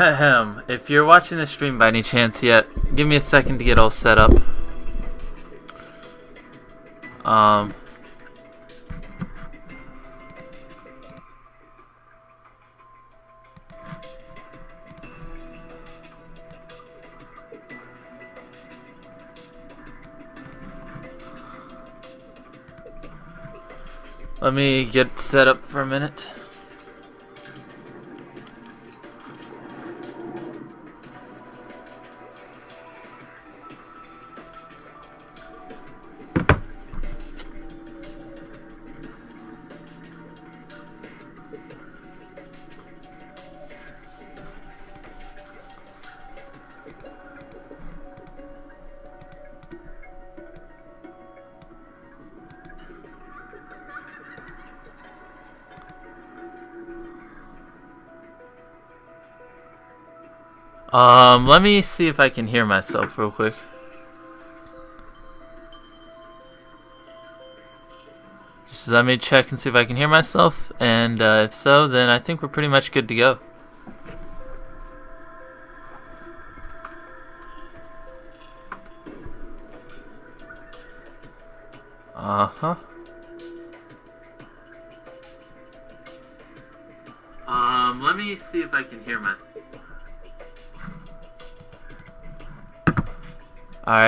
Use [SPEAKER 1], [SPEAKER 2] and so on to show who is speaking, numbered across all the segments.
[SPEAKER 1] Ahem. If you're watching the stream by any chance yet, give me a second to get all set up. Um. Let me get set up for a minute. Let me see if I can hear myself real quick. Just let me check and see if I can hear myself, and uh, if so, then I think we're pretty much good to go.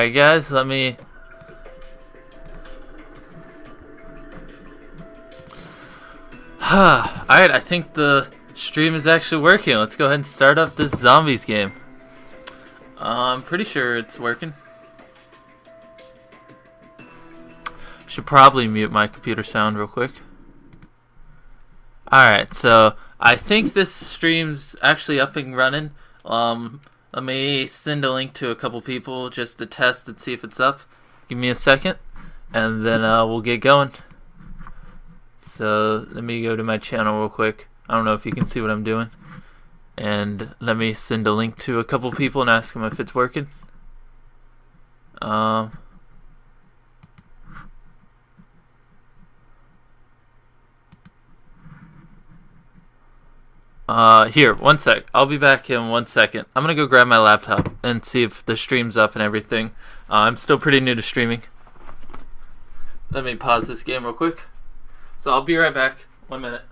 [SPEAKER 1] Alright guys, let me... Alright, I think the stream is actually working. Let's go ahead and start up this zombies game. Uh, I'm pretty sure it's working. Should probably mute my computer sound real quick. Alright, so I think this stream's actually up and running. Um, let me send a link to a couple people just to test and see if it's up. Give me a second, and then uh, we'll get going. So let me go to my channel real quick. I don't know if you can see what I'm doing. And let me send a link to a couple people and ask them if it's working. Um, Uh, here, one sec. I'll be back in one second. I'm gonna go grab my laptop and see if the stream's up and everything. Uh, I'm still pretty new to streaming. Let me pause this game real quick. So I'll be right back. One minute.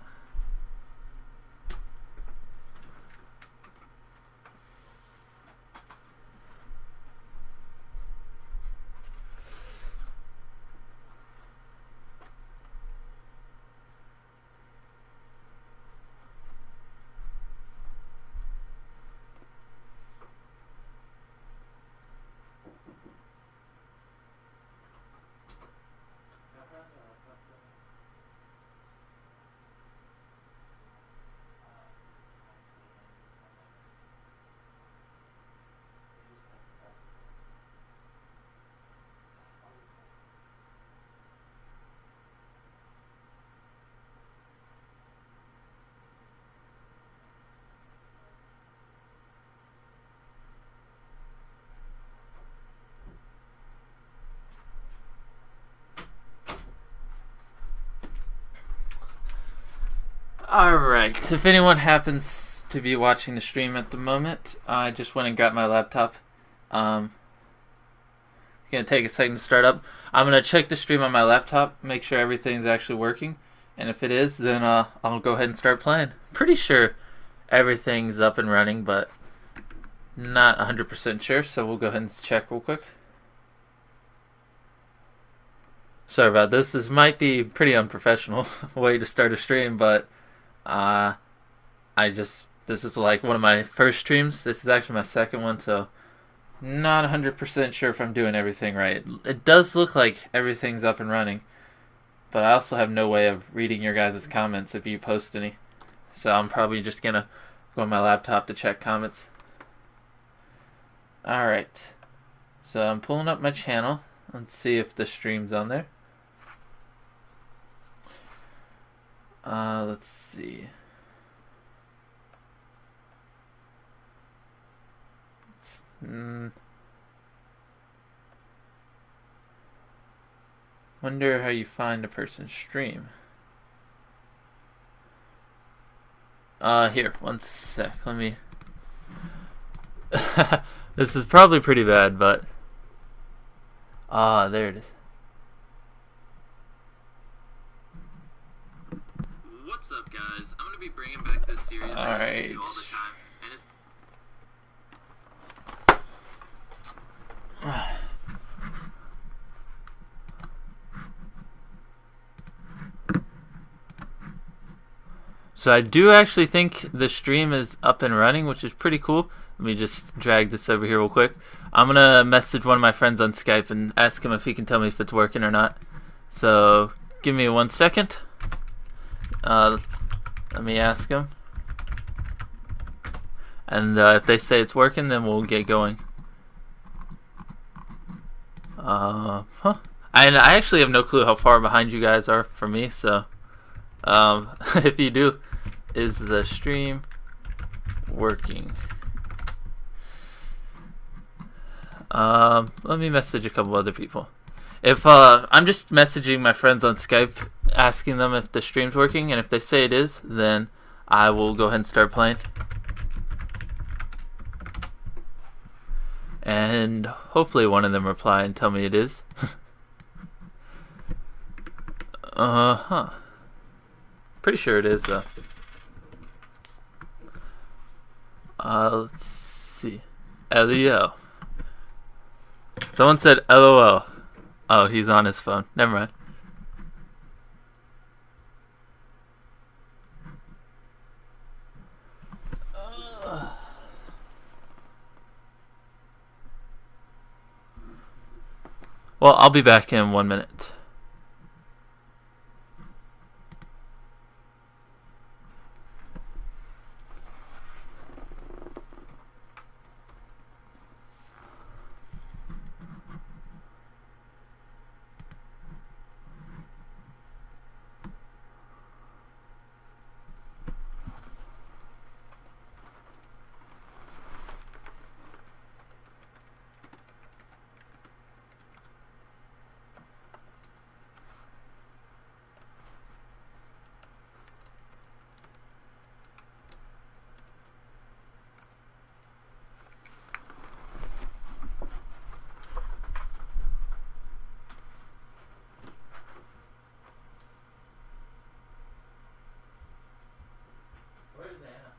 [SPEAKER 1] Alright, so if anyone happens to be watching the stream at the moment, I just went and got my laptop. Um, gonna take a second to start up. I'm gonna check the stream on my laptop, make sure everything's actually working, and if it is, then uh, I'll go ahead and start playing. Pretty sure everything's up and running, but not 100% sure, so we'll go ahead and check real quick. Sorry about this. This might be pretty unprofessional way to start a stream, but uh, I just this is like one of my first streams. This is actually my second one, so not 100% sure if I'm doing everything right. It does look like everything's up and running, but I also have no way of reading your guys' comments if you post any. So I'm probably just gonna go on my laptop to check comments. Alright. So I'm pulling up my channel. Let's see if the stream's on there. Uh, let's see. Mm. Wonder how you find a person's stream. Uh, here, one sec. Let me this is probably pretty bad, but ah, there it is.
[SPEAKER 2] What's up, guys? I'm gonna be bringing back this series
[SPEAKER 1] All
[SPEAKER 2] I used to
[SPEAKER 1] right.
[SPEAKER 2] all the time, and it's
[SPEAKER 1] So I do actually think the stream is up and running, which is pretty cool. Let me just drag this over here real quick. I'm gonna message one of my friends on Skype and ask him if he can tell me if it's working or not. So give me one second. Uh, let me ask him. And uh, if they say it's working, then we'll get going. Uh, huh. And I actually have no clue how far behind you guys are from me, so um, if you do, is the stream working? Um, let me message a couple other people. If uh, I'm just messaging my friends on Skype, asking them if the stream's working, and if they say it is, then I will go ahead and start playing. And hopefully one of them reply and tell me it is. uh huh. Pretty sure it is though. Uh, let's see. Leo. Someone said LOL. Oh, he's on his phone. Never mind. Well, I'll be back in one minute. Where's Anna?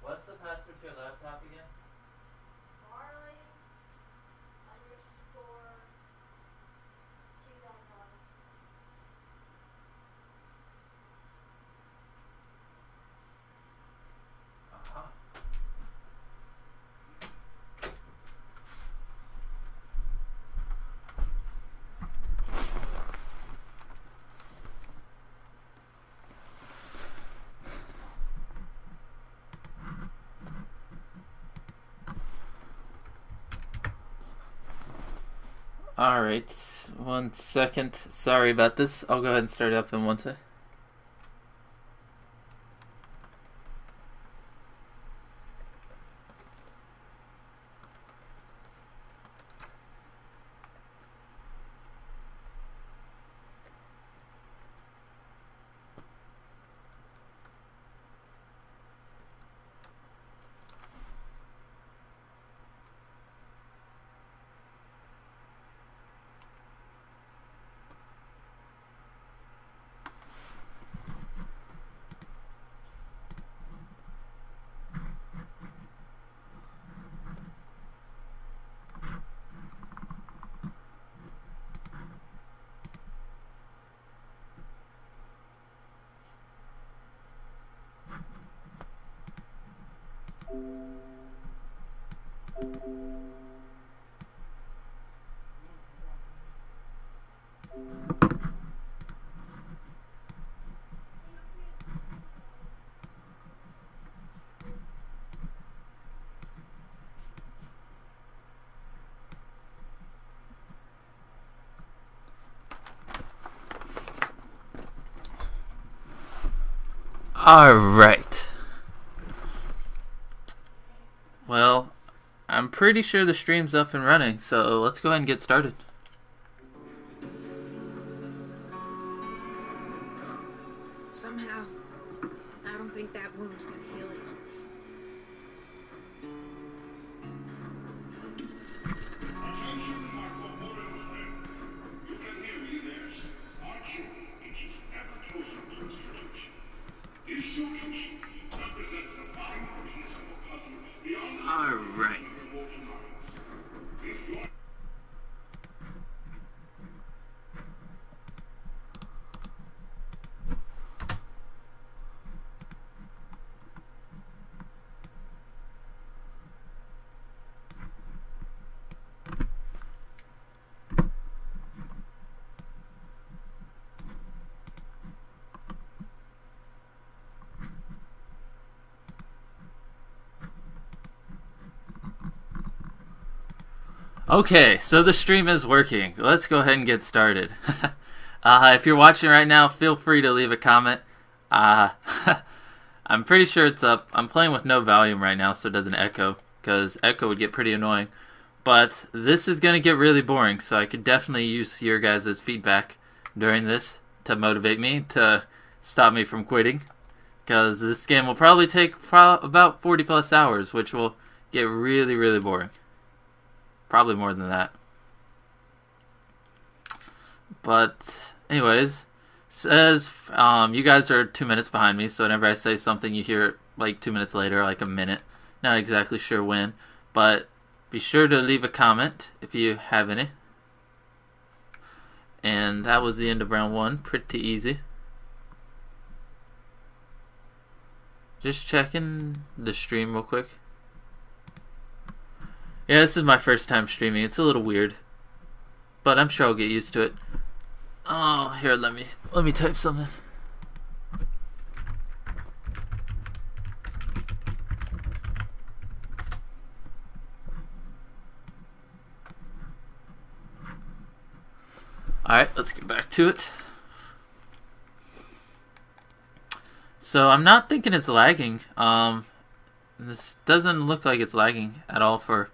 [SPEAKER 1] What's the password to your laptop again?
[SPEAKER 3] Marley underscore two dot one.
[SPEAKER 1] Uh-huh. All right, one second. Sorry about this. I'll go ahead and start it up in one sec. All right. Well, I'm pretty sure the stream's up and running, so let's go ahead and get started. Okay, so the stream is working. Let's go ahead and get started. uh, if you're watching right now, feel free to leave a comment. Uh, I'm pretty sure it's up. I'm playing with no volume right now, so it doesn't echo, because echo would get pretty annoying. But this is going to get really boring, so I could definitely use your guys' feedback during this to motivate me, to stop me from quitting. Because this game will probably take pro- about 40 plus hours, which will get really, really boring. Probably more than that. But, anyways, says um, you guys are two minutes behind me, so whenever I say something, you hear it like two minutes later, like a minute. Not exactly sure when, but be sure to leave a comment if you have any. And that was the end of round one. Pretty easy. Just checking the stream real quick. Yeah, this is my first time streaming. It's a little weird, but I'm sure I'll get used to it. Oh, here, let me let me type something. All right, let's get back to it. So I'm not thinking it's lagging. Um, this doesn't look like it's lagging at all for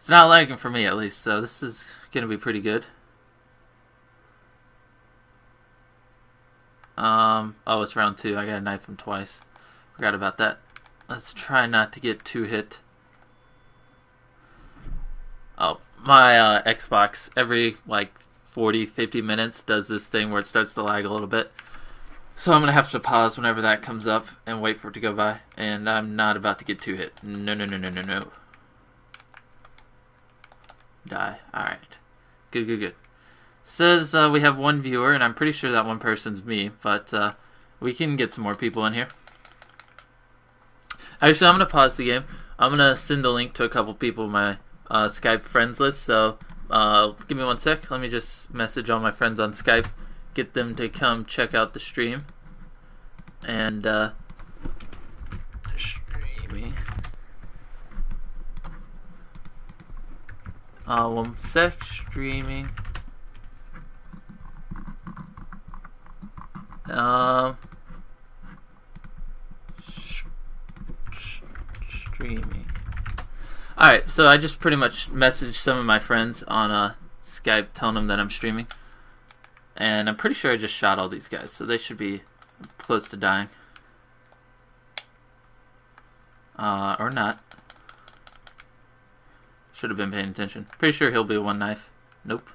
[SPEAKER 1] it's not lagging for me at least, so this is gonna be pretty good. Um, oh, it's round two. I gotta knife him twice. Forgot about that. Let's try not to get too hit. Oh, my uh, Xbox every like 40, 50 minutes does this thing where it starts to lag a little bit. So I'm gonna have to pause whenever that comes up and wait for it to go by. And I'm not about to get too hit. No, no, no, no, no, no. Die. Alright. Good, good, good. Says uh, we have one viewer, and I'm pretty sure that one person's me, but uh, we can get some more people in here. Actually, I'm going to pause the game. I'm going to send the link to a couple people in my uh, Skype friends list, so uh, give me one sec. Let me just message all my friends on Skype, get them to come check out the stream. And, uh, one sec, streaming. Um, streaming. Alright, so I just pretty much messaged some of my friends on uh, Skype telling them that I'm streaming. And I'm pretty sure I just shot all these guys, so they should be close to dying. Uh, or not. Should have been paying attention. Pretty sure he'll be one knife. Nope.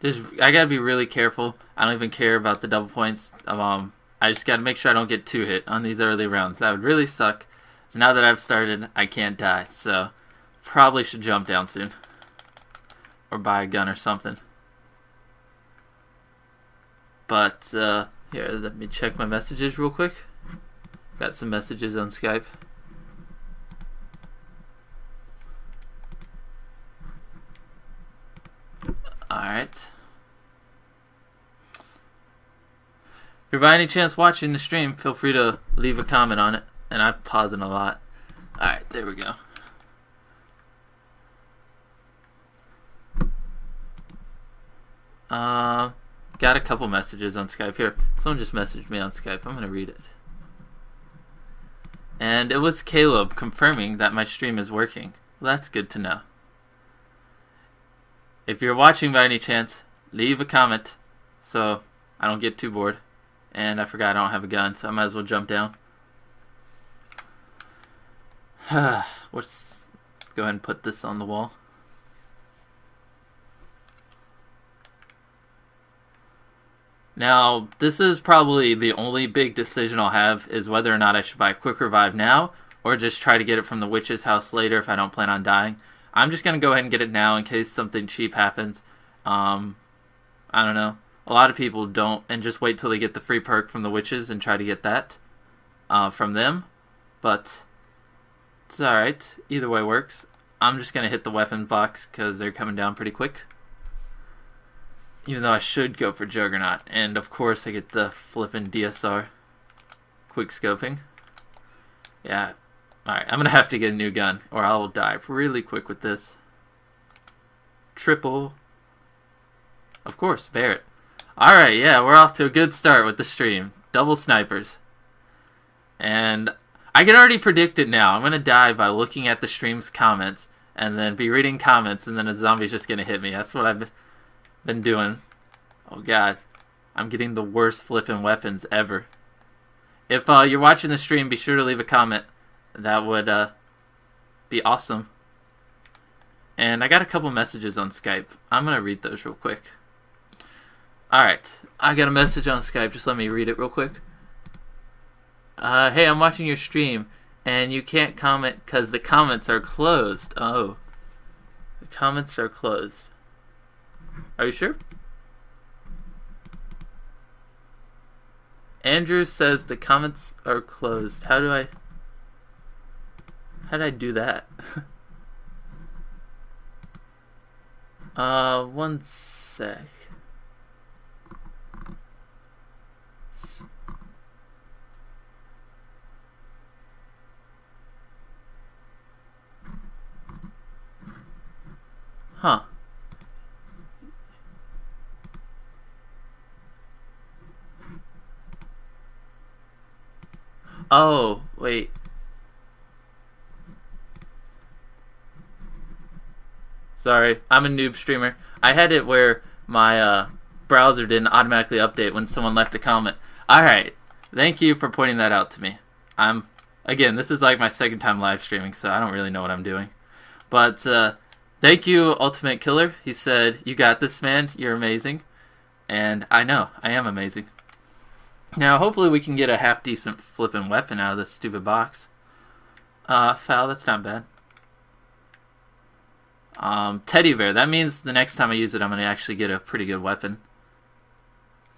[SPEAKER 1] Just I gotta be really careful. I don't even care about the double points. Um, I just gotta make sure I don't get two hit on these early rounds. That would really suck. So now that I've started, I can't die. So probably should jump down soon, or buy a gun or something. But uh, here, let me check my messages real quick. Got some messages on Skype. Alright. If you're by any chance watching the stream, feel free to leave a comment on it. And I'm pausing a lot. Alright, there we go. Uh, got a couple messages on Skype here. Someone just messaged me on Skype. I'm going to read it. And it was Caleb confirming that my stream is working. Well, that's good to know. If you're watching by any chance, leave a comment so I don't get too bored. And I forgot I don't have a gun, so I might as well jump down. Let's go ahead and put this on the wall. Now, this is probably the only big decision I'll have is whether or not I should buy Quick Revive now or just try to get it from the witch's house later if I don't plan on dying. I'm just to go ahead and get it now in case something cheap happens. Um, I don't know. A lot of people don't and just wait till they get the free perk from the witches and try to get that uh, from them. But it's alright. Either way works. I'm just to hit the weapon box because they're coming down pretty quick. Even though I should go for Juggernaut. And of course I get the flippin' DSR. Quick scoping. Yeah. Alright, I'm gonna have to get a new gun, or I will die really quick with this. Triple. Of course, Barrett. Alright, yeah, we're off to a good start with the stream. Double snipers. And I can already predict it now. I'm gonna die by looking at the stream's comments and then be reading comments, and then a zombie's just gonna hit me. That's what I've been doing. Oh god. I'm getting the worst flipping weapons ever. If uh, you're watching the stream, be sure to leave a comment. That would uh, be awesome. And I got a couple messages on Skype. I'm going to read those real quick. Alright, I got a message on Skype. Just let me read it real quick. Uh, hey, I'm watching your stream, and you can't comment because the comments are closed. Oh. The comments are closed. Are you sure? Andrew says the comments are closed. How do I... How did I do that? uh, one sec. Huh. Oh, wait. Sorry, I'm a noob streamer. I had it where my uh, browser didn't automatically update when someone left a comment. Alright, thank you for pointing that out to me. I'm, again, this is like my second time live streaming, so I don't really know what I'm doing. But, uh, thank you, Ultimate Killer. He said, You got this, man. You're amazing. And I know, I am amazing. Now, hopefully, we can get a half decent flipping weapon out of this stupid box. Uh, foul, that's not bad. Um, teddy bear. That means the next time I use it, I'm going to actually get a pretty good weapon.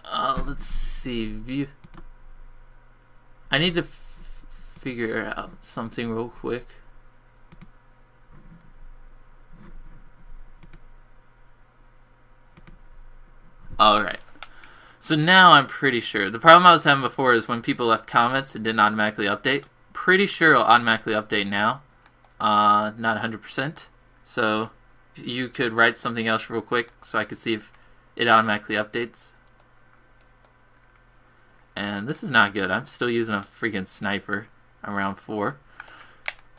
[SPEAKER 1] Uh, let's see. View. I need to figure out something real quick. Alright. So now I'm pretty sure. The problem I was having before is when people left comments, it didn't automatically update. Pretty sure it'll automatically update now. Uh, not 100%. So you could write something else real quick so I could see if it automatically updates. And this is not good. I'm still using a freaking sniper around 4.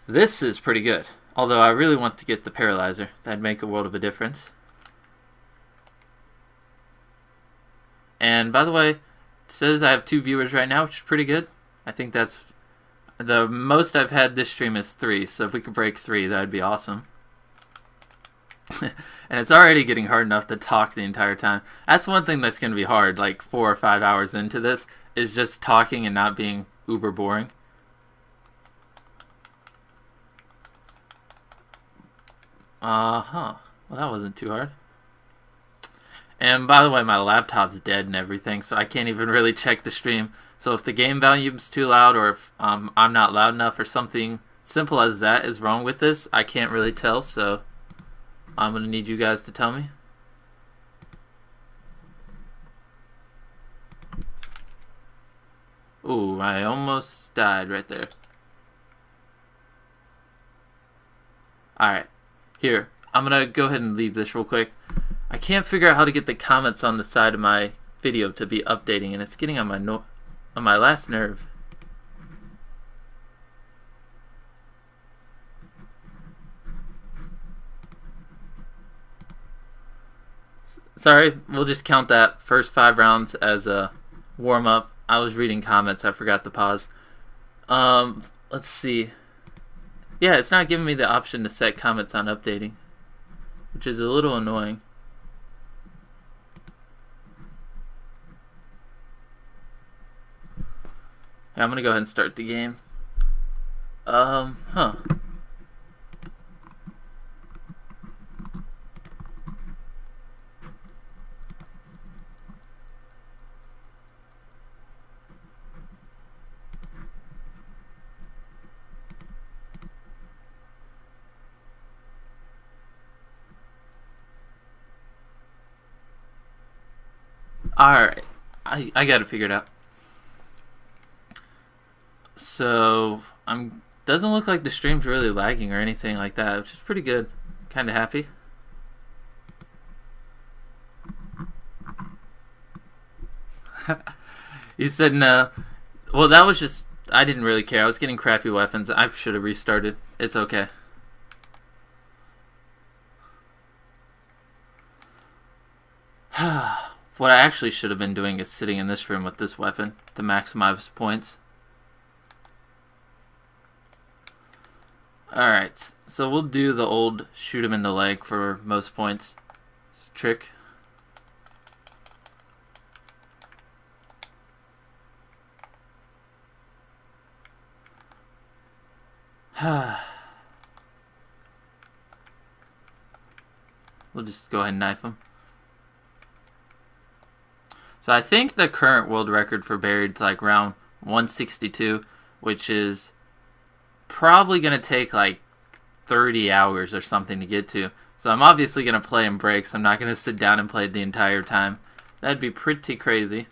[SPEAKER 1] This is pretty good. Although I really want to get the paralyzer. That'd make a world of a difference. And by the way, it says I have two viewers right now, which is pretty good. I think that's the most I've had this stream is three. So if we could break three, that'd be awesome. and it's already getting hard enough to talk the entire time. That's one thing that's going to be hard, like four or five hours into this, is just talking and not being uber boring. Uh huh. Well, that wasn't too hard. And by the way, my laptop's dead and everything, so I can't even really check the stream. So if the game volume's too loud or if um, I'm not loud enough or something simple as that is wrong with this, I can't really tell, so I'm going to need you guys to tell me. Ooh, I almost died right there. Alright, here. I'm going to go ahead and leave this real quick. I can't figure out how to get the comments on the side of my video to be updating, and it's getting on my no on my last nerve. Sorry, we'll just count that first five rounds as a warm up. I was reading comments, I forgot to pause. Um, let's see. Yeah, it's not giving me the option to set comments on updating, which is a little annoying. Yeah, I'm gonna go ahead and start the game. Um, huh. Alright. I, I got it figured out. So, I'm doesn't look like the stream's really lagging or anything like that, which is pretty good. Kind of happy. he said no. Well, that was just I didn't really care. I was getting crappy weapons. I should have restarted. It's okay. what I actually should have been doing is sitting in this room with this weapon to maximize points. Alright, so we'll do the old shoot him in the leg for most points trick. we'll just go ahead and knife him. So I think the current world record for buried is like round 162, which is probably going to take like 30 hours or something to get to. So I'm obviously going to play in breaks. I'm not going to sit down and play the entire time. That'd be pretty crazy.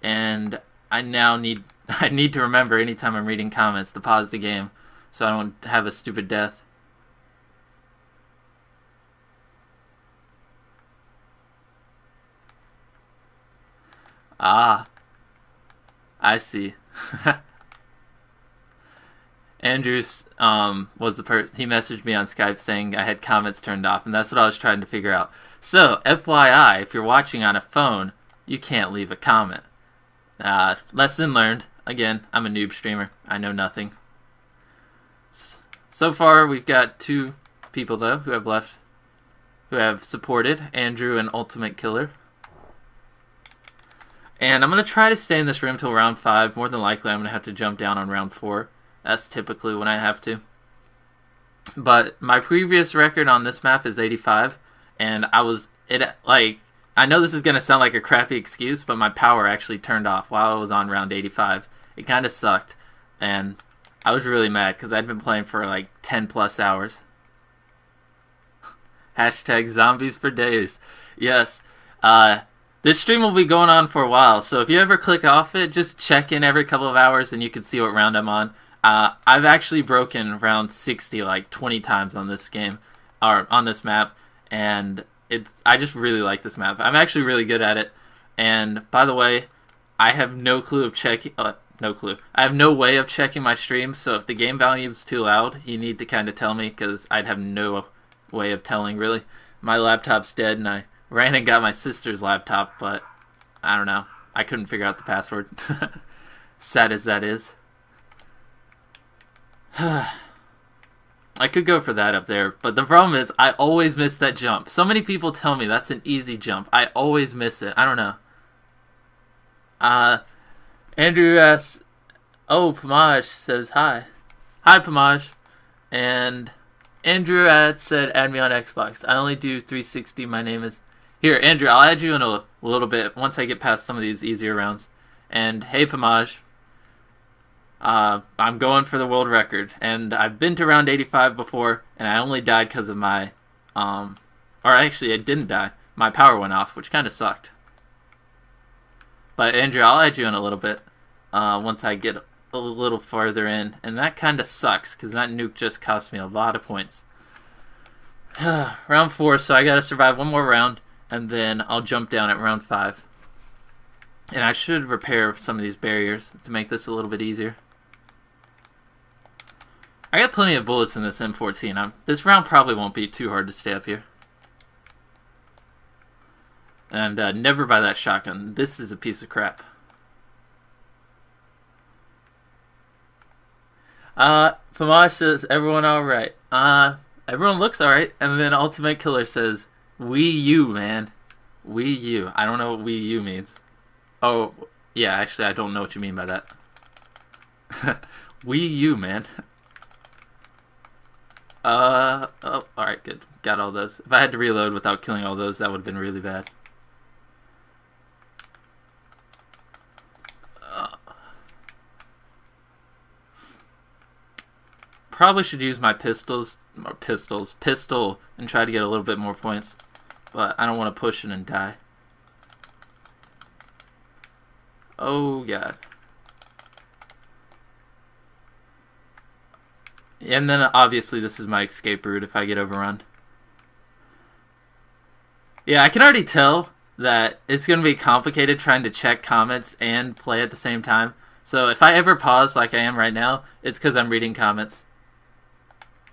[SPEAKER 1] And I now need I need to remember anytime I'm reading comments to pause the game so I don't have a stupid death. Ah. I see. Andrews um, was the person he messaged me on Skype saying I had comments turned off, and that's what I was trying to figure out. So, FYI, if you're watching on a phone, you can't leave a comment. Uh, lesson learned. Again, I'm a noob streamer. I know nothing. So far, we've got two people though who have left, who have supported Andrew and Ultimate Killer. And I'm gonna try to stay in this room till round five. More than likely, I'm gonna have to jump down on round four. That's typically when I have to. But my previous record on this map is 85, and I was it like I know this is gonna sound like a crappy excuse, but my power actually turned off while I was on round 85. It kind of sucked, and I was really mad because I'd been playing for like 10 plus hours. Hashtag zombies for days. Yes. Uh, this stream will be going on for a while, so if you ever click off it, just check in every couple of hours and you can see what round I'm on. Uh, I've actually broken round 60 like 20 times on this game, or on this map, and it's I just really like this map. I'm actually really good at it. And by the way, I have no clue of checking. Uh, no clue. I have no way of checking my streams, so if the game volume is too loud, you need to kind of tell me because I'd have no way of telling really. My laptop's dead, and I ran and got my sister's laptop, but I don't know. I couldn't figure out the password. Sad as that is. I could go for that up there, but the problem is I always miss that jump. So many people tell me that's an easy jump. I always miss it. I don't know. Uh, Andrew asks, oh, Pamaj says hi. Hi, Pamaj. And Andrew ad said, add me on Xbox. I only do 360. My name is... Here, Andrew, I'll add you in a little bit once I get past some of these easier rounds. And hey, Pamaj. Uh, I'm going for the world record, and I've been to round 85 before, and I only died because of my, um, or actually I didn't die. My power went off, which kind of sucked. But Andrew, I'll add you in a little bit, uh, once I get a little farther in, and that kind of sucks because that nuke just cost me a lot of points. round four, so I gotta survive one more round, and then I'll jump down at round five. And I should repair some of these barriers to make this a little bit easier. I got plenty of bullets in this M14. I'm, this round probably won't be too hard to stay up here. And uh, never buy that shotgun. This is a piece of crap. Uh, Pamash says, everyone alright. Uh, everyone looks alright. And then Ultimate Killer says, Wii U, man. Wii U. I don't know what Wii U means. Oh, yeah, actually, I don't know what you mean by that. Wii U, man. Uh, oh, alright, good. Got all those. If I had to reload without killing all those, that would have been really bad. Uh, probably should use my pistols, or pistols, pistol, and try to get a little bit more points. But I don't want to push it and die. Oh, God. And then obviously this is my escape route if I get overrun. Yeah, I can already tell that it's going to be complicated trying to check comments and play at the same time. So if I ever pause like I am right now, it's because I'm reading comments.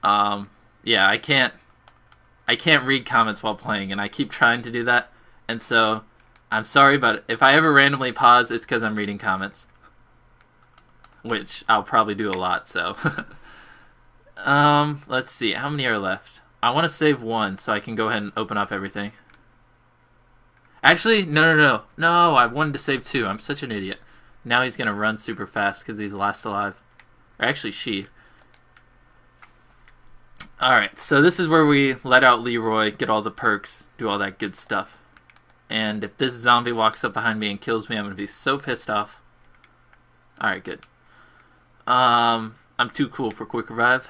[SPEAKER 1] Um, yeah, I can't, I can't read comments while playing, and I keep trying to do that. And so, I'm sorry, but if I ever randomly pause, it's because I'm reading comments, which I'll probably do a lot. So, um, let's see, how many are left? I want to save one so I can go ahead and open up everything. Actually, no, no, no, no. I wanted to save two. I'm such an idiot. Now he's gonna run super fast because he's last alive. Or actually, she. Alright, so this is where we let out Leroy, get all the perks, do all that good stuff. And if this zombie walks up behind me and kills me, I'm gonna be so pissed off. Alright, good. Um, I'm too cool for quick revive.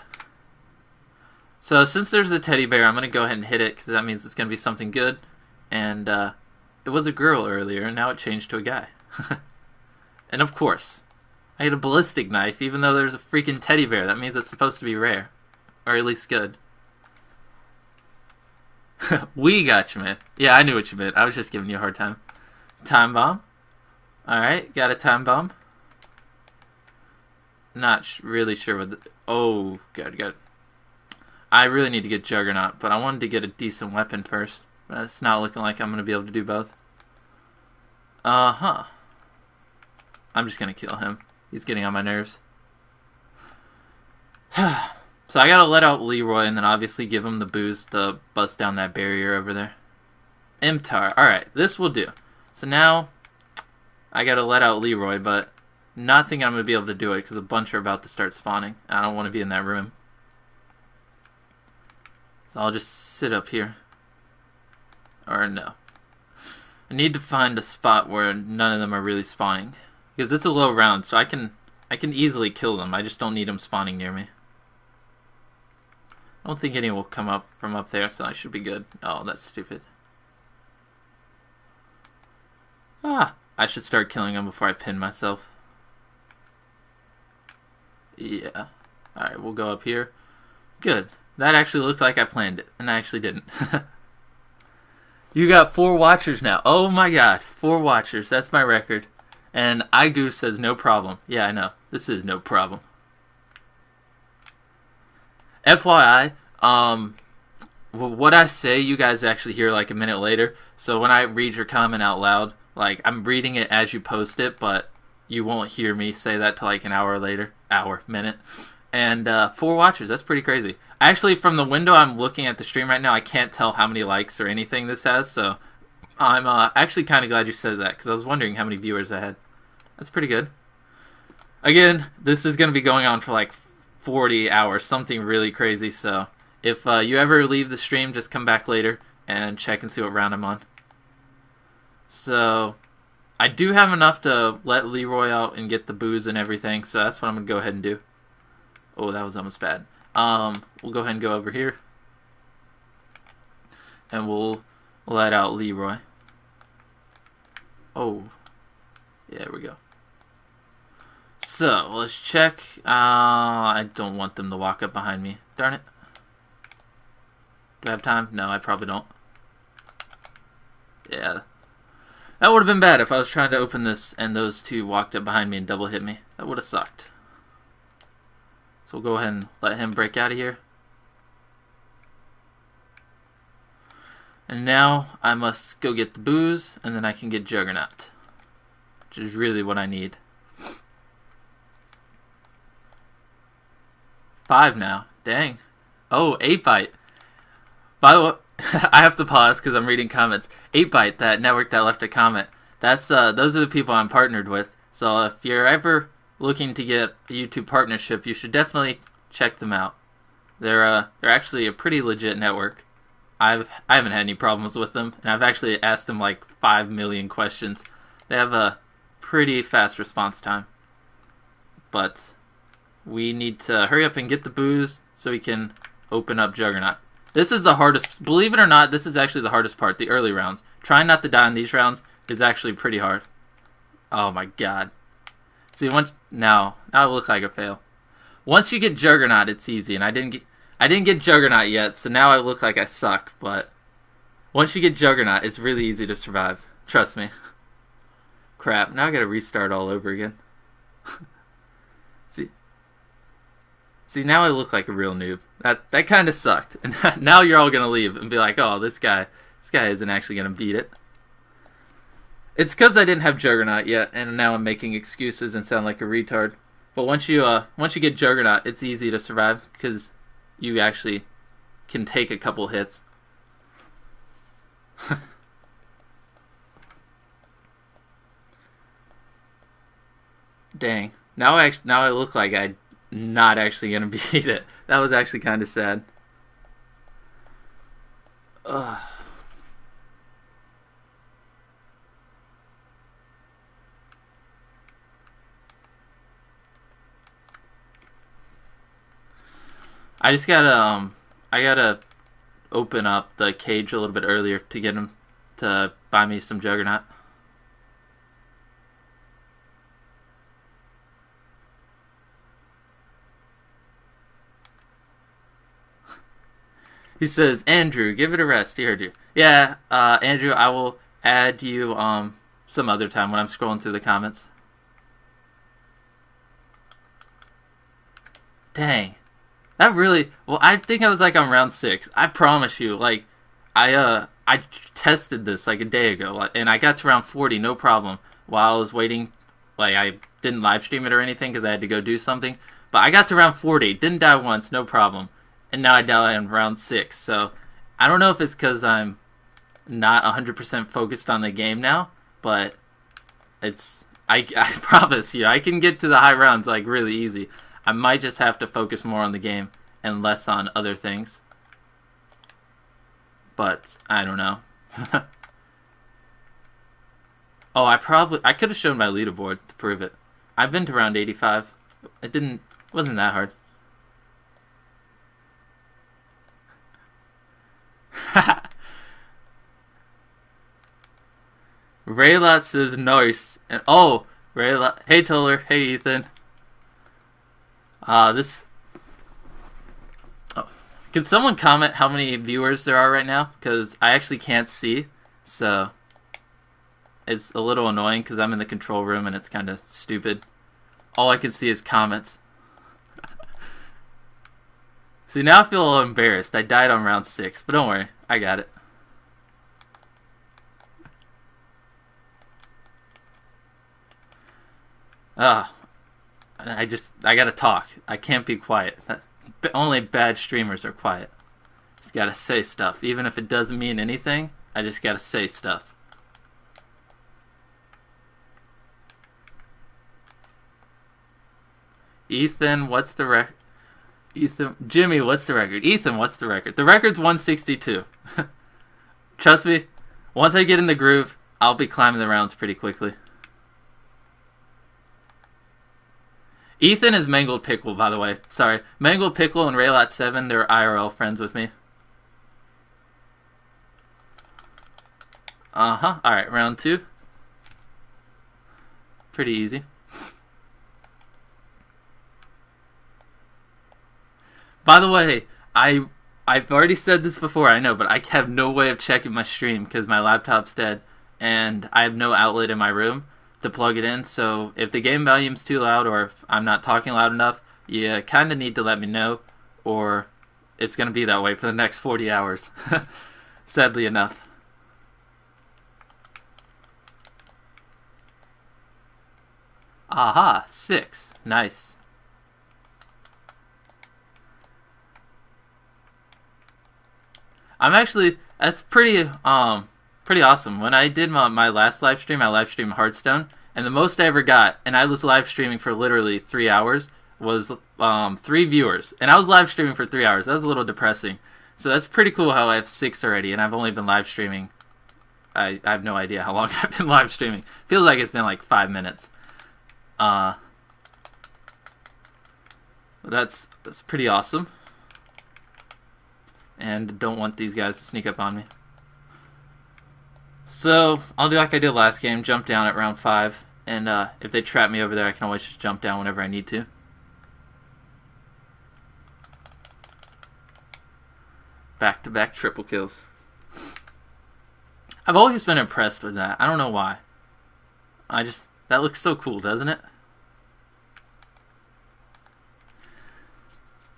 [SPEAKER 1] So since there's a teddy bear, I'm gonna go ahead and hit it because that means it's gonna be something good. And uh, it was a girl earlier, and now it changed to a guy. and of course, I had a ballistic knife, even though there's a freaking teddy bear. That means it's supposed to be rare, or at least good. we got you, man. Yeah, I knew what you meant. I was just giving you a hard time. Time bomb. All right, got a time bomb. Not really sure what. The- oh, good, good. I really need to get Juggernaut, but I wanted to get a decent weapon first. But it's not looking like I'm gonna be able to do both. Uh huh. I'm just gonna kill him. He's getting on my nerves. so I gotta let out Leroy and then obviously give him the boost to bust down that barrier over there. MTAR. Alright, this will do. So now I gotta let out Leroy, but not thinking I'm gonna be able to do it because a bunch are about to start spawning. I don't want to be in that room. So I'll just sit up here. Or no. I need to find a spot where none of them are really spawning. Because it's a low round, so I can I can easily kill them. I just don't need them spawning near me. I don't think any will come up from up there, so I should be good. Oh, that's stupid. Ah, I should start killing them before I pin myself. Yeah. Alright, we'll go up here. Good. That actually looked like I planned it, and I actually didn't. you got four watchers now. Oh my god, four watchers. That's my record. And iGoose says no problem. Yeah, I know. This is no problem. FYI, um, what I say, you guys actually hear like a minute later. So when I read your comment out loud, like I'm reading it as you post it, but you won't hear me say that till like an hour later, hour, minute. And uh, four watchers, that's pretty crazy. Actually, from the window I'm looking at the stream right now, I can't tell how many likes or anything this has. So I'm uh, actually kind of glad you said that because I was wondering how many viewers I had. That's pretty good. Again, this is going to be going on for like 40 hours, something really crazy. So if uh, you ever leave the stream, just come back later and check and see what round I'm on. So I do have enough to let Leroy out and get the booze and everything. So that's what I'm going to go ahead and do. Oh, that was almost bad. Um, we'll go ahead and go over here. And we'll let out Leroy. Oh. Yeah, there we go. So, let's check. Uh, I don't want them to walk up behind me. Darn it. Do I have time? No, I probably don't. Yeah. That would have been bad if I was trying to open this and those two walked up behind me and double hit me. That would have sucked. So we'll go ahead and let him break out of here. And now I must go get the booze, and then I can get Juggernaut. Which is really what I need. Five now. Dang. Oh, 8byte. By the way, I have to pause because I'm reading comments. 8byte, that network that left a comment. That's uh, those are the people I'm partnered with. So if you're ever looking to get a YouTube partnership, you should definitely check them out. They're uh, they're actually a pretty legit network. I've I haven't had any problems with them, and I've actually asked them like five million questions. They have a pretty fast response time. But we need to hurry up and get the booze so we can open up Juggernaut. This is the hardest. Believe it or not, this is actually the hardest part. The early rounds. Trying not to die in these rounds is actually pretty hard. Oh my god. See, once now, now I look like a fail. once you get Juggernaut, it's easy, and I didn't get I didn't get Juggernaut yet, so now I look like I suck. But once you get Juggernaut, it's really easy to survive. Trust me. Crap! Now I gotta restart all over again. See, see now I look like a real noob. That that kind of sucked, and now you're all gonna leave and be like, "Oh, this guy, this guy isn't actually gonna beat it." It's because I didn't have Juggernaut yet, and now I'm making excuses and sound like a retard. But once you uh once you get Juggernaut, it's easy to survive because you actually can take a couple hits. Dang. Now I now I look like I'm not actually gonna beat it. That was actually kind of sad. Ugh. I just gotta um I gotta open up the cage a little bit earlier to get him to buy me some juggernaut. He says, Andrew, give it a rest. He heard you. Yeah, uh, Andrew, I will add you um some other time when I'm scrolling through the comments. Dang. That really well I think I was like on round six. I promise you, like I uh I tested this like a day ago and I got to round forty, no problem. While I was waiting like I didn't live stream it or anything because I had to go do something. But I got to round forty, didn't die once, no problem and now I die in round six. So I don't know if it's because I'm not 100% focused on the game now, but it's I, I promise you I can get to the high rounds like really easy. I might just have to focus more on the game and less on other things. But I don't know. oh, I probably I could have shown my leaderboard to prove it. I've been to round 85. It didn't wasn't that hard. Raylot says nice. And oh, Raylot. Hey, Tiller. Hey, Ethan. Uh, this. Oh. Can someone comment how many viewers there are right now? Because I actually can't see. So. It's a little annoying because I'm in the control room and it's kind of stupid. All I can see is comments. See, now I feel a little embarrassed. I died on round six, but don't worry. I got it. Ah, I just I gotta talk. I can't be quiet. That, only bad streamers are quiet. Just gotta say stuff, even if it doesn't mean anything. I just gotta say stuff. Ethan, what's the record? Ethan, Jimmy, what's the record? Ethan, what's the record? The record's 162. Trust me, once I get in the groove, I'll be climbing the rounds pretty quickly. Ethan is Mangled Pickle, by the way. Sorry. Mangled Pickle and Raylot7, they're IRL friends with me. Uh huh. Alright, round two. Pretty easy. By the way, I I've already said this before, I know, but I have no way of checking my stream because my laptop's dead and I have no outlet in my room to plug it in. So if the game volume's too loud or if I'm not talking loud enough, you kind of need to let me know, or it's going to be that way for the next 40 hours. Sadly enough. Aha, six. Nice. I'm actually that's pretty um pretty awesome. When I did my, my last live stream, I live streamed Hearthstone, and the most I ever got, and I was live streaming for literally three hours, was um, three viewers, and I was live streaming for three hours. That was a little depressing. So that's pretty cool how I have six already, and I've only been live streaming. I, I have no idea how long I've been live streaming. Feels like it's been like five minutes. Uh, that's that's pretty awesome and don't want these guys to sneak up on me. So I'll do like I did last game, jump down at round 5, and uh, if they trap me over there, I can always just jump down whenever I need to. Back-to-back -back triple kills. I've always been impressed with that. I don't know why. I just... That looks so cool, doesn't it?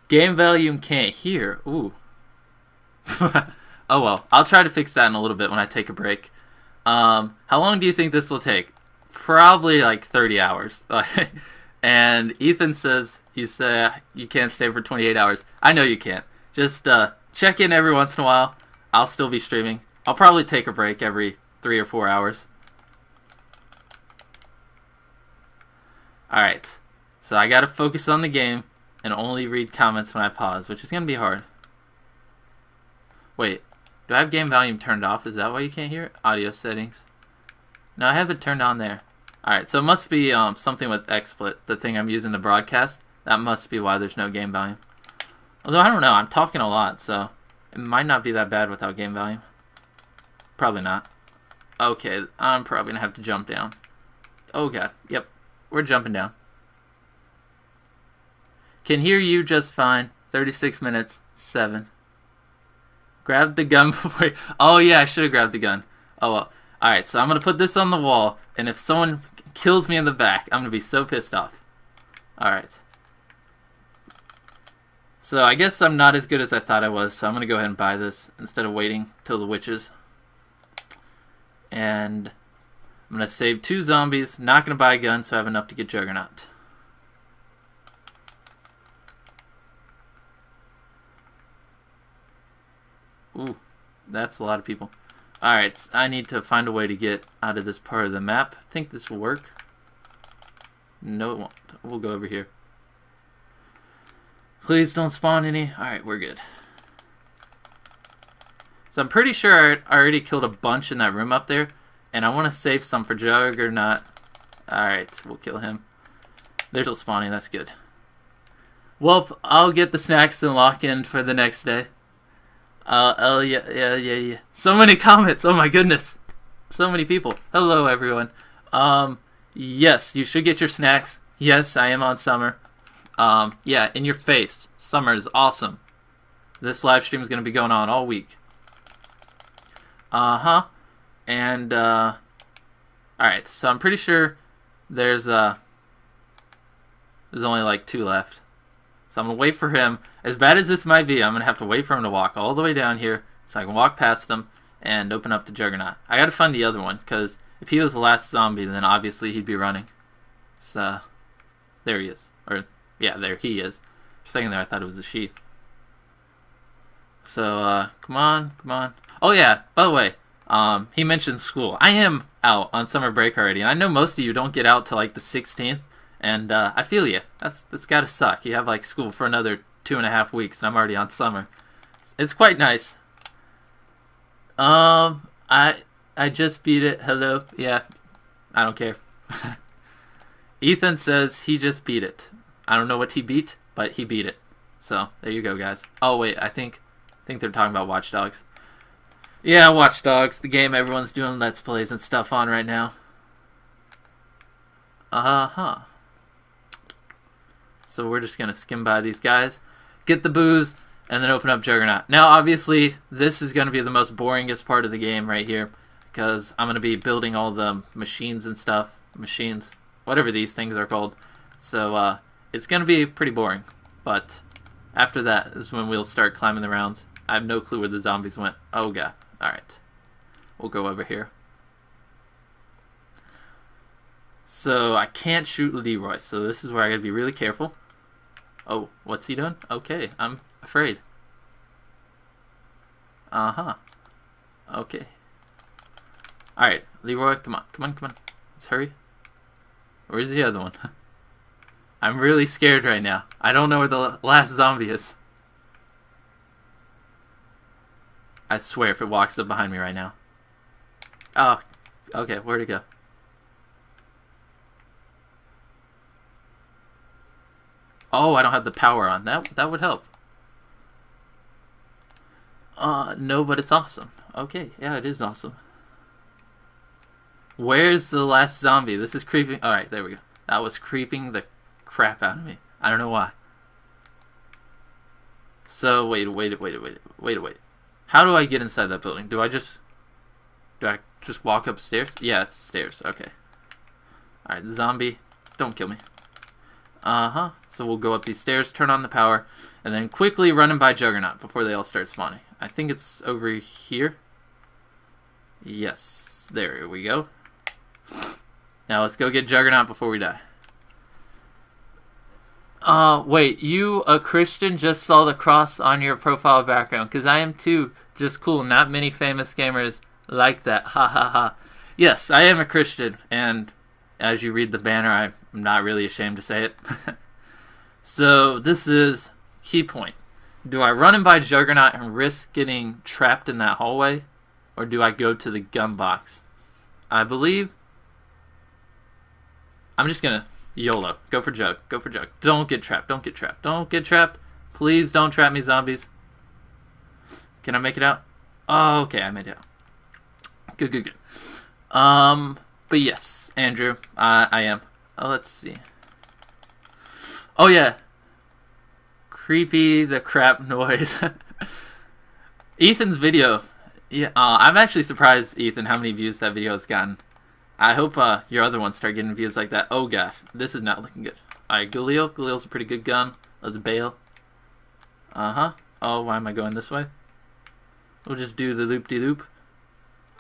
[SPEAKER 1] Game volume can't hear. Ooh. oh well, I'll try to fix that in a little bit when I take a break. Um, how long do you think this will take? Probably like 30 hours. and Ethan says you say you can't stay for 28 hours. I know you can't. Just uh, check in every once in a while. I'll still be streaming. I'll probably take a break every three or four hours. Alright, so I gotta focus on the game and only read comments when I pause, which is gonna be hard. Wait, do I have game volume turned off? Is that why you can't hear it? Audio settings. No, I have it turned on there. Alright, so it must be um, something with XSplit, the thing I'm using to broadcast. That must be why there's no game volume. Although, I don't know, I'm talking a lot, so it might not be that bad without game volume. Probably not. Okay, I'm probably gonna have to jump down. Oh god, yep, we're jumping down. Can hear you just fine. 36 minutes, 7. Grab the gun before. You... Oh, yeah, I should have grabbed the gun. Oh, well. Alright, so I'm gonna put this on the wall, and if someone kills me in the back, I'm gonna be so pissed off. Alright. So I guess I'm not as good as I thought I was, so I'm gonna go ahead and buy this instead of waiting till the witches. And I'm gonna save two zombies, not gonna buy a gun, so I have enough to get Juggernaut. Ooh, that's a lot of people. Alright, I need to find a way to get out of this part of the map. I think this will work. No, it won't. We'll go over here. Please don't spawn any. Alright, we're good. So I'm pretty sure I already killed a bunch in that room up there. And I want to save some for Juggernaut. Alright, we'll kill him. They're still spawning, that's good. Well, I'll get the snacks and lock in for the next day. Uh, oh, yeah, yeah, yeah, yeah. So many comments. Oh my goodness. So many people. Hello, everyone. Um, yes, you should get your snacks. Yes, I am on summer. Um, yeah, in your face. Summer is awesome. This live stream is going to be going on all week. Uh huh. And, uh, alright, so I'm pretty sure there's, uh, there's only like two left. So I'm going to wait for him. As bad as this might be, I'm going to have to wait for him to walk all the way down here so I can walk past him and open up the Juggernaut. I got to find the other one because if he was the last zombie, then obviously he'd be running. So, there he is. Or, yeah, there he is. For a second there, I thought it was a sheep. So, uh, come on, come on. Oh, yeah, by the way, um, he mentioned school. I am out on summer break already, and I know most of you don't get out till like the 16th. And uh, I feel you. That's that's gotta suck. You have like school for another two and a half weeks, and I'm already on summer. It's, it's quite nice. Um, I I just beat it. Hello. Yeah, I don't care. Ethan says he just beat it. I don't know what he beat, but he beat it. So there you go, guys. Oh wait, I think I think they're talking about Watch Dogs. Yeah, Watch Dogs, the game everyone's doing let's plays and stuff on right now. Uh huh. So we're just gonna skim by these guys, get the booze, and then open up Juggernaut. Now, obviously, this is gonna be the most boringest part of the game right here, because I'm gonna be building all the machines and stuff, machines, whatever these things are called. So uh, it's gonna be pretty boring. But after that is when we'll start climbing the rounds. I have no clue where the zombies went. Oh god. Alright. We'll go over here. So I can't shoot Leroy, so this is where I gotta be really careful. Oh, what's he doing? Okay, I'm afraid. Uh-huh. Okay. Alright, Leroy, come on, come on, come on. Let's hurry. Where's the other one? I'm really scared right now. I don't know where the last zombie is. I swear if it walks up behind me right now. Oh, okay, where'd it go? Oh, I don't have the power on. That that would help. Uh, no, but it's awesome. Okay, yeah, it is awesome. Where's the last zombie? This is creeping. Alright, there we go. That was creeping the crap out of me. I don't know why. So, wait, wait, wait, wait, wait, wait. How do I get inside that building? Do I just do I just walk upstairs? Yeah, it's stairs. Okay. All right, zombie, don't kill me. Uh huh. So we'll go up these stairs, turn on the power, and then quickly run and by Juggernaut before they all start spawning. I think it's over here. Yes, there we go. Now let's go get Juggernaut before we die. Uh, wait, you, a Christian, just saw the cross on your profile background? Because I am too. Just cool. Not many famous gamers like that. Ha ha ha. Yes, I am a Christian, and as you read the banner, I'm not really ashamed to say it. so, this is key point. Do I run and buy Juggernaut and risk getting trapped in that hallway? Or do I go to the gun box? I believe. I'm just gonna YOLO. Go for Jug. Go for Jug. Don't get trapped. Don't get trapped. Don't get trapped. Please don't trap me, zombies. Can I make it out? Oh, okay, I made it out. Good, good, good. Um, but yes, Andrew, I I am. Oh, let's see. Oh yeah. Creepy the crap noise. Ethan's video. Yeah, uh, I'm actually surprised, Ethan, how many views that video has gotten. I hope uh, your other ones start getting views like that. Oh gosh, this is not looking good. Alright, Galil. Galil's a pretty good gun. Let's bail. Uh-huh. Oh, why am I going this way? We'll just do the loop-de-loop.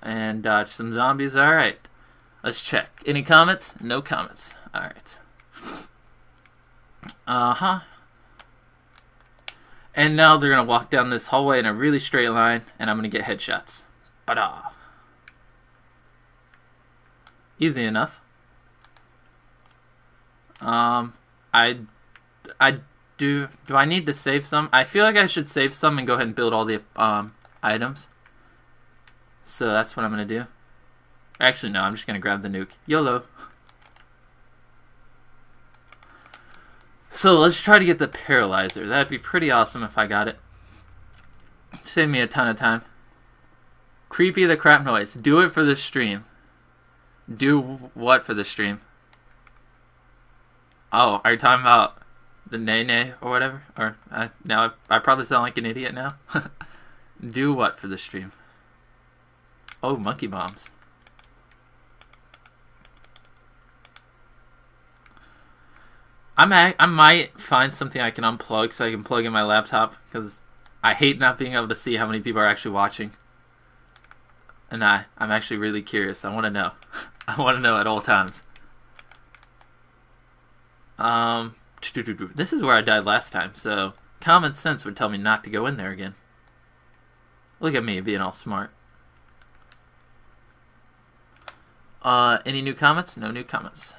[SPEAKER 1] And dodge some zombies. Alright. Let's check. Any comments? No comments. Alright. Uh-huh. And now they're going to walk down this hallway in a really straight line, and I'm going to get headshots. Bada. Easy enough. Um, I, I do. Do I need to save some? I feel like I should save some and go ahead and build all the um items. So that's what I'm gonna do. Actually, no. I'm just gonna grab the nuke. YOLO. So let's try to get the paralyzer. That'd be pretty awesome if I got it. Save me a ton of time. Creepy the crap noise. Do it for the stream. Do what for the stream? Oh, are you talking about the nay nay or whatever? Or uh, now I, I probably sound like an idiot now. Do what for the stream? Oh, monkey bombs. I might, I might find something I can unplug so I can plug in my laptop because I hate not being able to see how many people are actually watching. And I, I'm actually really curious. I want to know. I want to know at all times. Um, this is where I died last time, so common sense would tell me not to go in there again. Look at me being all smart. Uh, any new comments? No new comments.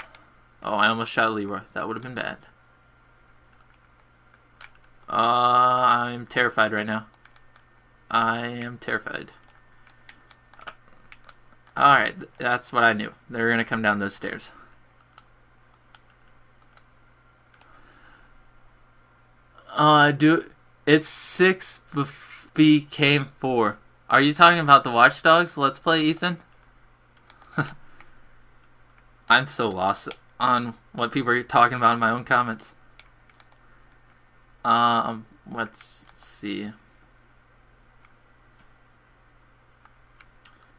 [SPEAKER 1] Oh, I almost shot Leroy. That would have been bad. Uh, I'm terrified right now. I am terrified. Alright, that's what I knew. They're gonna come down those stairs. Uh, do it's six became four. Are you talking about the Watchdogs? Let's play, Ethan. I'm so lost on what people are talking about in my own comments. Um, let's see.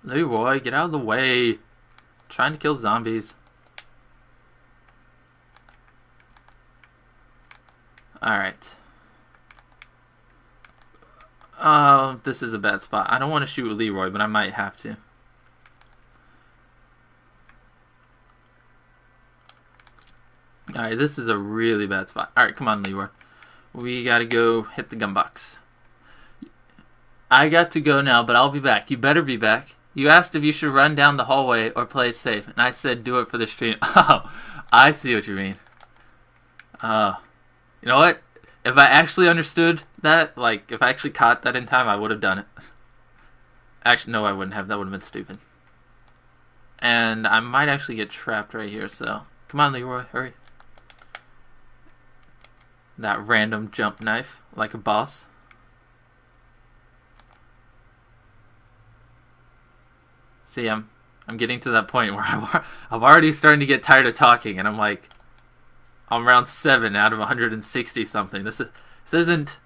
[SPEAKER 1] Leroy, get out of the way. trying to kill zombies. Alright. Oh, this is a bad spot. I don't want to shoot Leroy, but I might have to. Alright, this is a really bad spot. Alright, come on, Leroy. We gotta go hit the gun box. I got to go now, but I'll be back. You better be back. You asked if you should run down the hallway or play safe, and I said do it for the stream. Oh, I see what you mean. Uh, you know what? If I actually understood that, like, if I actually caught that in time, I would have done it. Actually, no, I wouldn't have. That would have been stupid. And I might actually get trapped right here, so... Come on, Leroy, hurry. That random jump knife, like a boss. See, I'm I'm getting to that point where I'm, I'm already starting to get tired of talking, and I'm like, I'm around seven out of 160 something. This is this isn't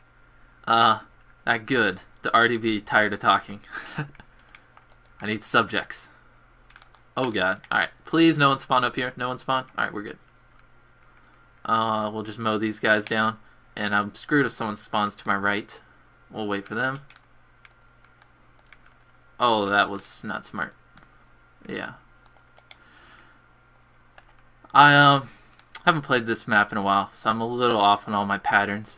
[SPEAKER 1] uh that good. to already be tired of talking. I need subjects. Oh god. Alright. Please no one spawn up here. No one spawn? Alright, we're good. Uh, we'll just mow these guys down. And I'm screwed if someone spawns to my right. We'll wait for them. Oh, that was not smart. Yeah. I um haven't played this map in a while, so I'm a little off on all my patterns.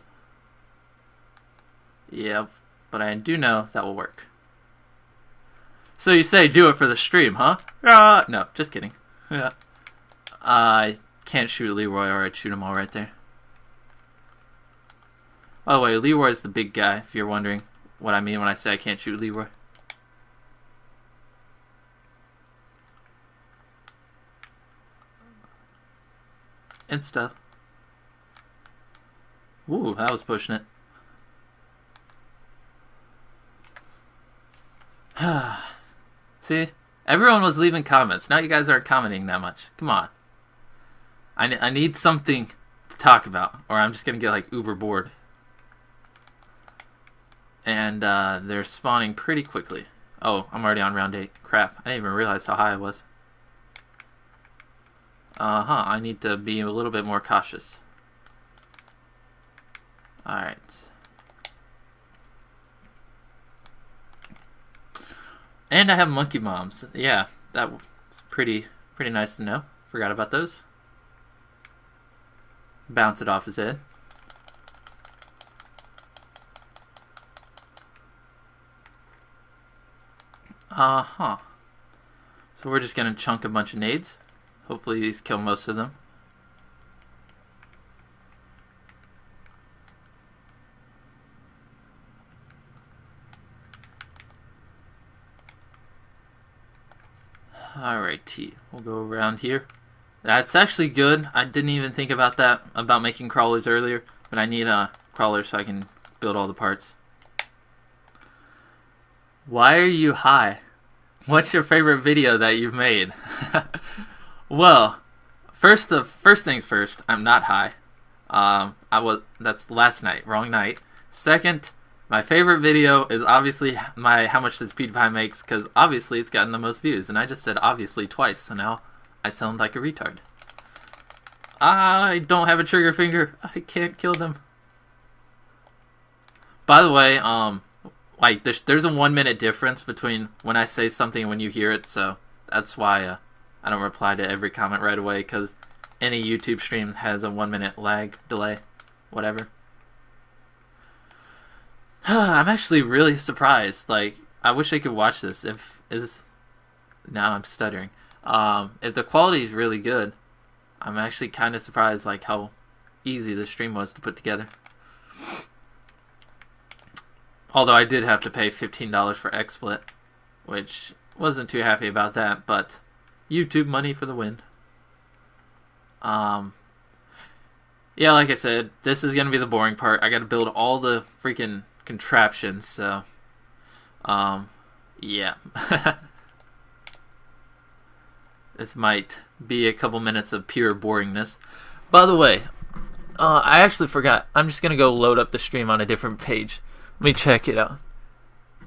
[SPEAKER 1] Yep, but I do know that will work. So you say do it for the stream, huh? Uh, no, just kidding. Yeah. I can't shoot Leroy or I'd shoot them all right there. By Oh wait, Leroy's the big guy, if you're wondering what I mean when I say I can't shoot Leroy. Insta. Ooh, that was pushing it. See? Everyone was leaving comments. Now you guys aren't commenting that much. Come on. I, I need something to talk about, or I'm just to get like uber bored. And uh, they're spawning pretty quickly. Oh, I'm already on round 8. Crap. I didn't even realize how high I was. Uh huh. I need to be a little bit more cautious. Alright. And I have monkey bombs. Yeah, that's pretty pretty nice to know. Forgot about those. Bounce it off his head. Uh huh. So we're just gonna chunk a bunch of nades. Hopefully these kill most of them. Alrighty, we'll go around here. That's actually good. I didn't even think about that, about making crawlers earlier, but I need a crawler so I can build all the parts. Why are you high? What's your favorite video that you've made? well, first of first things first, I'm not high. Um, I was that's last night, wrong night. Second, my favorite video is obviously my how much does PewDiePie makes because obviously it's gotten the most views, and I just said obviously twice, so now I sound like a retard. I don't have a trigger finger. I can't kill them. By the way, um, like there's there's a one minute difference between when I say something and when you hear it, so that's why uh, I don't reply to every comment right away because any YouTube stream has a one minute lag delay, whatever. I'm actually really surprised. Like I wish I could watch this. If is now I'm stuttering. Um, if the quality is really good, I'm actually kind of surprised like how easy the stream was to put together. Although I did have to pay $15 for XSplit, which wasn't too happy about that, but YouTube money for the win. Um, yeah, like I said, this is gonna be the boring part. I gotta build all the freaking contraptions, so, um, yeah. this might be a couple minutes of pure boringness. By the way, uh, I actually forgot. I'm just gonna go load up the stream on a different page. Let me check it out.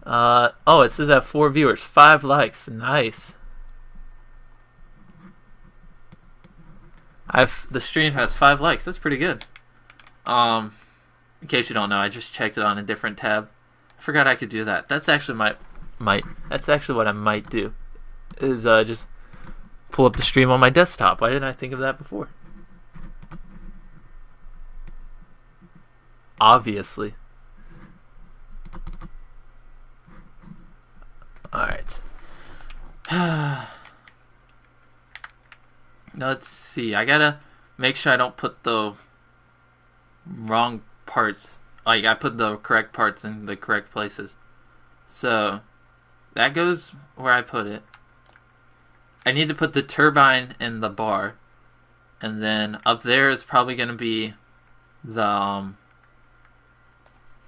[SPEAKER 1] Uh, oh, it says have four viewers, five likes. Nice. I've the stream has five likes. That's pretty good. Um, in case you don't know, I just checked it on a different tab. I forgot I could do that. That's actually my might. That's actually what I might do. Is uh just pull up the stream on my desktop. Why didn't I think of that before? Obviously. Alright. Let's see. I gotta make sure I don't put the wrong parts. Like, I put the correct parts in the correct places. So, that goes where I put it. I need to put the turbine in the bar. And then up there is probably going to be the. Um,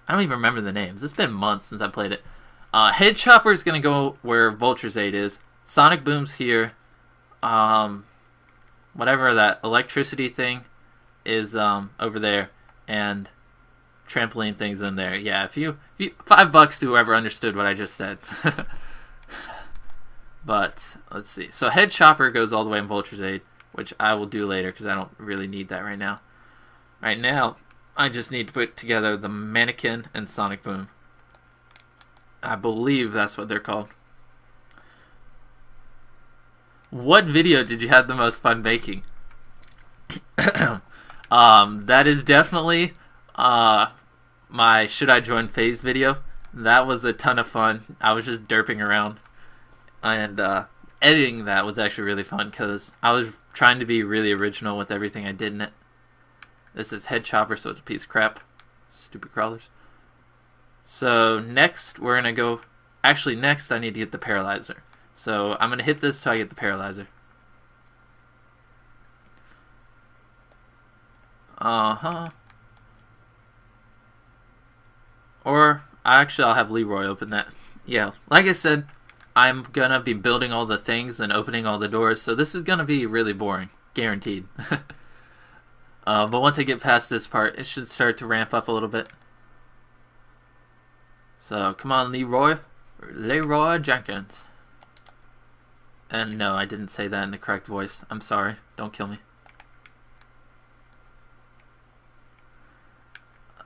[SPEAKER 1] I don't even remember the names. It's been months since I played it. Uh, Head Chopper is going to go where Vulture's Aid is. Sonic Boom's here. Um, whatever that electricity thing is um, over there. And trampoline things in there. Yeah, if you, if you five bucks to whoever understood what I just said. but let's see. So head chopper goes all the way in Vulture's Aid, which I will do later because I don't really need that right now. Right now, I just need to put together the mannequin and Sonic Boom. I believe that's what they're called. What video did you have the most fun making? um, that is definitely uh, my should I join FaZe video. That was a ton of fun. I was just derping around, and uh, editing that was actually really fun because I was trying to be really original with everything I did in it. This is head chopper, so it's a piece of crap. Stupid crawlers. So next we're gonna go. Actually, next I need to get the paralyzer. So I'm gonna hit this till I get the paralyzer. Uh huh. Or actually, I'll have Leroy open that. Yeah, like I said, I'm gonna be building all the things and opening all the doors, so this is gonna be really boring, guaranteed. uh, but once I get past this part, it should start to ramp up a little bit. So come on, Leroy, Leroy Jenkins. And no, I didn't say that in the correct voice. I'm sorry. Don't kill me.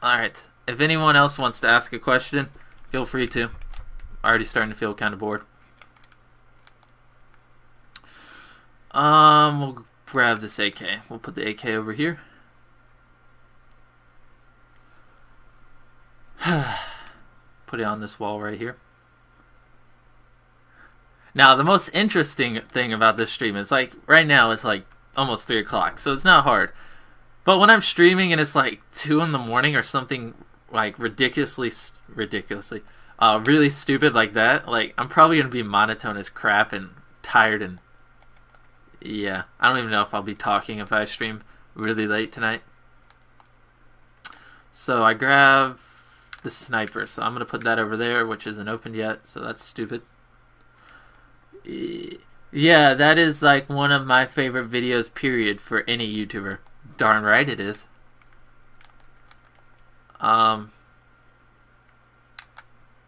[SPEAKER 1] Alright. If anyone else wants to ask a question, feel free to. I'm Already starting to feel kind of bored. Um, we'll grab this AK. We'll put the AK over here. put it on this wall right here. Now, the most interesting thing about this stream is like right now it's like almost three o'clock, so it's not hard. But when I'm streaming and it's like two in the morning or something like ridiculously, ridiculously, uh, really stupid like that, like I'm probably gonna be monotone as crap and tired and yeah, I don't even know if I'll be talking if I stream really late tonight. So I grab the sniper, so I'm gonna put that over there, which isn't opened yet, so that's stupid. Yeah, that is like one of my favorite videos, period, for any YouTuber. Darn right it is. Um.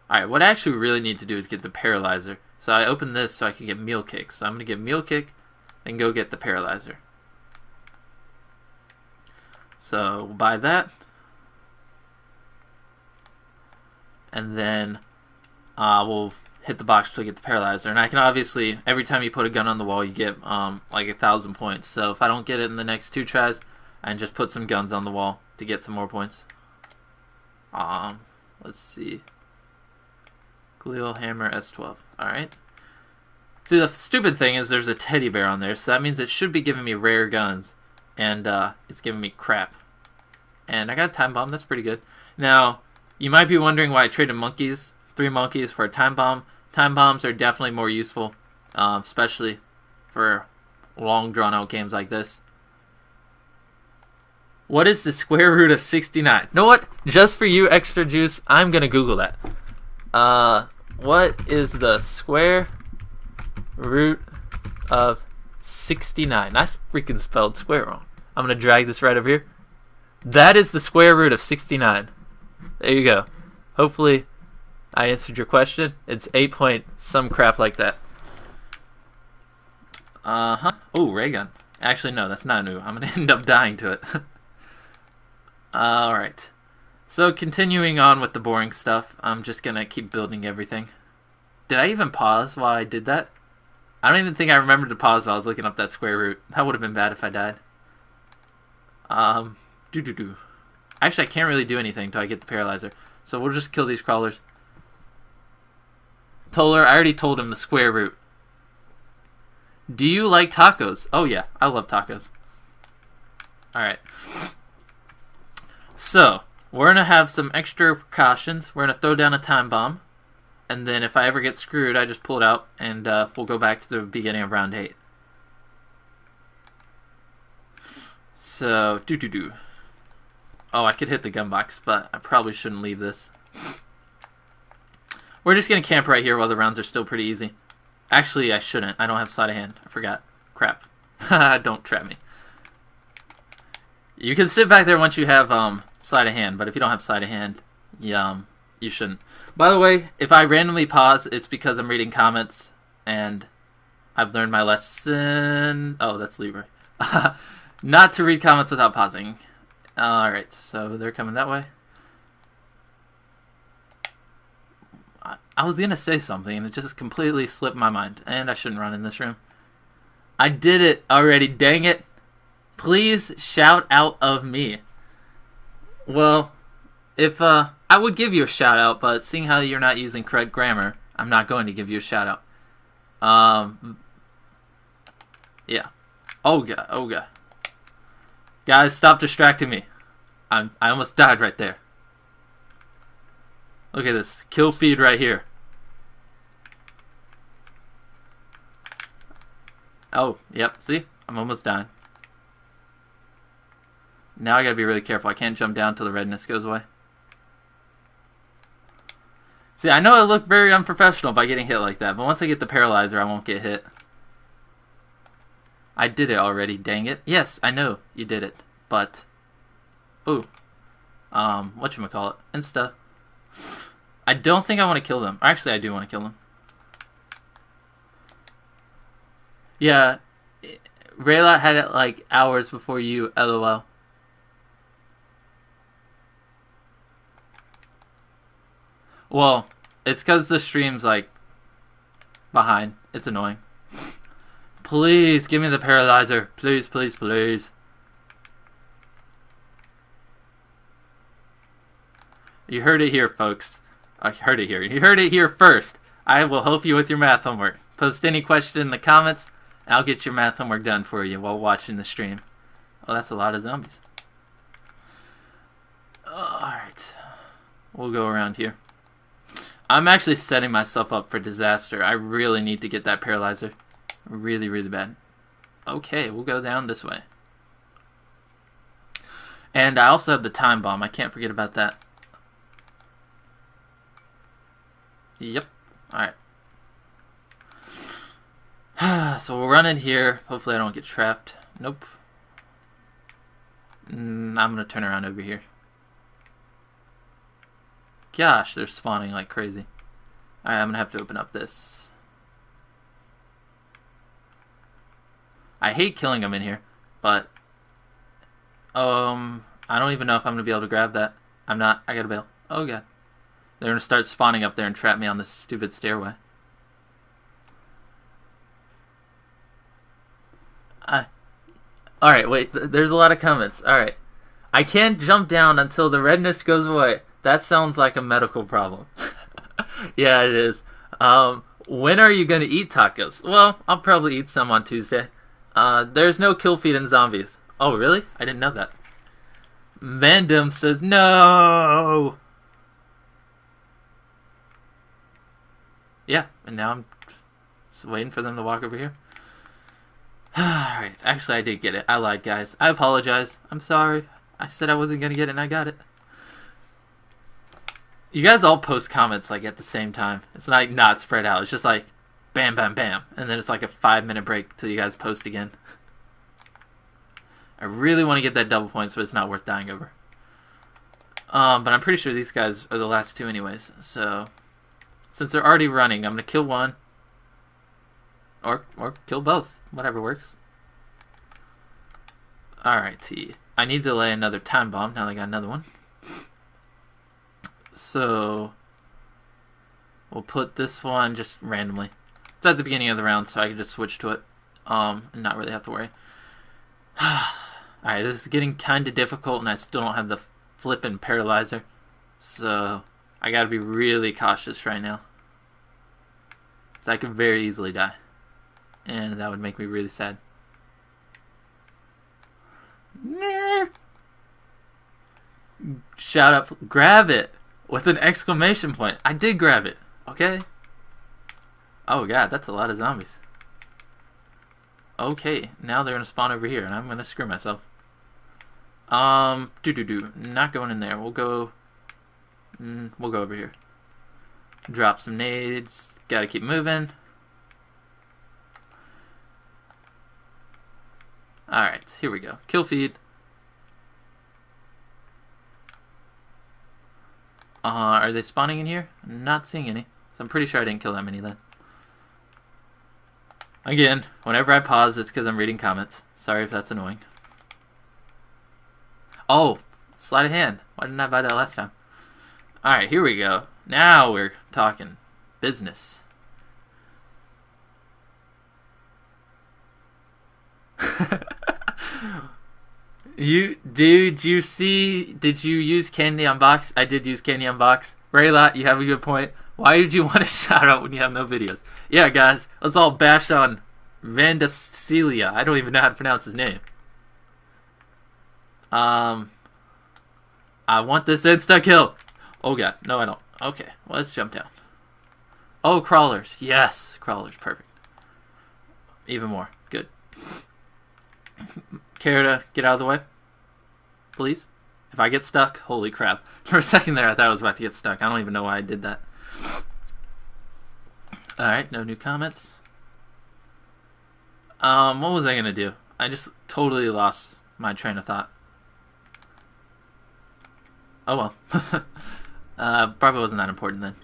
[SPEAKER 1] Alright, what I actually really need to do is get the paralyzer. So I open this so I can get Mule Kick. So I'm gonna get Mule Kick and go get the paralyzer. So we'll buy that. And then uh, we'll hit the box to get the paralyzer. And I can obviously, every time you put a gun on the wall, you get um, like a thousand points. So if I don't get it in the next two tries, I can just put some guns on the wall to get some more points. Um, let's see. Galil Hammer S12. Alright. See, the stupid thing is there's a teddy bear on there, so that means it should be giving me rare guns. And uh, it's giving me crap. And I got a time bomb, that's pretty good. Now, you might be wondering why I traded monkeys, three monkeys for a time bomb. Time bombs are definitely more useful, uh, especially for long drawn out games like this. What is the square root of 69? Know what? Just for you, extra juice, I'm gonna Google that. Uh, what is the square root of 69? I freaking spelled square wrong. I'm gonna drag this right over here. That is the square root of 69. There you go. Hopefully, I answered your question. It's 8 point some crap like that. Uh huh. Oh, ray gun. Actually, no, that's not new. I'm gonna end up dying to it. Alright. So, continuing on with the boring stuff, I'm just gonna keep building everything. Did I even pause while I did that? I don't even think I remembered to pause while I was looking up that square root. That would have been bad if I died. Um, do do do. Actually, I can't really do anything until I get the paralyzer. So we'll just kill these crawlers. Toller, I already told him the square root. Do you like tacos? Oh yeah, I love tacos. Alright. So, we're gonna have some extra precautions. We're gonna throw down a time bomb. And then if I ever get screwed, I just pull it out and uh, we'll go back to the beginning of round 8. So, do do do. Oh, I could hit the gun box, but I probably shouldn't leave this. We're just gonna camp right here while the rounds are still pretty easy. Actually, I shouldn't. I don't have sleight of hand. I forgot. Crap. Don't trap me. You can sit back there once you have um sleight of hand, but if you don't have sleight of hand, yeah, um, you shouldn't. By the way, if I randomly pause, it's because I'm reading comments and I've learned my lesson. Oh, that's Leroy. Not to read comments without pausing. Alright, so they're coming that way. I- I was gonna say something and it just completely slipped my mind. And I shouldn't run in this room. I did it already, dang it. Please shout out of me. Well, if uh I would give you a shout out, but seeing how you're not using correct grammar, I'm not going to give you a shout out. Um Yeah. Oh god, oh god. Guys, stop distracting me. I'm I almost died right there. Look at this. Kill feed right here. Oh, yep, see? I'm almost done. Now I gotta be really careful. I can't jump down till the redness goes away. See, I know I look very unprofessional by getting hit like that, but once I get the paralyzer, I won't get hit. I did it already, dang it. Yes, I know you did it, but... Ooh. Um, whatchamacallit? Insta. I don't think I want to kill them. Actually, I do want to kill them. Yeah, Rayla had it like hours before you, lol. Well, it's because the stream's like behind. It's annoying. Please give me the paralyzer. Please, please, please. You heard it here, folks. I heard it here. You heard it here first. I will help you with your math homework. Post any question in the comments, and I'll get your math homework done for you while watching the stream. Oh, that's a lot of zombies. Alright. We'll go around here. I'm actually setting myself up for disaster. I really need to get that paralyzer. Really, really bad. Okay, we'll go down this way. And I also have the time bomb. I can't forget about that. Yep. Alright. so we'll run in here. Hopefully I don't get trapped. Nope. Mm, I'm going to turn around over here. Gosh, they're spawning like crazy. Alright, I'm to have to open up this. I hate killing them in here, but... Um, I don't even know if I'm to be able to grab that. I'm not. I gotta bail. Oh god. They're to start spawning up there and trap me on this stupid stairway. Uh, Alright, wait. Th- there's a lot of comments. Alright. I can't jump down until the redness goes away. That sounds like a medical problem. yeah, it is. Um, when are you going to eat tacos? Well, I'll probably eat some on Tuesday. Uh, there's no kill feed in zombies. Oh, really? I didn't know that. Mandem says no. Yeah, and now I'm just waiting for them to walk over here. Alright, actually, I did get it. I lied, guys. I apologize. I'm sorry. I said I wasn't gonna get it, and I got it. You guys all post comments like at the same time. It's like not spread out. It's just like bam, bam, bam, and then it's like a five minute break till you guys post again. I really want to get that double points, but it's not worth dying over. Um, but I'm pretty sure these guys are the last two anyways. So since they're already running, I'm gonna kill one. Or or kill both. Whatever works. Alright, T. I need to lay another time bomb now I got another one. So we'll put this one just randomly. It's at the beginning of the round, so I can just switch to it. Um and not really have to worry. Alright, this is getting kinda difficult and I still don't have the flippin' paralyzer. So I gotta be really cautious right now. Because I could very easily die. And that would make me really sad. Shout out, grab it with an exclamation point. I did grab it, okay? Oh god, that's a lot of zombies. Okay, now they're gonna spawn over here and I'm gonna screw myself. Um, do do do. Not going in there. We'll go. Mm, we'll go over here. Drop some nades. Gotta keep moving. Alright, here we go. Kill feed. Uh, are they spawning in here? I'm Not seeing any. So I'm pretty sure I didn't kill that many then. Again, whenever I pause, it's because I'm reading comments. Sorry if that's annoying. Oh, sleight of hand. Why didn't I buy that last time? Alright, here we go. Now we're talking business. you did you see did you use candy on box? I did use candy on box. Raylot, you have a good point. Why did you want to shout out when you have no videos? Yeah, guys, let's all bash on Vandasilia. I don't even know how to pronounce his name. Um, I want this insta kill. Oh god, no, I don't. Okay, well, let's jump down. Oh, crawlers. Yes, crawlers. Perfect. Even more. Good. To get out of the way? Please? If I get stuck, holy crap. For a second there, I thought I was about to get stuck. I don't even know why I did that. Alright, no new comments. Um, what was I gonna do? I just totally lost my train of thought. Oh well. uh, probably wasn't that important then.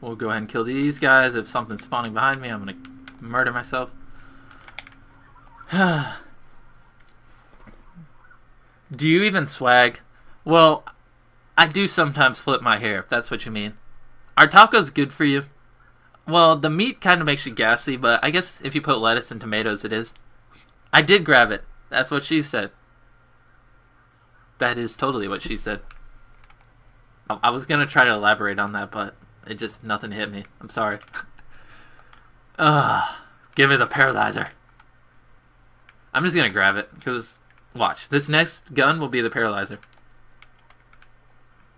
[SPEAKER 1] We'll go ahead and kill these guys. If something's spawning behind me, I'm gonna murder myself. do you even swag? Well, I do sometimes flip my hair, if that's what you mean. Are tacos good for you? Well, the meat kind of makes you gassy, but I guess if you put lettuce and tomatoes, it is. I did grab it. That's what she said. That is totally what she said. I, was gonna try to elaborate on that, but it just nothing hit me. I'm sorry. Ugh. Give me the paralyzer. I'm just gonna grab it because watch this next gun will be the paralyzer.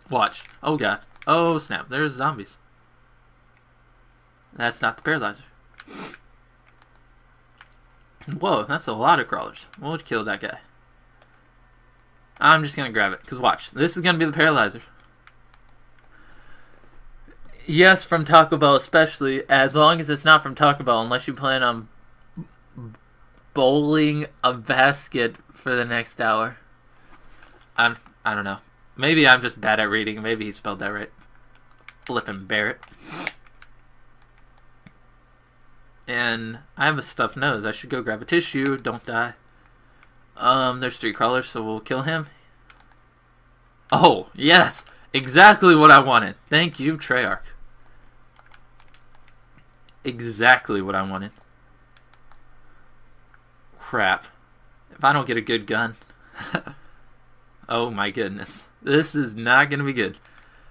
[SPEAKER 1] Watch. Oh god. Oh snap. There's zombies. That's not the paralyzer. Whoa, that's a lot of crawlers. We'll kill that guy. I'm just gonna grab it because watch. This is gonna be the paralyzer. Yes, from Taco Bell especially, as long as it's not from Taco Bell, unless you plan on bowling a basket for the next hour. I'm I don't know. Maybe I'm just bad at reading. Maybe he spelled that right. Flippin' Barrett. And I have a stuffed nose. I should go grab a tissue. Don't die. Um, there's three crawlers, so we'll kill him. Oh, yes! Exactly what I wanted. Thank you, Treyarch. Exactly what I wanted. Crap. If I don't get a good gun. oh my goodness. This is not going to be good.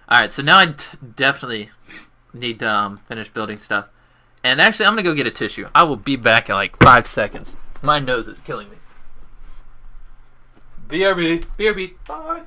[SPEAKER 1] Alright, so now I definitely need to um, finish building stuff. And actually, I'm going to go get a tissue. I will be back in like five seconds. My nose is killing me. BRB. BRB. Bye.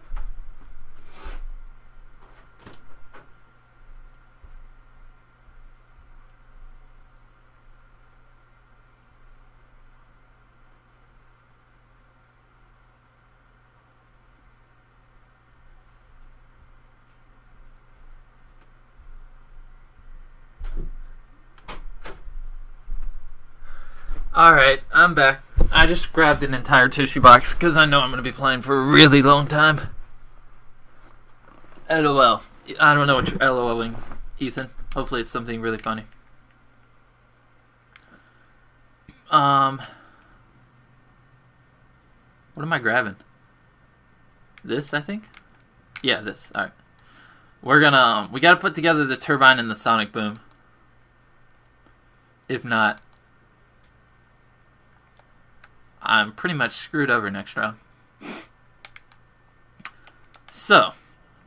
[SPEAKER 1] Alright, I'm back. I just grabbed an entire tissue box because I know I'm going to be playing for a really long time. LOL. I don't know what you're LOLing, Ethan. Hopefully it's something really funny. Um. What am I grabbing? This, I think? Yeah, this. Alright. We're gonna. Um, we gotta put together the turbine and the sonic boom. If not, I'm pretty much screwed over next round. So,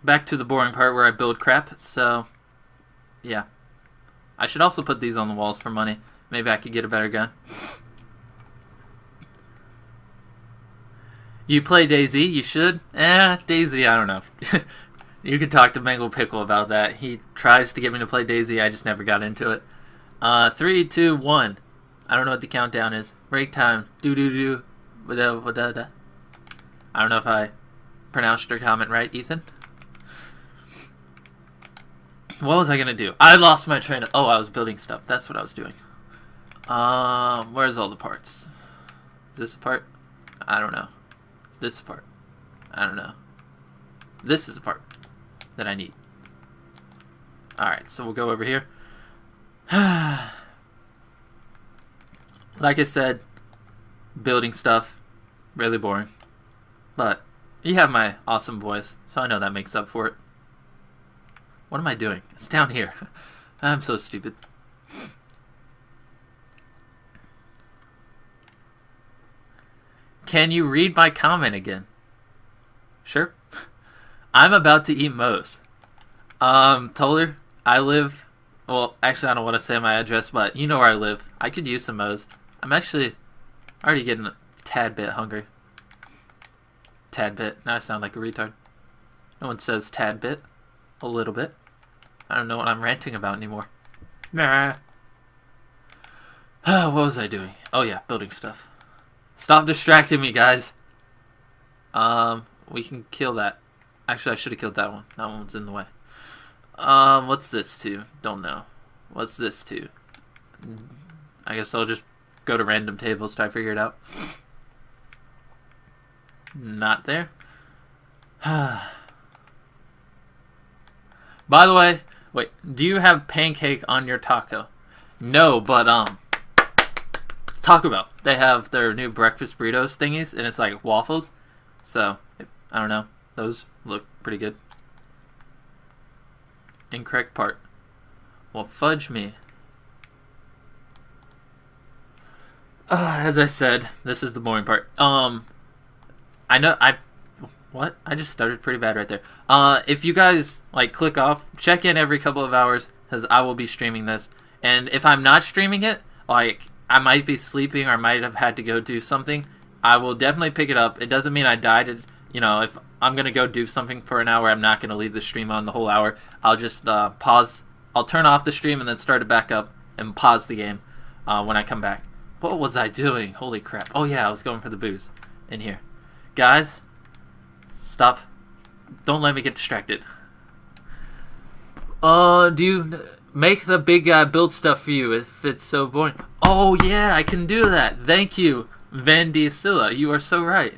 [SPEAKER 1] back to the boring part where I build crap. So, yeah. I should also put these on the walls for money. Maybe I could get a better gun. You play Daisy, you should. Eh, Daisy, I don't know. you could talk to Mangle Pickle about that. He tries to get me to play Daisy, I just never got into it. Uh, three, two, one. I don't know what the countdown is. Break time. Do do do. I don't know if I pronounced your comment right, Ethan. What was I gonna do? I lost my train of. Oh, I was building stuff. That's what I was doing. Um, where's all the parts? Is this a part? I don't know. Is this a part? I don't know. This is the part that I need. Alright, so we'll go over here. like I said, building stuff, really boring. But you have my awesome voice, so I know that makes up for it. What am I doing? It's down here. I'm so stupid. Can you read my comment again? Sure. I'm about to eat Moe's. Um, Toller, I live. Well, actually, I don't want to say my address, but you know where I live. I could use some Moe's. I'm actually already getting a tad bit hungry. Tad bit. Now I sound like a retard. No one says tad bit. A little bit. I don't know what I'm ranting about anymore. Nah. what was I doing? Oh yeah, building stuff. Stop distracting me, guys. Um, we can kill that. Actually, I should have killed that one. That one's in the way. Um, what's this to? Don't know. What's this to? I guess I'll just go to random tables till I figure it out. Not there. By the way, wait, do you have pancake on your taco? No, but um Taco Bell. They have their new breakfast burritos thingies and it's like waffles. So, I don't know. Those look pretty good. Incorrect part. Well, fudge me. Uh, as I said, this is the boring part. Um, I know I. What? I just started pretty bad right there. Uh, if you guys like click off, check in every couple of hours because I will be streaming this. And if I'm not streaming it, like I might be sleeping or might have had to go do something, I will definitely pick it up. It doesn't mean I died. It, you know, if I'm gonna go do something for an hour, I'm not gonna leave the stream on the whole hour. I'll just uh, pause. I'll turn off the stream and then start it back up and pause the game uh, when I come back. What was I doing? Holy crap! Oh yeah, I was going for the booze in here, guys. Stop! Don't let me get distracted. Uh, do you make the big guy build stuff for you if it's so boring? Oh yeah, I can do that. Thank you, Van Diesilla. You are so right.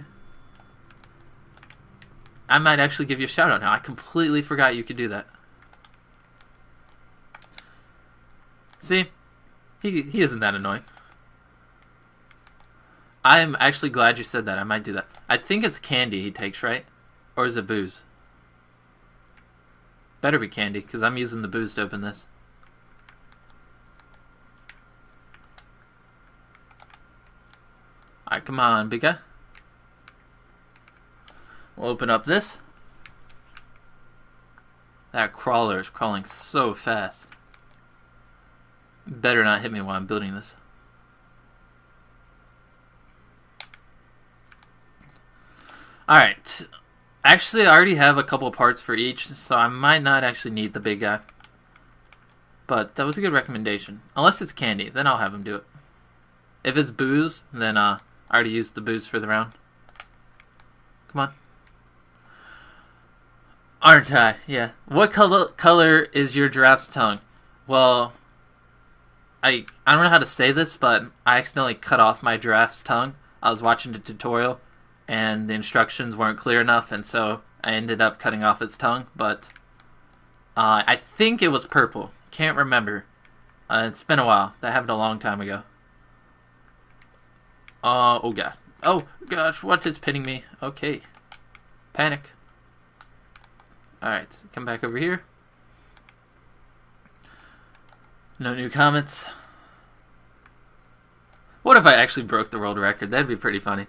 [SPEAKER 1] I might actually give you a shout out now. I completely forgot you could do that. See? He, he isn't that annoying. I'm actually glad you said that. I might do that. I think it's candy he takes, right? Or is it booze? Better be candy, because I'm using the booze to open this. Alright, come on, big guy. We'll open up this. That crawler is crawling so fast. Better not hit me while I'm building this. Alright. Actually, I already have a couple parts for each, so I might not actually need the big guy. But that was a good recommendation. Unless it's candy, then I'll have him do it. If it's booze, then uh, I already used the booze for the round. Come on. Aren't I? Yeah. What color color is your giraffe's tongue? Well, I I don't know how to say this, but I accidentally cut off my giraffe's tongue. I was watching the tutorial, and the instructions weren't clear enough, and so I ended up cutting off its tongue. But uh, I think it was purple. Can't remember. Uh, it's been a while. That happened a long time ago. Uh, oh god. Oh gosh, what is pinning me? Okay. Panic. Alright, come back over here. No new comments. What if I actually broke the world record? That'd be pretty funny.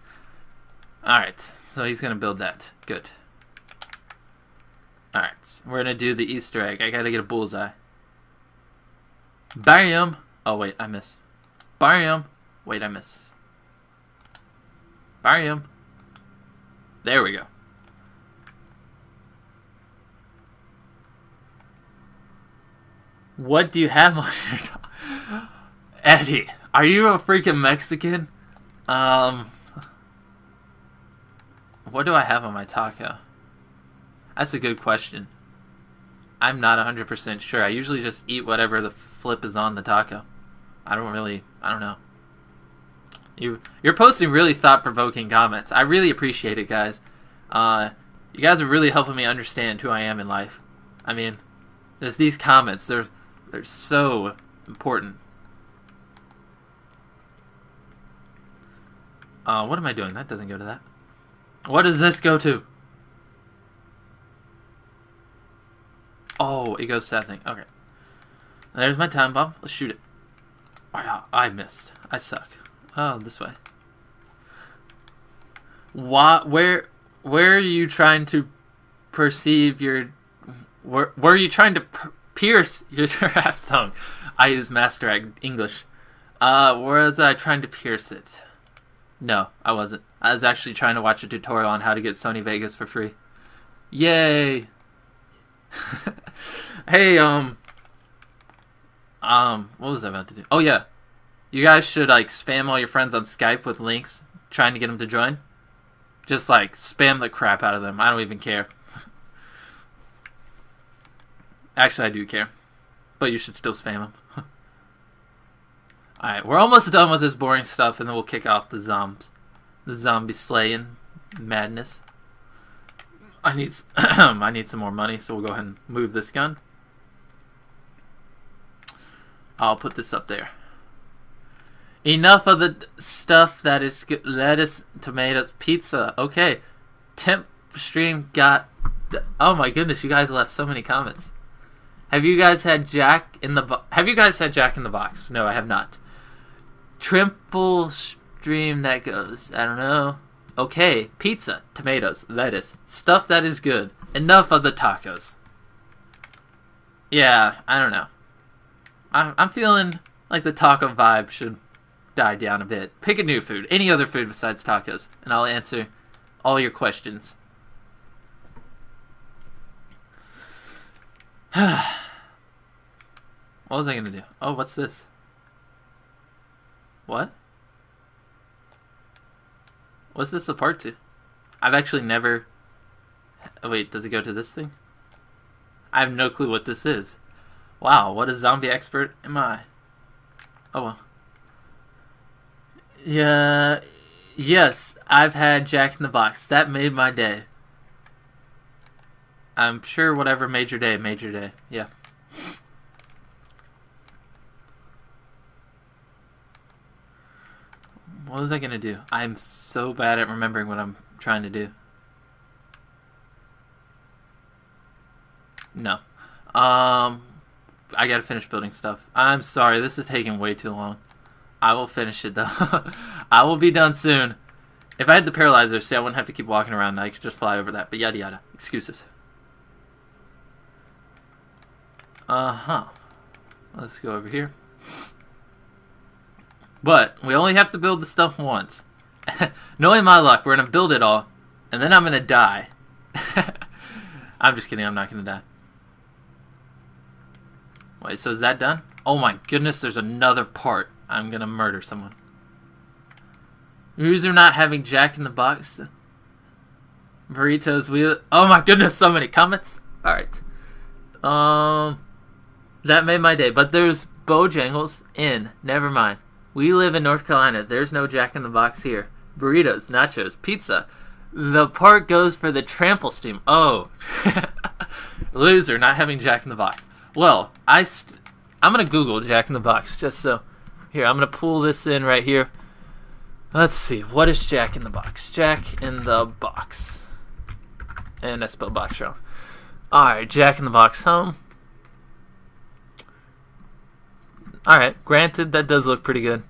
[SPEAKER 1] Alright, so he's gonna build that. Good. Alright, we're gonna do the Easter egg. I gotta get a bullseye. Barium! Oh wait, I missed. Barium! Wait, I missed. Barium! There we go. What do you have on your top? Eddie, are you a freaking Mexican? Um, what do I have on my taco? That's a good question. I'm not 100% sure. I usually just eat whatever the flip is on the taco. I don't really, I don't know. You, you're posting really thought-provoking comments. I really appreciate it, guys. Uh, You guys are really helping me understand who I am in life. I mean, just these comments, they're they're so important. Uh, what am I doing? That doesn't go to that. What does this go to? Oh, it goes to that thing. Okay. There's my time bomb. Let's shoot it. I missed. I suck. Oh, this way. Why? Where? Where are you trying to perceive your? Where? Where are you trying to pierce your rap song? I use Master English. Uh, where was I trying to pierce it? No, I wasn't. I was actually trying to watch a tutorial on how to get Sony Vegas for free. Yay! hey, um, um, what was I about to do? Oh yeah, you guys should like spam all your friends on Skype with links, trying to get them to join. Just like spam the crap out of them. I don't even care. Actually, I do care, but you should still spam them. all right, we're almost done with this boring stuff, and then we'll kick off the zombies, the zombie slaying madness. I need I need some more money, so we'll go ahead and move this gun. I'll put this up there. Enough of the stuff that is good. lettuce, tomatoes, pizza. Okay, temp stream got. Oh my goodness, you guys left so many comments. Have you guys had Jack in the Have you guys had Jack in the Box? No, I have not. Trimple stream that goes. I don't know. Okay, pizza, tomatoes, lettuce, stuff that is good. Enough of the tacos. Yeah, I don't know. I'm feeling like the taco vibe should die down a bit. Pick a new food, any other food besides tacos, and I'll answer all your questions. what was I gonna do? Oh, what's this? What? What's this a part to? I've actually never. Oh, wait, does it go to this thing? I have no clue what this is. Wow, what a zombie expert am I? Oh well. Yeah. Yes, I've had Jack in the Box. That made my day. I'm sure whatever made your day, made your day. Yeah. What was I gonna do? I'm so bad at remembering what I'm trying to do. No. Um, I gotta finish building stuff. I'm sorry, this is taking way too long. I will finish it though. I will be done soon. If I had the paralyzer, see, I wouldn't have to keep walking around. I could just fly over that. But yada yada. Excuses. Uh huh. Let's go over here. But we only have to build the stuff once. Knowing my luck, we're gonna build it all, and then I'm gonna die. I'm just kidding. I'm not gonna die. Wait, so is that done? Oh my goodness, there's another part. I'm gonna murder someone. User not having Jack in the Box. Burritos. We. Oh my goodness, so many comments. All right. Um, that made my day. But there's Bojangles in. Never mind. We live in North Carolina. There's no Jack in the Box here. Burritos, nachos, pizza. The part goes for the trample steam. Oh, loser, not having Jack in the Box. Well, I st- I'm gonna Google Jack in the Box just so. Here, I'm gonna pull this in right here. Let's see. What is Jack in the Box? Jack in the Box. And I spelled box wrong. Alright, Jack in the Box home. Alright, granted, that does look pretty good.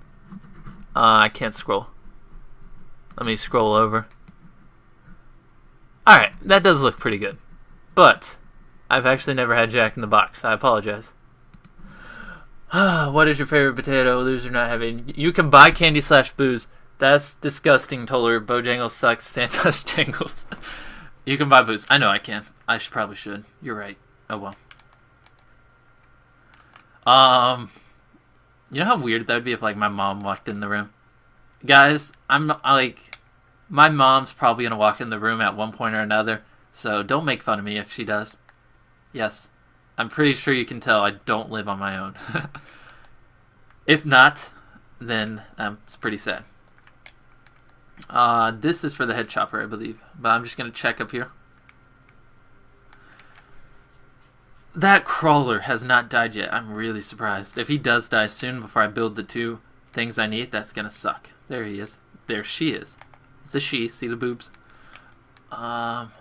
[SPEAKER 1] Uh, I can't scroll. Let me scroll over. Alright, that does look pretty good. But, I've actually never had Jack in the Box. I apologize. what is your favorite potato? Loser not having. You can buy candy slash booze. That's disgusting, Toller. Bojangles sucks. Santa's jangles. you can buy booze. I know I can. I should, probably should. You're right. Oh well. Um, you know how weird that would be if like my mom walked in the room. Guys, I'm like, my mom's probably gonna walk in the room at one point or another. So don't make fun of me if she does. Yes, I'm pretty sure you can tell I don't live on my own. if not, then um, it's pretty sad. Uh, this is for the head chopper, I believe. But I'm just gonna check up here. That crawler has not died yet. I'm really surprised. If he does die soon before I build the two things I need, that's gonna suck. There he is. There she is. It's a she. See the boobs? Um.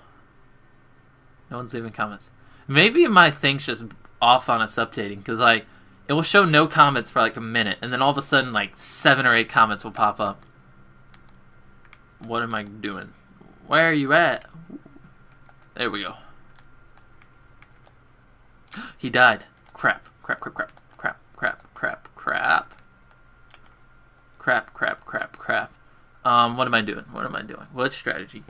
[SPEAKER 1] No one's leaving comments. Maybe my thing's just off on its updating because like it will show no comments for like a minute, and then all of a sudden like seven or eight comments will pop up. What am I doing? Where are you at? There we go. He died. Crap. Crap, crap, crap, crap, crap, crap, crap. Crap, crap, crap, crap. Um, what am I doing? What am I doing? What strategy?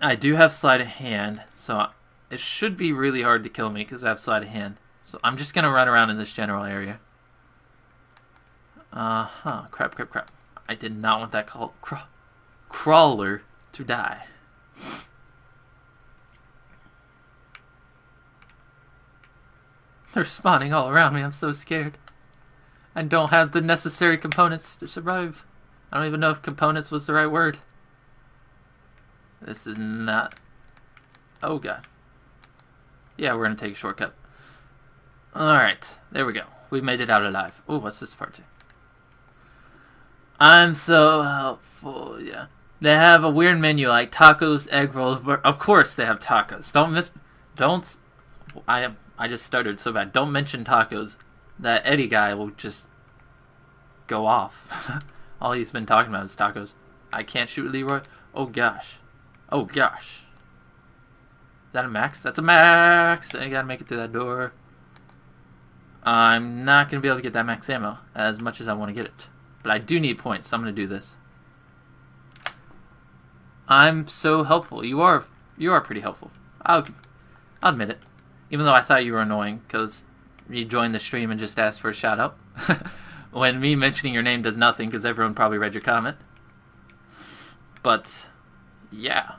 [SPEAKER 1] I do have sleight of hand, so it should be really hard to kill me because I have sleight of hand. So I'm just gonna run around in this general area. Uh huh. Crap, crap, crap. I did not want that craw- craw- crawler to die. They're spawning all around me. I'm so scared. I don't have the necessary components to survive. I don't even know if components was the right word. This is not. Oh god. Yeah, we're gonna take a shortcut. Alright, there we go. We made it out alive. Oh, what's this part two? I'm so helpful, yeah. They have a weird menu like tacos, egg rolls. Of course, they have tacos. Don't miss. Don't. I am. I just stuttered so bad. Don't mention tacos. That Eddie guy will just go off. All he's been talking about is tacos. I can't shoot Leroy. Oh gosh. Oh gosh. Is that a max? That's a max. I gotta make it through that door. I'm not gonna be able to get that max ammo as much as I want to get it, but I do need points, so I'm gonna do this. I'm so helpful. You are. You are pretty helpful. I'll. I'll admit it. Even though I thought you were annoying because you joined the stream and just asked for a shout out. when me mentioning your name does nothing because everyone probably read your comment. But yeah.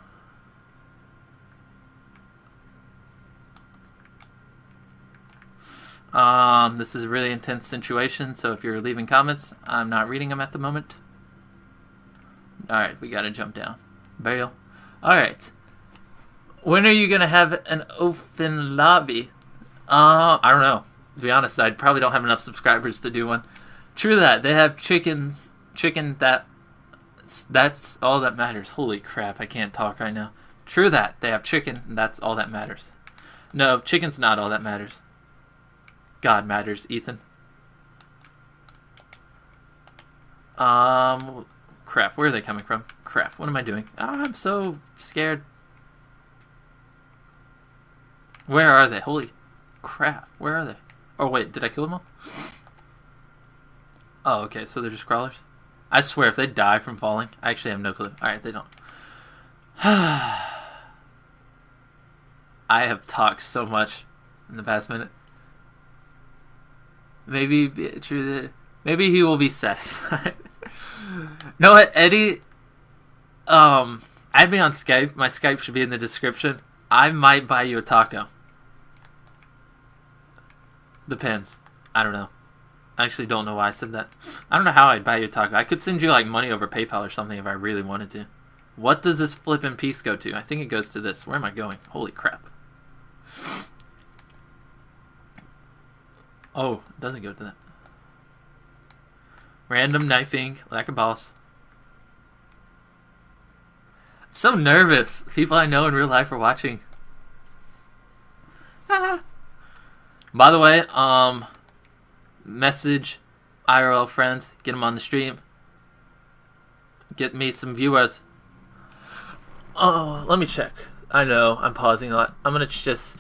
[SPEAKER 1] Um, this is a really intense situation, so if you're leaving comments, I'm not reading them at the moment. Alright, we gotta jump down. Bail. Alright. When are you gonna have an open lobby? Uh, I don't know. To be honest, I probably don't have enough subscribers to do one. True that. They have chickens. Chicken that. That's all that matters. Holy crap, I can't talk right now. True that. They have chicken, that's all that matters. No, chicken's not all that matters. God matters, Ethan. Um, crap. Where are they coming from? Crap. What am I doing? Ah, I'm so scared. Where are they? Holy crap. Where are they? Oh, wait. Did I kill them all? Oh, okay. So they're just crawlers? I swear, if they die from falling, I actually have no clue. Alright, they don't. I have talked so much in the past minute. Maybe be true maybe he will be satisfied. no, Eddie. Um, add me on Skype. My Skype should be in the description. I might buy you a taco. Depends. I don't know. I actually don't know why I said that. I don't know how I'd buy you a taco. I could send you like money over PayPal or something if I really wanted to. What does this flipping piece go to? I think it goes to this. Where am I going? Holy crap. Oh, it doesn't go to that. Random knifing, like a boss. I'm so nervous. People I know in real life are watching. Ah. By the way, um, message IRL friends, get them on the stream. Get me some viewers. Oh, let me check. I know I'm pausing a lot. I'm gonna just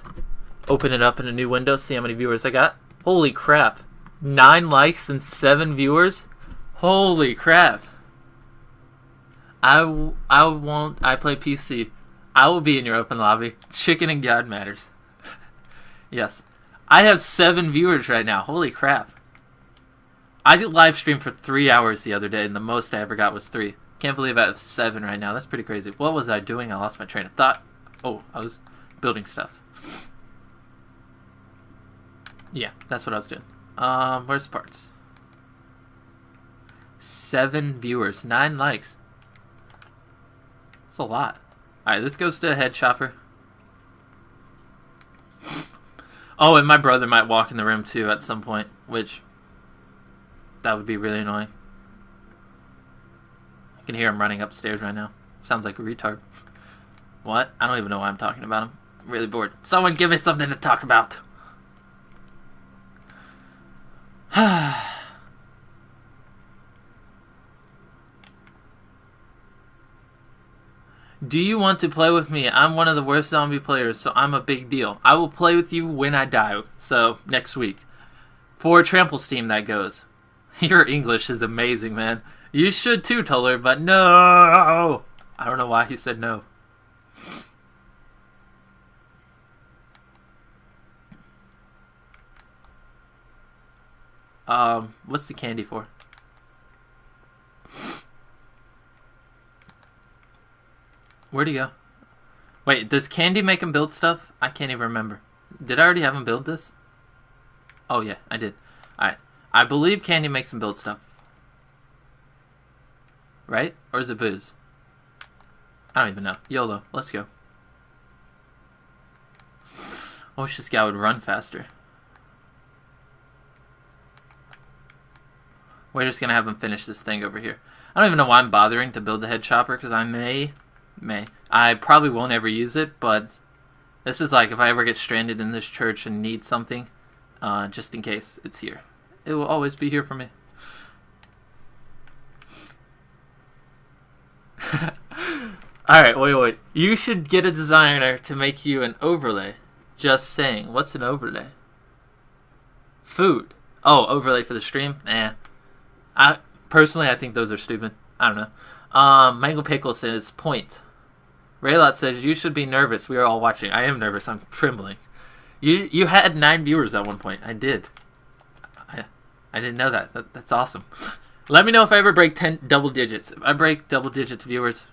[SPEAKER 1] open it up in a new window, see how many viewers I got. Holy crap. Nine likes and seven viewers? Holy crap. I, I won't. I play PC. I will be in your open lobby. Chicken and God matters. yes. I have seven viewers right now. Holy crap. I did live stream for three hours the other day, and the most I ever got was three. Can't believe I have seven right now. That's pretty crazy. What was I doing? I lost my train of thought. Oh, I was building stuff. Yeah, that's what I was doing. Um, where's parts? Seven viewers, nine likes. That's a lot. Alright, this goes to Head Chopper. Oh, and my brother might walk in the room too at some point, which that would be really annoying. I can hear him running upstairs right now. Sounds like a retard. What? I don't even know why I'm talking about him. I'm really bored. Someone give me something to talk about. Do you want to play with me? I'm one of the worst zombie players, so I'm a big deal. I will play with you when I die, so next week. For Trample Steam, that goes. Your English is amazing, man. You should too, Tuller, but no! I don't know why he said no. Um, what's the candy for? Where'd he go? Wait, does Candy make him build stuff? I can't even remember. Did I already have him build this? Oh yeah, I did. Alright. I believe Candy makes him build stuff. Right? Or is it booze? I don't even know. YOLO. Let's go. I wish this guy would run faster. We're just gonna have him finish this thing over here. I don't even know why I'm bothering to build the head chopper because I may, may, I probably won't ever use it. But this is like if I ever get stranded in this church and need something, uh, just in case it's here. It will always be here for me. Alright, wait, wait. You should get a designer to make you an overlay. Just saying. What's an overlay? Food. Oh, overlay for the stream? Nah. I personally I think those are stupid. I don't know. Um Mango Pickle says point. Raylot says you should be nervous. We are all watching. I am nervous. I'm trembling. You you had nine viewers at one point. I did. I I didn't know that. that that's awesome. Let me know if I ever break ten double digits. If I break double digits viewers,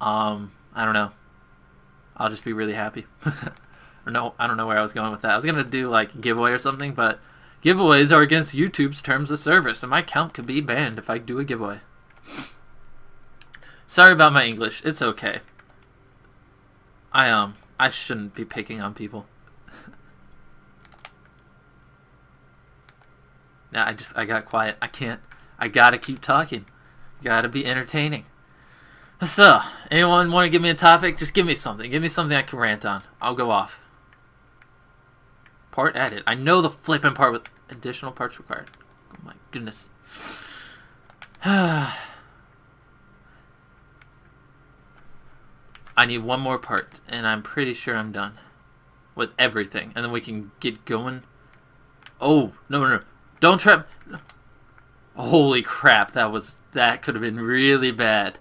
[SPEAKER 1] um, I don't know. I'll just be really happy. or no, I don't know where I was going with that. I was gonna do like giveaway or something, but giveaways are against YouTube's terms of service, and my account could be banned if I do a giveaway. Sorry about my English. It's okay. I um I shouldn't be picking on people. Nah, I just I got quiet. I can't. I gotta keep talking. Gotta be entertaining. So, anyone want to give me a topic? Just give me something. Give me something I can rant on. I'll go off. Part added. I know the flipping part with additional parts required. Oh my goodness. I need one more part, and I'm pretty sure I'm done with everything, and then we can get going. Oh no no no! Don't trap! Holy crap! That was that could have been really bad.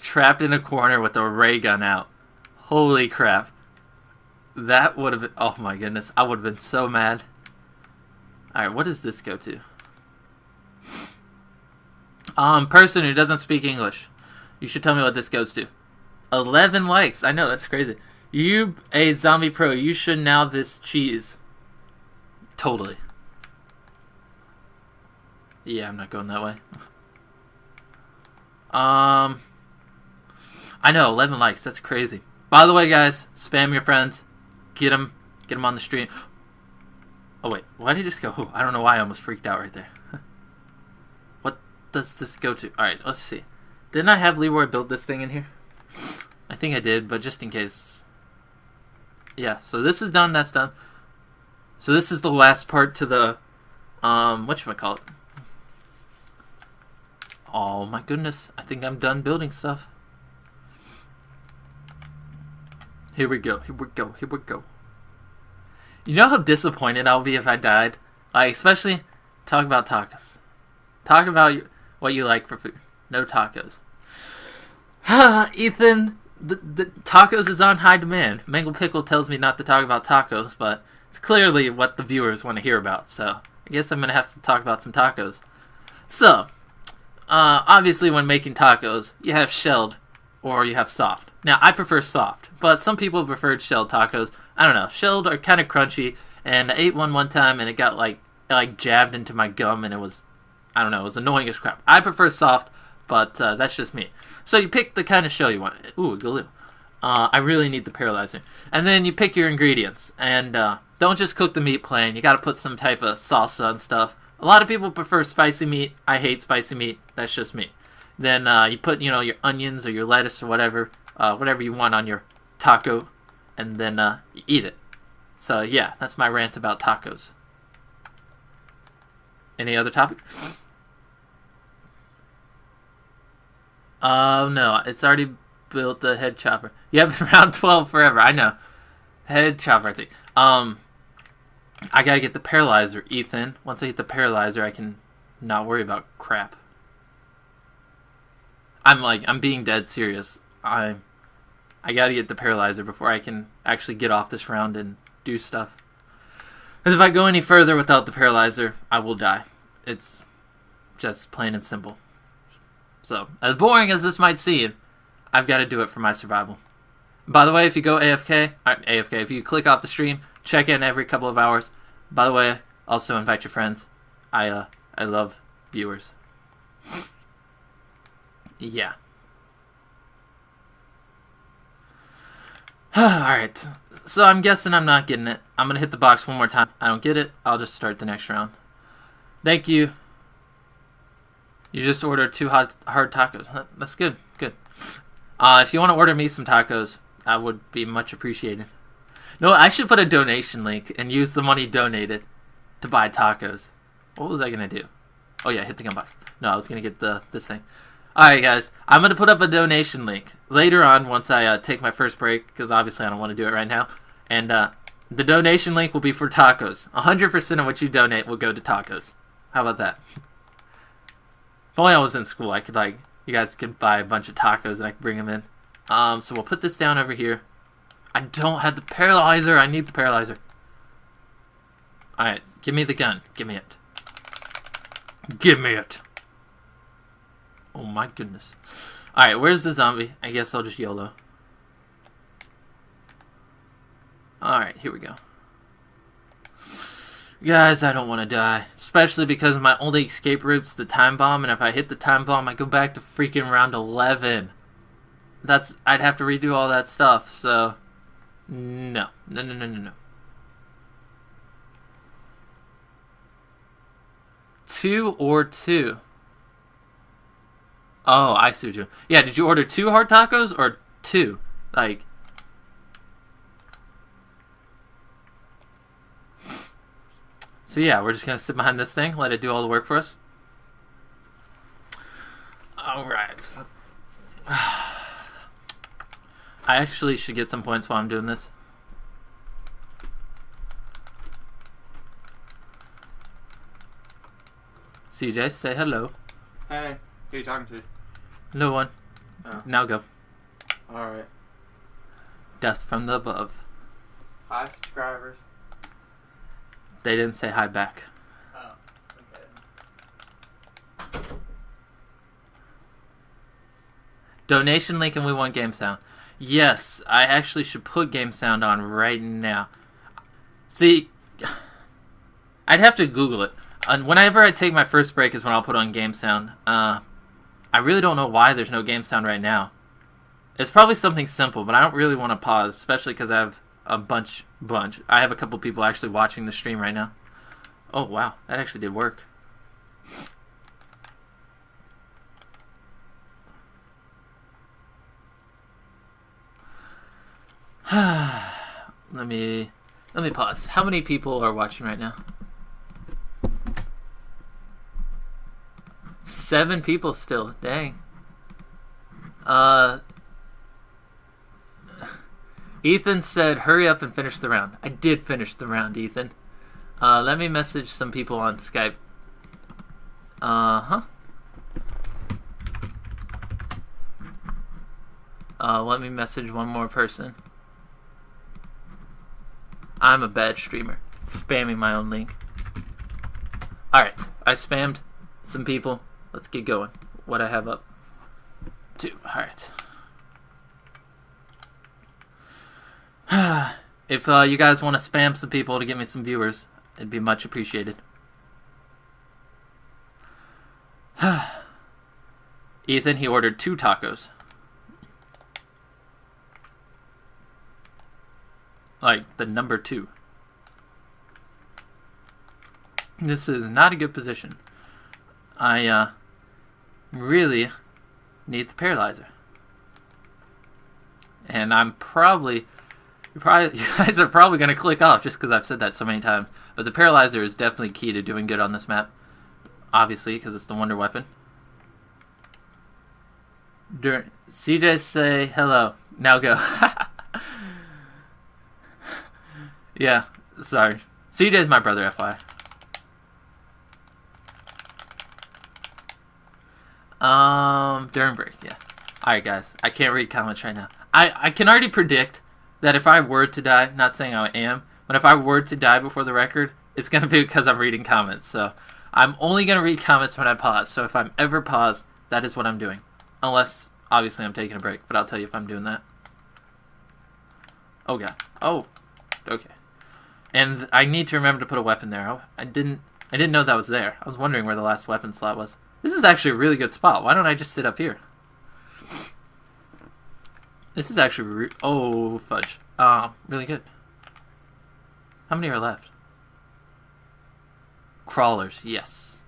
[SPEAKER 1] Trapped in a corner with a ray gun out. Holy crap! That would have been. Oh my goodness! I would have been so mad. All right, what does this go to? Um, person who doesn't speak English. You should tell me what this goes to. 11 likes. I know, that's crazy. You, a zombie pro, you should now this cheese. Totally. Yeah, I'm not going that way. Um, I know, 11 likes. That's crazy. By the way, guys, spam your friends. Get them, get them on the stream. Oh wait, why did just go? Oh, I don't know why I almost freaked out right there. what does this go to? All right, let's see. Didn't I have Leroy build this thing in here? Think I did, but just in case. Yeah, so this is done, that's done. So this is the last part to the um what should I call it? Oh my goodness, I think I'm done building stuff. Here we go, here we go, here we go. You know how disappointed I'll be if I died? Like, especially talk about tacos. Talk about what you like for food. No tacos. Ethan, the, the tacos is on high demand. Mangle Pickle tells me not to talk about tacos, but it's clearly what the viewers want to hear about. So I guess I'm gonna have to talk about some tacos. So, uh, obviously, when making tacos, you have shelled or you have soft. Now, I prefer soft, but some people preferred shelled tacos. I don't know. Shelled are kind of crunchy, and I ate one one time, and it got like it, like jabbed into my gum, and it was, I don't know, it was annoying as crap. I prefer soft, but uh, that's just me. So you pick the kind of shell you want. Ooh, glue. Uh, I really need the paralyzer. And then you pick your ingredients, and uh, don't just cook the meat plain. You got to put some type of salsa and stuff. A lot of people prefer spicy meat. I hate spicy meat. That's just me. Then uh, you put you know your onions or your lettuce or whatever, uh, whatever you want on your taco, and then uh, you eat it. So yeah, that's my rant about tacos. Any other topics? Oh no, it's already built the head chopper. Been around twelve forever. I know. Head chopper, I think. Um, I gotta get the paralyzer, Ethan. Once I get the paralyzer, I can not worry about crap. I'm like, I'm being dead serious. I'm, I gotta get the paralyzer before I can actually get off this round and do stuff. Because if I go any further without the paralyzer, I will die. It's just plain and simple. So, as boring as this might seem, I've got to do it for my survival. By the way, if you go AFK, uh, AFK, if you click off the stream, check in every couple of hours. By the way, also invite your friends. I uh, I love viewers. yeah. All right. So I'm guessing I'm not getting it. I'm gonna hit the box one more time. I don't get it. I'll just start the next round. Thank you. You just ordered two hot hard tacos. That's good. Good. Uh, if you want to order me some tacos, I would be much appreciated. No, I should put a donation link and use the money donated to buy tacos. What was I gonna do? Oh yeah, hit the gun box. No, I was gonna get the this thing. All right, guys, I'm gonna put up a donation link later on once I uh, take my first break because obviously I don't want to do it right now. And uh, the donation link will be for tacos. 100% of what you donate will go to tacos. How about that? Only I was in school, I could like you guys could buy a bunch of tacos and I could bring them in. Um, so we'll put this down over here. I don't have the paralyzer. I need the paralyzer. All right, give me the gun. Give me it. Give me it. Oh my goodness. All right, where's the zombie? I guess I'll just YOLO. All right, here we go. Guys, I don't want to die. Especially because my only escape route's the time bomb, and if I hit the time bomb, I go back to freaking round 11. That's I'd have to redo all that stuff, so no. No no no no no. Two or two? Oh, I see what you Yeah, did you order two hard tacos or two? Like So yeah, we're just gonna sit behind this thing, let it do all the work for us. Alright. I actually should get some points while I'm doing this. CJ, say hello.
[SPEAKER 4] Hey, who are you talking to?
[SPEAKER 1] No one.
[SPEAKER 4] Oh.
[SPEAKER 1] Now go.
[SPEAKER 4] Alright.
[SPEAKER 1] Death from the above.
[SPEAKER 4] Hi, subscribers.
[SPEAKER 1] They didn't say hi back. Donation link and we want game sound. Yes, I actually should put game sound on right now. See, I'd have to Google it. And whenever I take my first break is when I'll put on game sound. Uh, I really don't know why there's no game sound right now. It's probably something simple, but I don't really want to pause, especially because I have a bunch, bunch. I have a couple people actually watching the stream right now. Oh wow, that actually did work. let me let me pause. How many people are watching right now? Seven people still. Dang. Uh Ethan said, "Hurry up and finish the round." I did finish the round, Ethan. Uh, let me message some people on Skype. Uh huh. Uh, let me message one more person. I'm a bad streamer, spamming my own link. All right, I spammed some people. Let's get going. What I have up. Two. All if uh, you guys want to spam some people to get me some viewers, it'd be much appreciated. Ethan, he ordered two tacos. like the number two. This is not a good position. I uh, really need the paralyzer. And I'm probably, you probably, you guys are probably going to click off just because I've said that so many times. But the paralyzer is definitely key to doing good on this map. Obviously, because it's the wonder weapon. Dur- CJ say hello. Now go. yeah, sorry. CJ is my brother, FY. Um, during break, yeah. Alright, guys. I can't read comments right now. I, I can already predict that if I were to die, not saying I am, but if I were to die before the record, it's going to be because I'm reading comments. So I'm only going to read comments when I pause. So if I'm ever paused, that is what I'm doing. Unless, obviously, I'm taking a break, but I'll tell you if I'm doing that. Oh, God. Oh, okay. And I need to remember to put a weapon there. Oh, I didn't. I didn't know that was there. I was wondering where the last weapon slot was. This is actually a really good spot. Why don't I just sit up here? This is actually oh fudge. Uh, really good. How many are left? Crawlers, yes.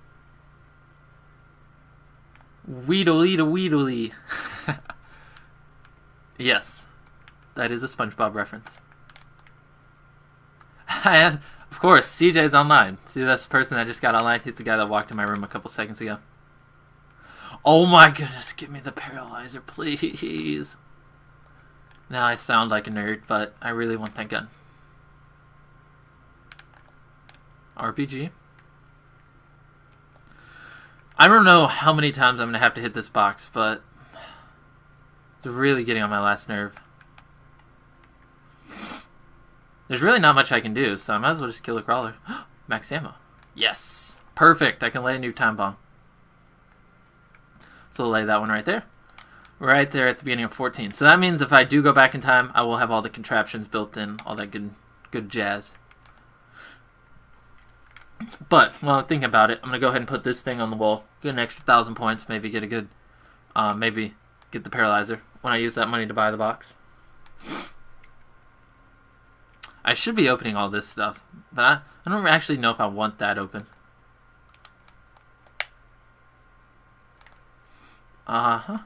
[SPEAKER 1] Weedly to Weedly. yes, that is a SpongeBob reference. And of course, CJ's online. See, that's the person that just got online. He's the guy that walked in my room a couple seconds ago. Oh my goodness, give me the paralyzer, please. Now I sound like a nerd, but I really want that gun. RPG. I don't know how many times I'm going to have to hit this box, but it's really getting on my last nerve. There's really not much I can do, so I might as well just kill the crawler. Max ammo. Yes. Perfect. I can lay a new time bomb. So I'll lay that one right there. Right there at the beginning of 14. So that means if I do go back in time, I will have all the contraptions built in, all that good good jazz. But, while I'm thinking about it, I'm going to go ahead and put this thing on the wall. Get an extra thousand points, maybe get a good, uh, maybe get the paralyzer when I use that money to buy the box. I should be opening all this stuff, but I, I don't actually know if I want that open. Uh huh.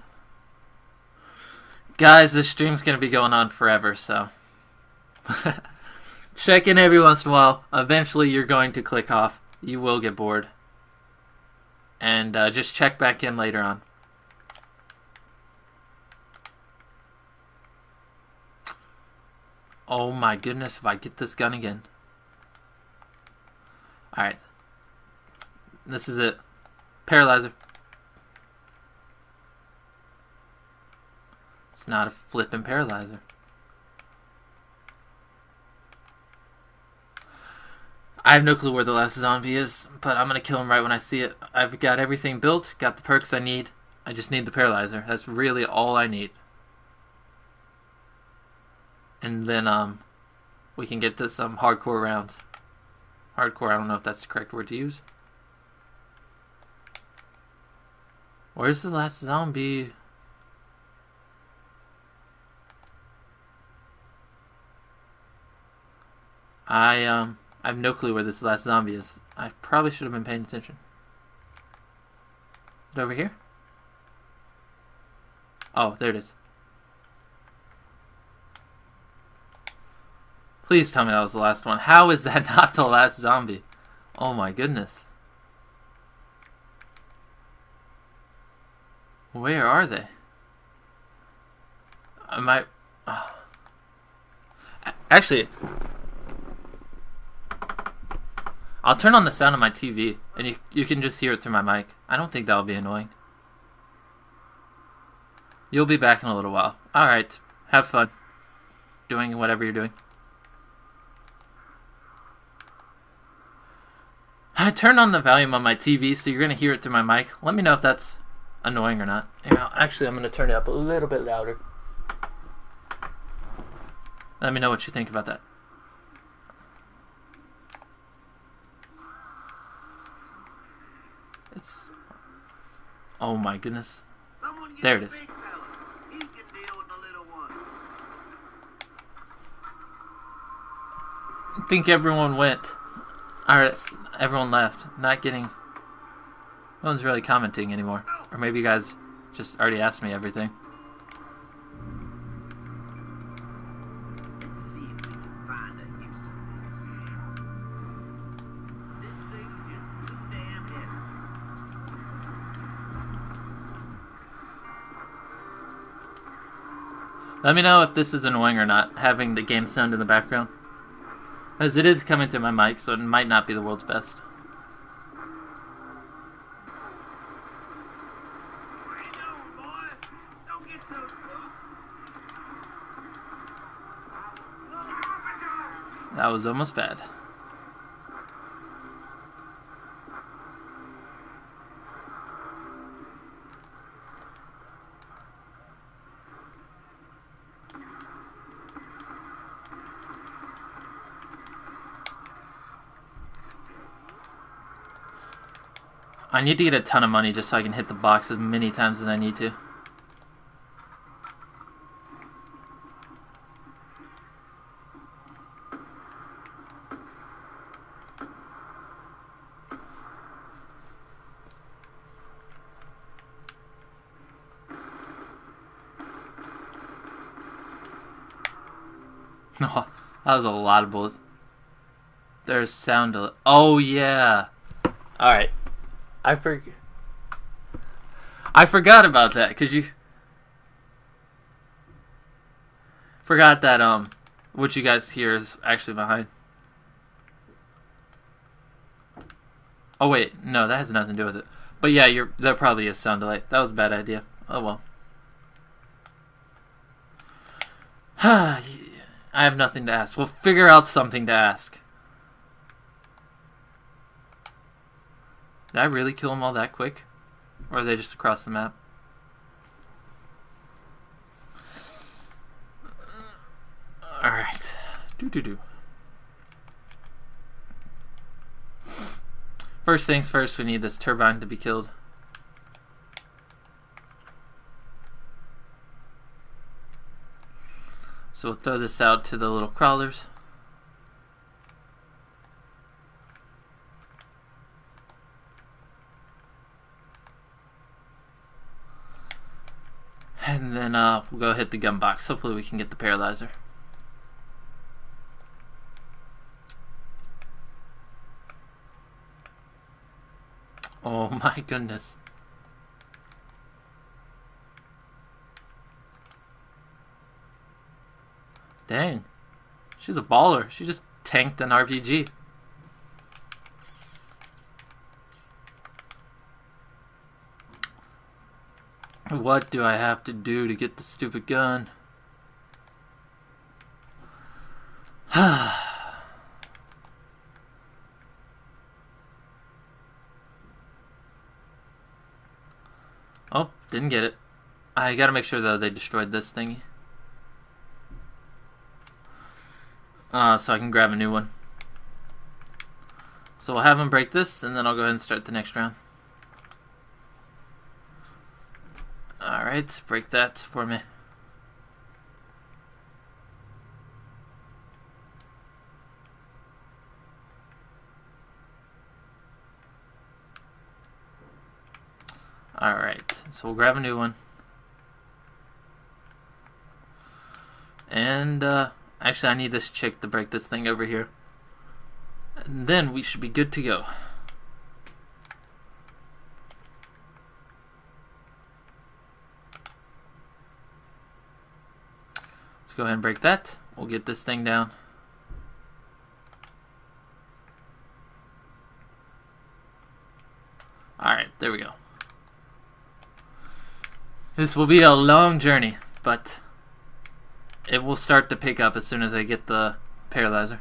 [SPEAKER 1] Guys, this stream's gonna be going on forever, so. Check in every once in a while. Eventually, you're going to click off. You will get bored. And uh, just check back in later on. Oh my goodness, if I get this gun again. Alright. This is it. Paralyzer. Not a flippin' paralyzer. I have no clue where the last zombie is, but I'm gonna kill him right when I see it. I've got everything built, got the perks I need. I just need the paralyzer. That's really all I need. And then um we can get to some hardcore rounds. Hardcore, I don't know if that's the correct word to use. Where's the last zombie? I um I have no clue where this last zombie is. I probably should have been paying attention. Is over here? Oh, there it is. Please tell me that was the last one. How is that not the last zombie? Oh my goodness. Where are they? I might. Oh. Actually, I'll turn on the sound of my TV, and you you can just hear it through my mic. I don't think that'll be annoying. You'll be back in a little while. All right, have fun doing whatever you're doing. I turned on the volume on my TV, so you're gonna hear it through my mic. Let me know if that's annoying or not. Actually, I'm gonna turn it up a little bit louder. Let me know what you think about that. It's. Oh my goodness. There it is.
[SPEAKER 5] One.
[SPEAKER 1] think everyone went. It's- everyone left. Not getting. No one's really commenting anymore. Or maybe you guys just already asked me everything. Let me know if this is annoying or not, having the game sound in the background. As it is coming through my mic, so it might not be the world's best. That was almost bad. I need to get a ton of money just so I can hit the box as many times as I need to. No, that was a lot of bullets. There's sound. Oh yeah. All right. I for. I forgot about that because you forgot that um, what you guys hear is actually behind. Oh wait, no, that has nothing to do with it. But yeah, you're there probably is sound delay. That was a bad idea. Oh well. I have nothing to ask. We'll figure out something to ask. Did I really kill them all that quick? Or are they just across the map? Alright. Do do do. First things first, we need this turbine to be killed. So we'll throw this out to the little crawlers. And then uh, we'll go hit the gun box. Hopefully we can get the paralyzer. Oh my goodness. Dang. She's a baller. She just tanked an RPG. What do I have to do to get the stupid gun? oh, didn't get it. I gotta make sure though they destroyed this thingy. Uh, so I can grab a new one. So we'll have them break this, and then I'll go ahead and start the next round. Alright, break that for me. Alright, so we'll grab a new one. And, uh, actually, I need this chick to break this thing over here. And then we should be good to go. Go ahead and break that. We'll get this thing down. Alright, there we go. This will be a long journey, but it will start to pick up as soon as I get the paralyzer.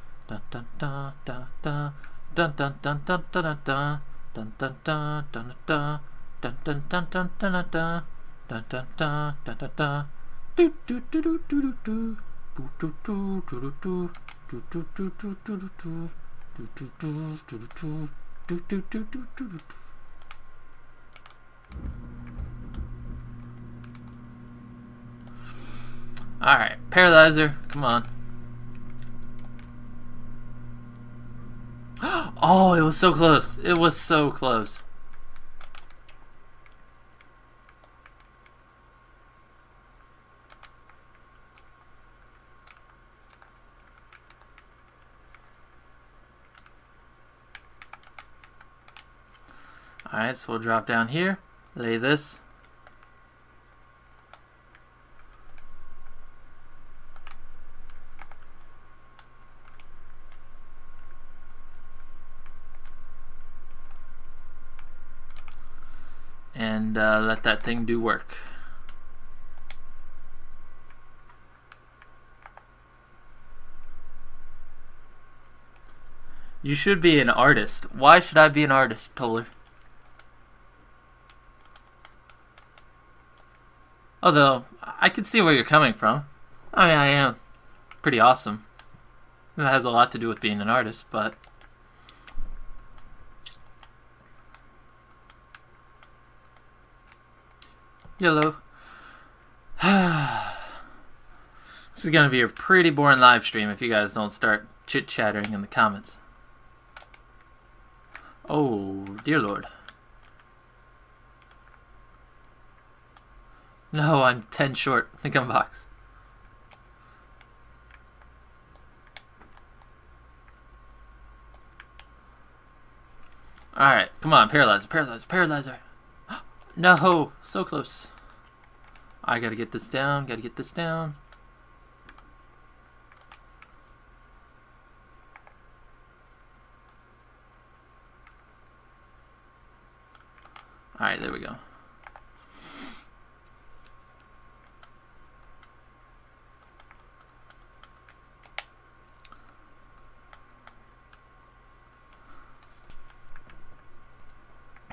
[SPEAKER 1] dun dun dun. Dun dun dun dun dun. Dun dun dun dun dun dun dun. Dun dun dun dun dun. Dun dun dun dun dun dun dun. Dun. Do do do do do do do. Do do do do do do. Do do do do do do do. Do do do do do do. Do do do do do do. All right, paralyzer, come on. Oh, it was so close. It was so close. Alright, so we'll drop down here, lay this. And uh, let that thing do work. You should be an artist. Why should I be an artist, Toller? Although, I can see where you're coming from. I mean, I am pretty awesome. That has a lot to do with being an artist, but. Yellow. this is going to be a pretty boring live stream if you guys don't start chit chattering in the comments. Oh, dear lord. No, I'm 10 short. The gun box. Alright, come on, paralyzer, paralyzer, paralyzer. No, so close. I gotta get this down, gotta get this down. Alright, there we go.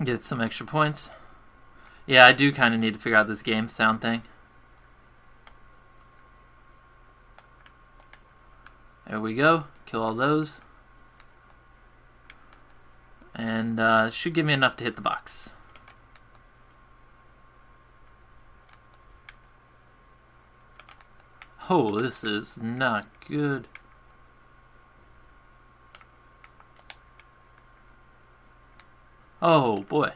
[SPEAKER 1] Get some extra points. Yeah, I do kind of need to figure out this game sound thing. There we go. Kill all those. And uh, should give me enough to hit the box. Oh, this is not good. Oh boy.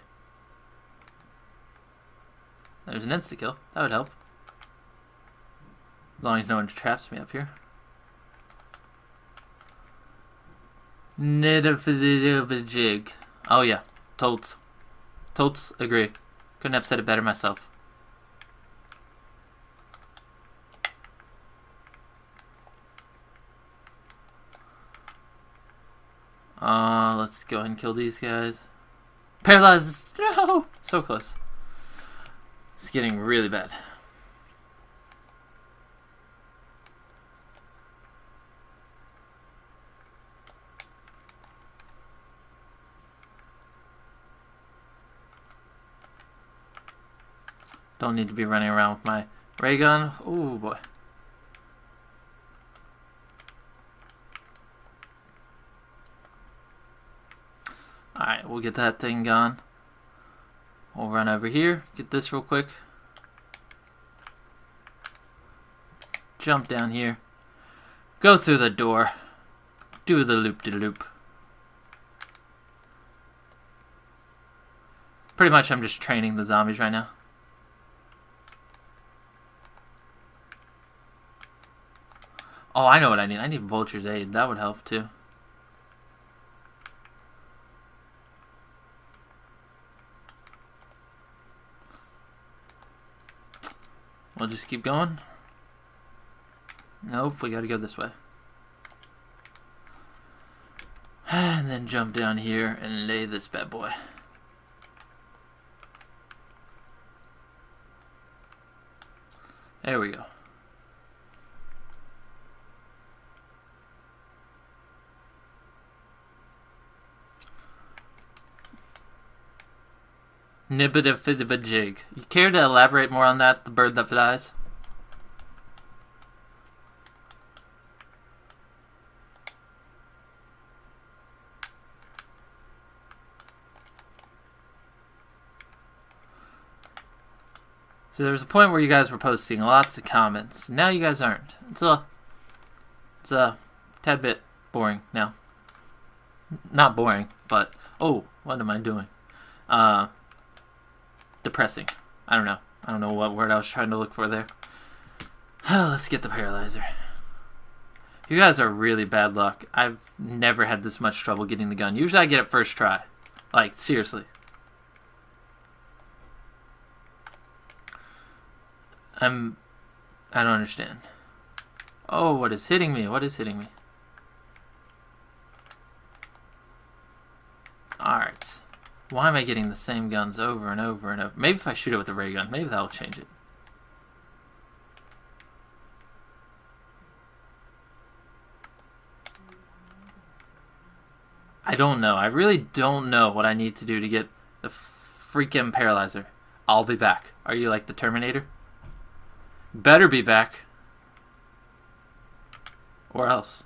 [SPEAKER 1] There's an insta kill. That would help. As long as no one traps me up here. jig. Oh yeah, totes. Totes agree. Couldn't have said it better myself. Uh, let's go ahead and kill these guys. Paralyzed! No! So close. It's getting really bad. Don't need to be running around with my ray gun. Oh boy. Alright, we'll get that thing gone. We'll run over here, get this real quick. Jump down here. Go through the door. Do the loop-de-loop. Pretty much I'm just training the zombies right now. Oh, I know what I need. I need Vulture's Aid. That would help too. We'll just keep going. Nope, we gotta go this way. And then jump down here and lay this bad boy. There we go. Nibbida-fiddiba-jig. You care to elaborate more on that, the bird that flies? So there was a point where you guys were posting lots of comments. Now you guys aren't. It's a, it's a tad bit boring now. Not boring, but oh, what am I doing? Uh, depressing. I don't know. I don't know what word I was trying to look for there. Let's get the paralyzer. You guys are really bad luck. I've never had this much trouble getting the gun. Usually I get it first try. Like, seriously. I'm. I don't understand. Oh, what is hitting me? What is hitting me? Alright. Why am I getting the same guns over and over and over? Maybe if I shoot it with a ray gun, maybe that'll change it. I don't know. I really don't know what I need to do to get the freaking paralyzer. I'll be back. Are you like the Terminator? Better be back. Or else.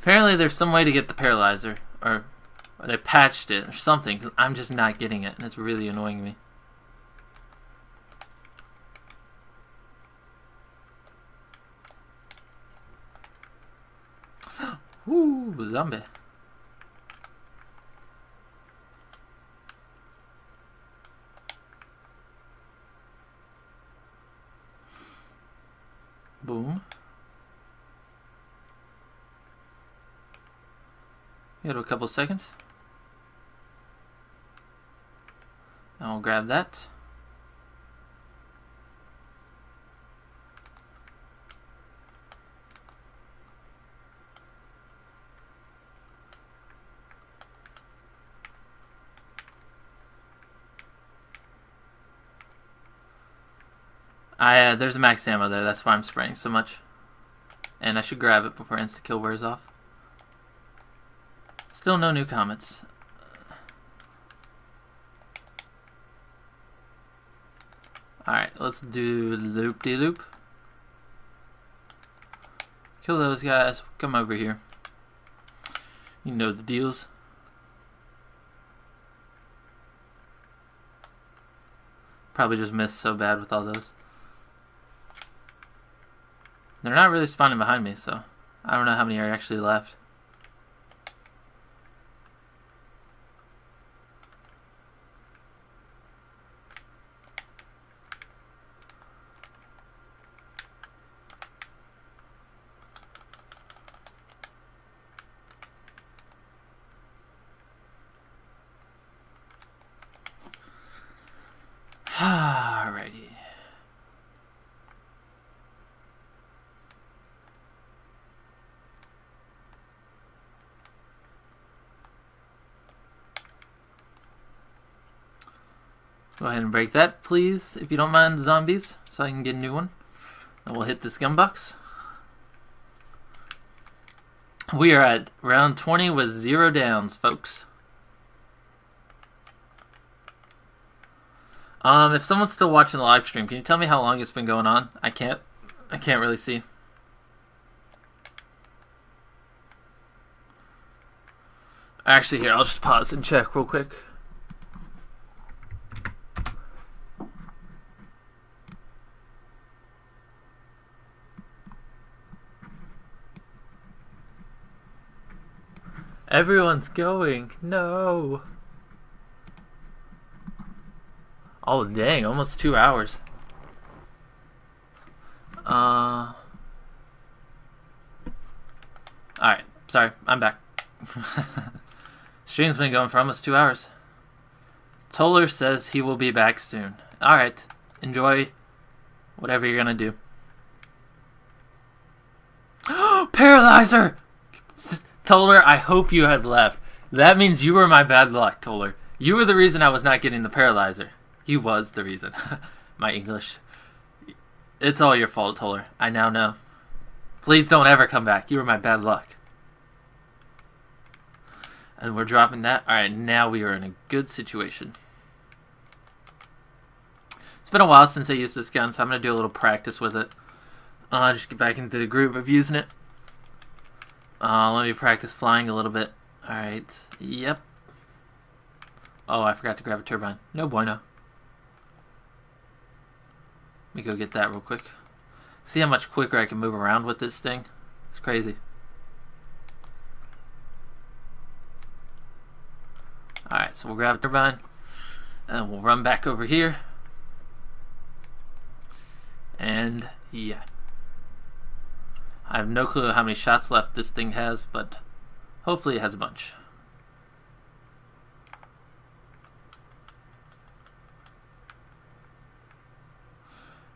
[SPEAKER 1] Apparently, there's some way to get the paralyzer, or, or they patched it, or something. 'cause I'm just not getting it, and it's really annoying me. Ooh, zombie. Boom. Give it a couple seconds. And we'll grab that. I uh, there's a max ammo there. That's why I'm spraying so much. And I should grab it before insta kill wears off. Still no new comments. Alright, let's do loop de loop. Kill those guys. Come over here. You know the deals. Probably just missed so bad with all those. They're not really spawning behind me, so I don't know how many are actually left. Alrighty. Go ahead and break that, please, if you don't mind, zombies, so I can get a new one. And we'll hit this gun box. We are at round 20 with zero downs, folks. Um, if someone's still watching the live stream, can you tell me how long it's been going on? I can't. I can't really see. Actually, here I'll just pause and check real quick. Everyone's going. No. Oh dang, almost two hours. Uh. Alright, sorry, I'm back. Stream's been going for almost two hours. Toller says he will be back soon. Alright, enjoy Whatever you're gonna do. Paralyzer! Toller, I hope you had left. That means you were my bad luck, Toller. You were the reason I was not getting the paralyzer. You was the reason. my English. It's all your fault, Toller. I now know. Please don't ever come back. You were my bad luck. And we're dropping that. Alright, now we are in a good situation. It's been a while since I used this gun, so I'm going to do a little practice with it. Uh, just get back into the groove of using it. Uh, let me practice flying a little bit. Alright, yep. Oh, I forgot to grab a turbine. No bueno. Let me go get that real quick. See how much quicker I can move around with this thing? It's crazy. Alright, so we'll grab a turbine. And we'll run back over here. And yeah. I have no clue how many shots left this thing has, but hopefully it has a bunch.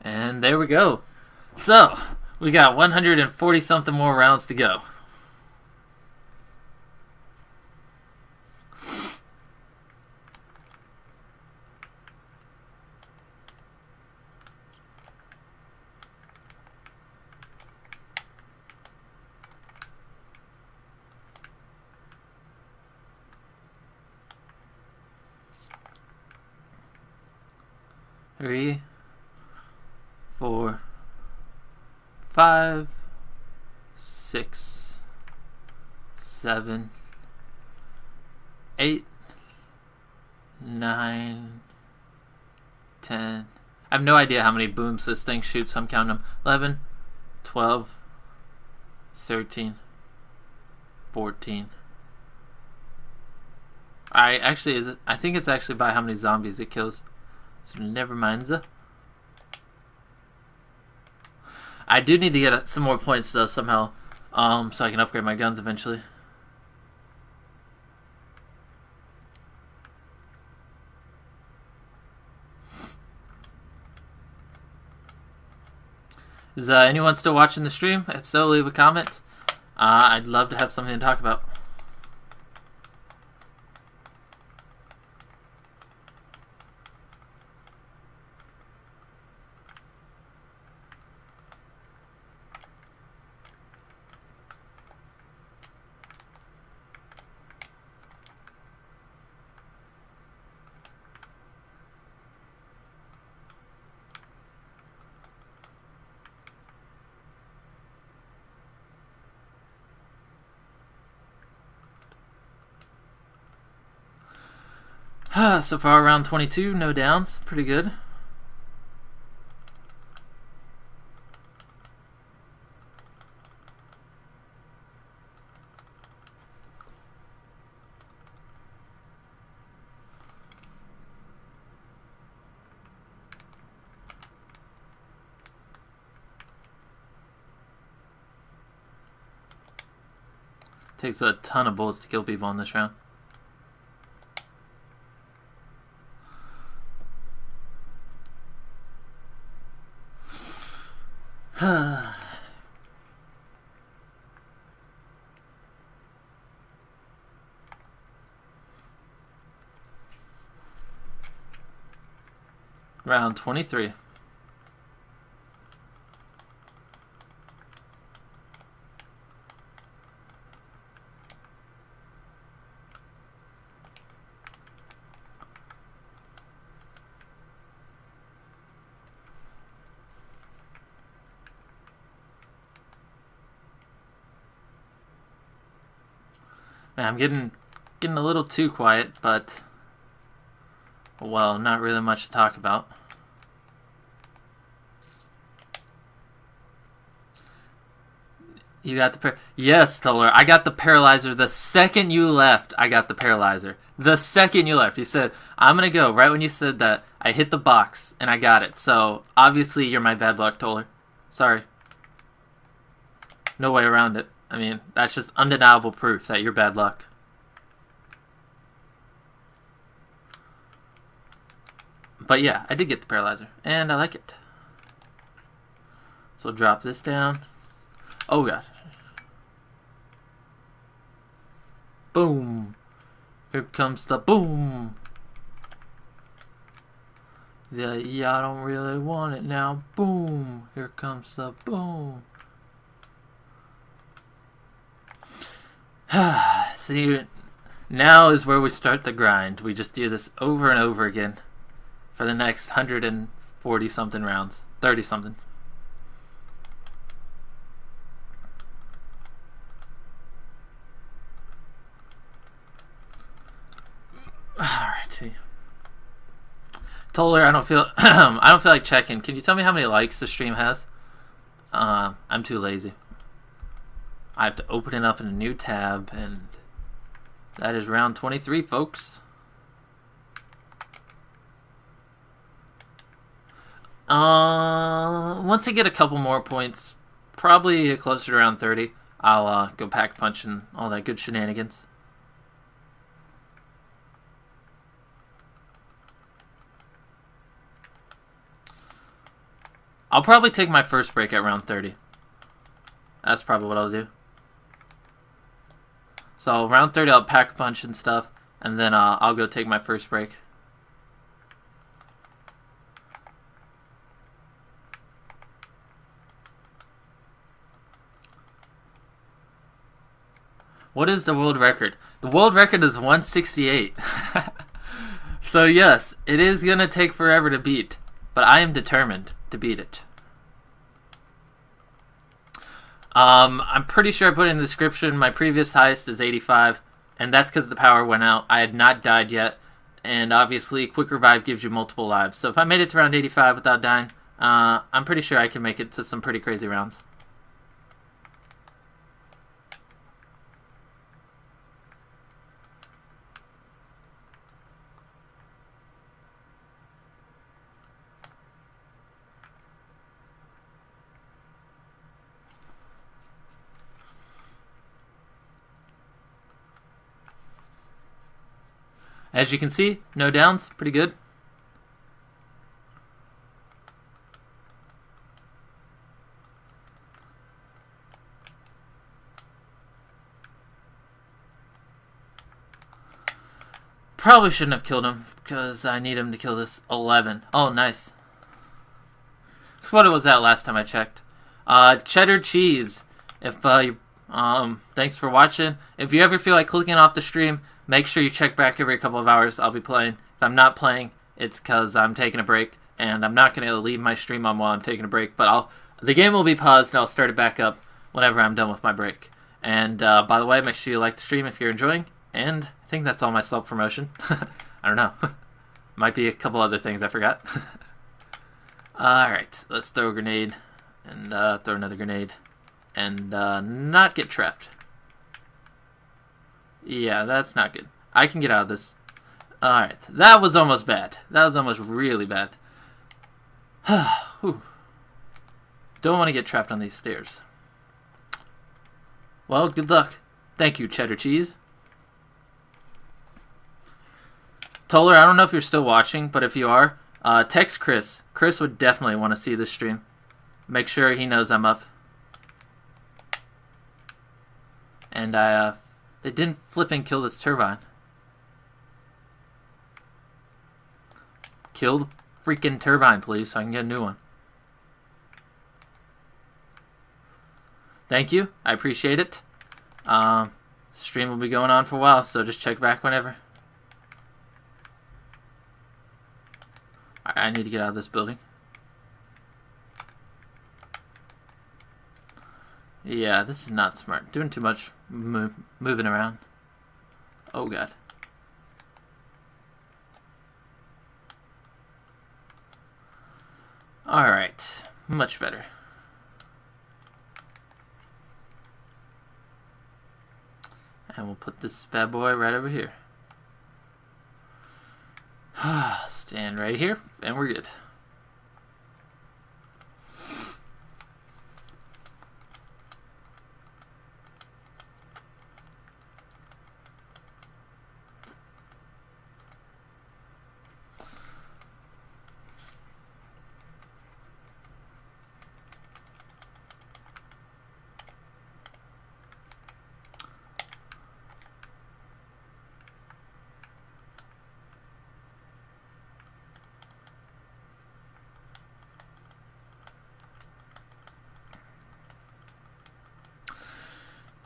[SPEAKER 1] And there we go. So, we got 140 something more rounds to go. Three, four, five, six, seven, eight, nine, ten. I have no idea how many booms this thing shoots. I'm counting them. 11, 12, 13, 14. I actually is it I think it's actually by how many zombies it kills. Never mind. I do need to get uh, some more points though somehow, um, so I can upgrade my guns eventually. Is uh, anyone still watching the stream? If so, leave a comment. Uh, I'd love to have something to talk about. So far, around 22, no downs. Pretty good. Takes a ton of bullets to kill people in this round. Round 23. Man, I'm getting getting a little too quiet, but well, not really much to talk about. You got the par- yes, Toller. I got the paralyzer the second you left. I got the paralyzer the second you left. You said I'm gonna go right when you said that. I hit the box and I got it. So obviously you're my bad luck, Toller. Sorry. No way around it. I mean, that's just undeniable proof that you're bad luck. But yeah, I did get the paralyzer, and I like it. So drop this down. Oh god. Boom. Here comes the boom. Yeah, yeah, I don't really want it now. Boom. Here comes the boom. See, now is where we start the grind. We just do this over and over again for the next 140 something rounds. 30 something. Alrighty. Toller I don't feel I don't feel like checking. Can you tell me how many likes the stream has? Uh, I'm too lazy. I have to open it up in a new tab, and that is round 23, folks. Uh, once I get a couple more points, probably closer to around 30, I'll uh, go pack punch and all that good shenanigans. I'll probably take my first break at round 30. That's probably what I'll do. So round 30 I'll pack a punch and stuff, and then uh, I'll go take my first break. What is the world record? The world record is 168. so yes, it is going to take forever to beat, but I am determined to beat it. Um, I'm pretty sure I put in the description my previous highest is 85, and that's because the power went out. I had not died yet, and obviously, quick revive gives you multiple lives. So if I made it to round 85 without dying, uh, I'm pretty sure I can make it to some pretty crazy rounds. As you can see, no downs, pretty good. Probably shouldn't have killed him because I need him to kill this 11. Oh, nice. That's what it was that last time I checked. Uh, cheddar cheese. If uh, um, thanks for watching. If you ever feel like clicking off the stream, make sure you check back every couple of hours. I'll be playing. If I'm not playing, it's because I'm taking a break, and I'm not going to leave my stream on while I'm taking a break. But I'll the game will be paused, and I'll start it back up whenever I'm done with my break. And uh, by the way, make sure you like the stream if you're enjoying. And I think that's all my self promotion. I don't know. Might be a couple other things I forgot. all right, let's throw a grenade and uh, throw another grenade and uh, not get trapped. Yeah, that's not good. I can get out of this. Alright, that was almost bad. That was almost really bad. Don't want to get trapped on these stairs. Well, good luck. Thank you, cheddar cheese. Toller, I don't know if you're still watching, but if you are, uh, text Chris. Chris would definitely want to see this stream. Make sure he knows I'm up. And I uh, they didn't flip and kill this turbine. Kill the freaking turbine, please, so I can get a new one. Thank you. I appreciate it. Um, stream will be going on for a while, so just check back whenever. I, I need to get out of this building. Yeah, this is not smart. Doing too much mo moving around. Oh god. Alright. Much better. And we'll put this bad boy right over here. Stand right here, and we're good.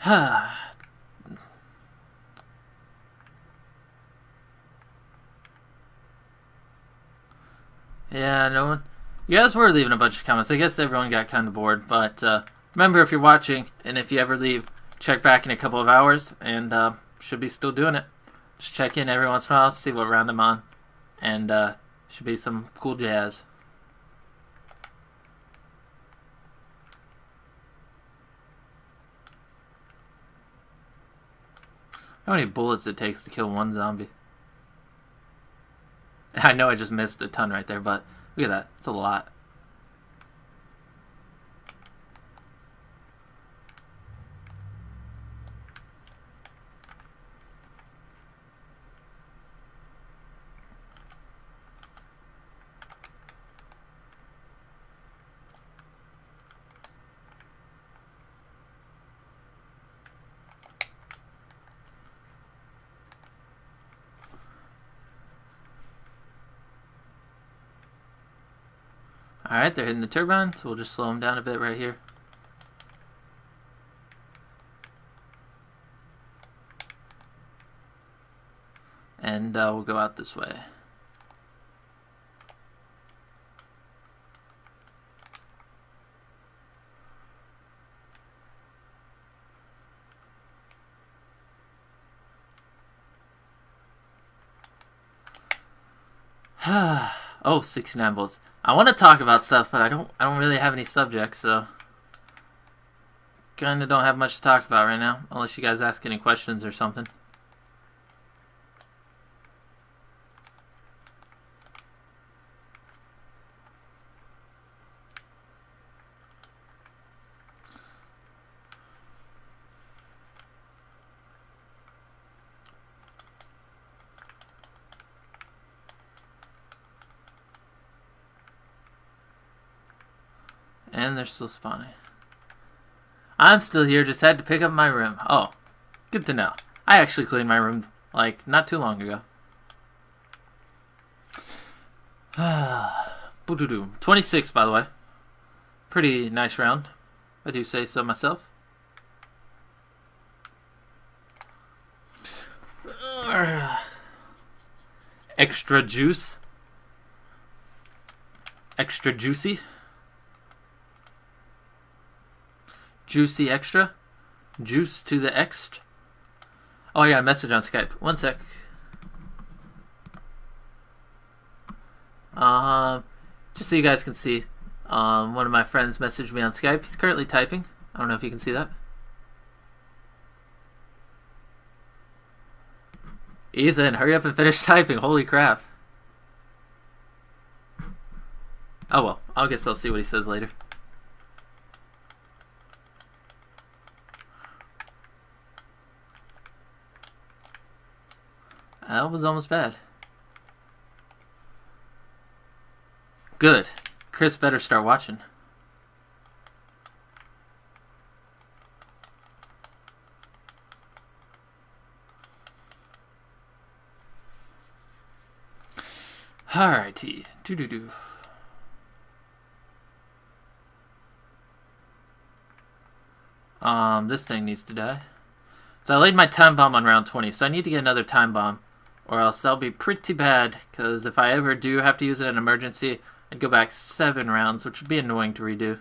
[SPEAKER 1] yeah, no one. You guys were leaving a bunch of comments. I guess everyone got kind of bored, but uh, remember if you're watching and if you ever leave, check back in a couple of hours and uh, should be still doing it. Just check in every once in a while, to see what round I'm on, and uh, should be some cool jazz. How many bullets it takes to kill one zombie? I know I just missed a ton right there, but look at that. It's a lot. Alright, they're hitting the turbine, so we'll just slow them down a bit right here. And uh, we'll go out this way. oh, 69 volts. I want to talk about stuff, but I don't I don't really have any subjects, so kind of don't have much to talk about right now, unless you guys ask any questions or something. And they're still spawning. I'm still here, just had to pick up my room. Oh, good to know. I actually cleaned my room, like, not too long ago. Boo-doo-doo. 26, by the way. Pretty nice round. I do say so myself. Extra juice. Extra juicy. Juicy extra. Juice to the ext. Oh, I got a message on Skype. One sec. Um, just so you guys can see, um, one of my friends messaged me on Skype. He's currently typing. I don't know if you can see that. Ethan, hurry up and finish typing. Holy crap. Oh well, I guess I'll see what he says later. That was almost bad. Good. Chris better start watching. Alrighty. Um, this thing needs to die. So I laid my time bomb on round 20, so I need to get another time bomb, or else that'll be pretty bad, because if I ever do have to use it in an emergency, I'd go back seven rounds, which would be annoying to redo.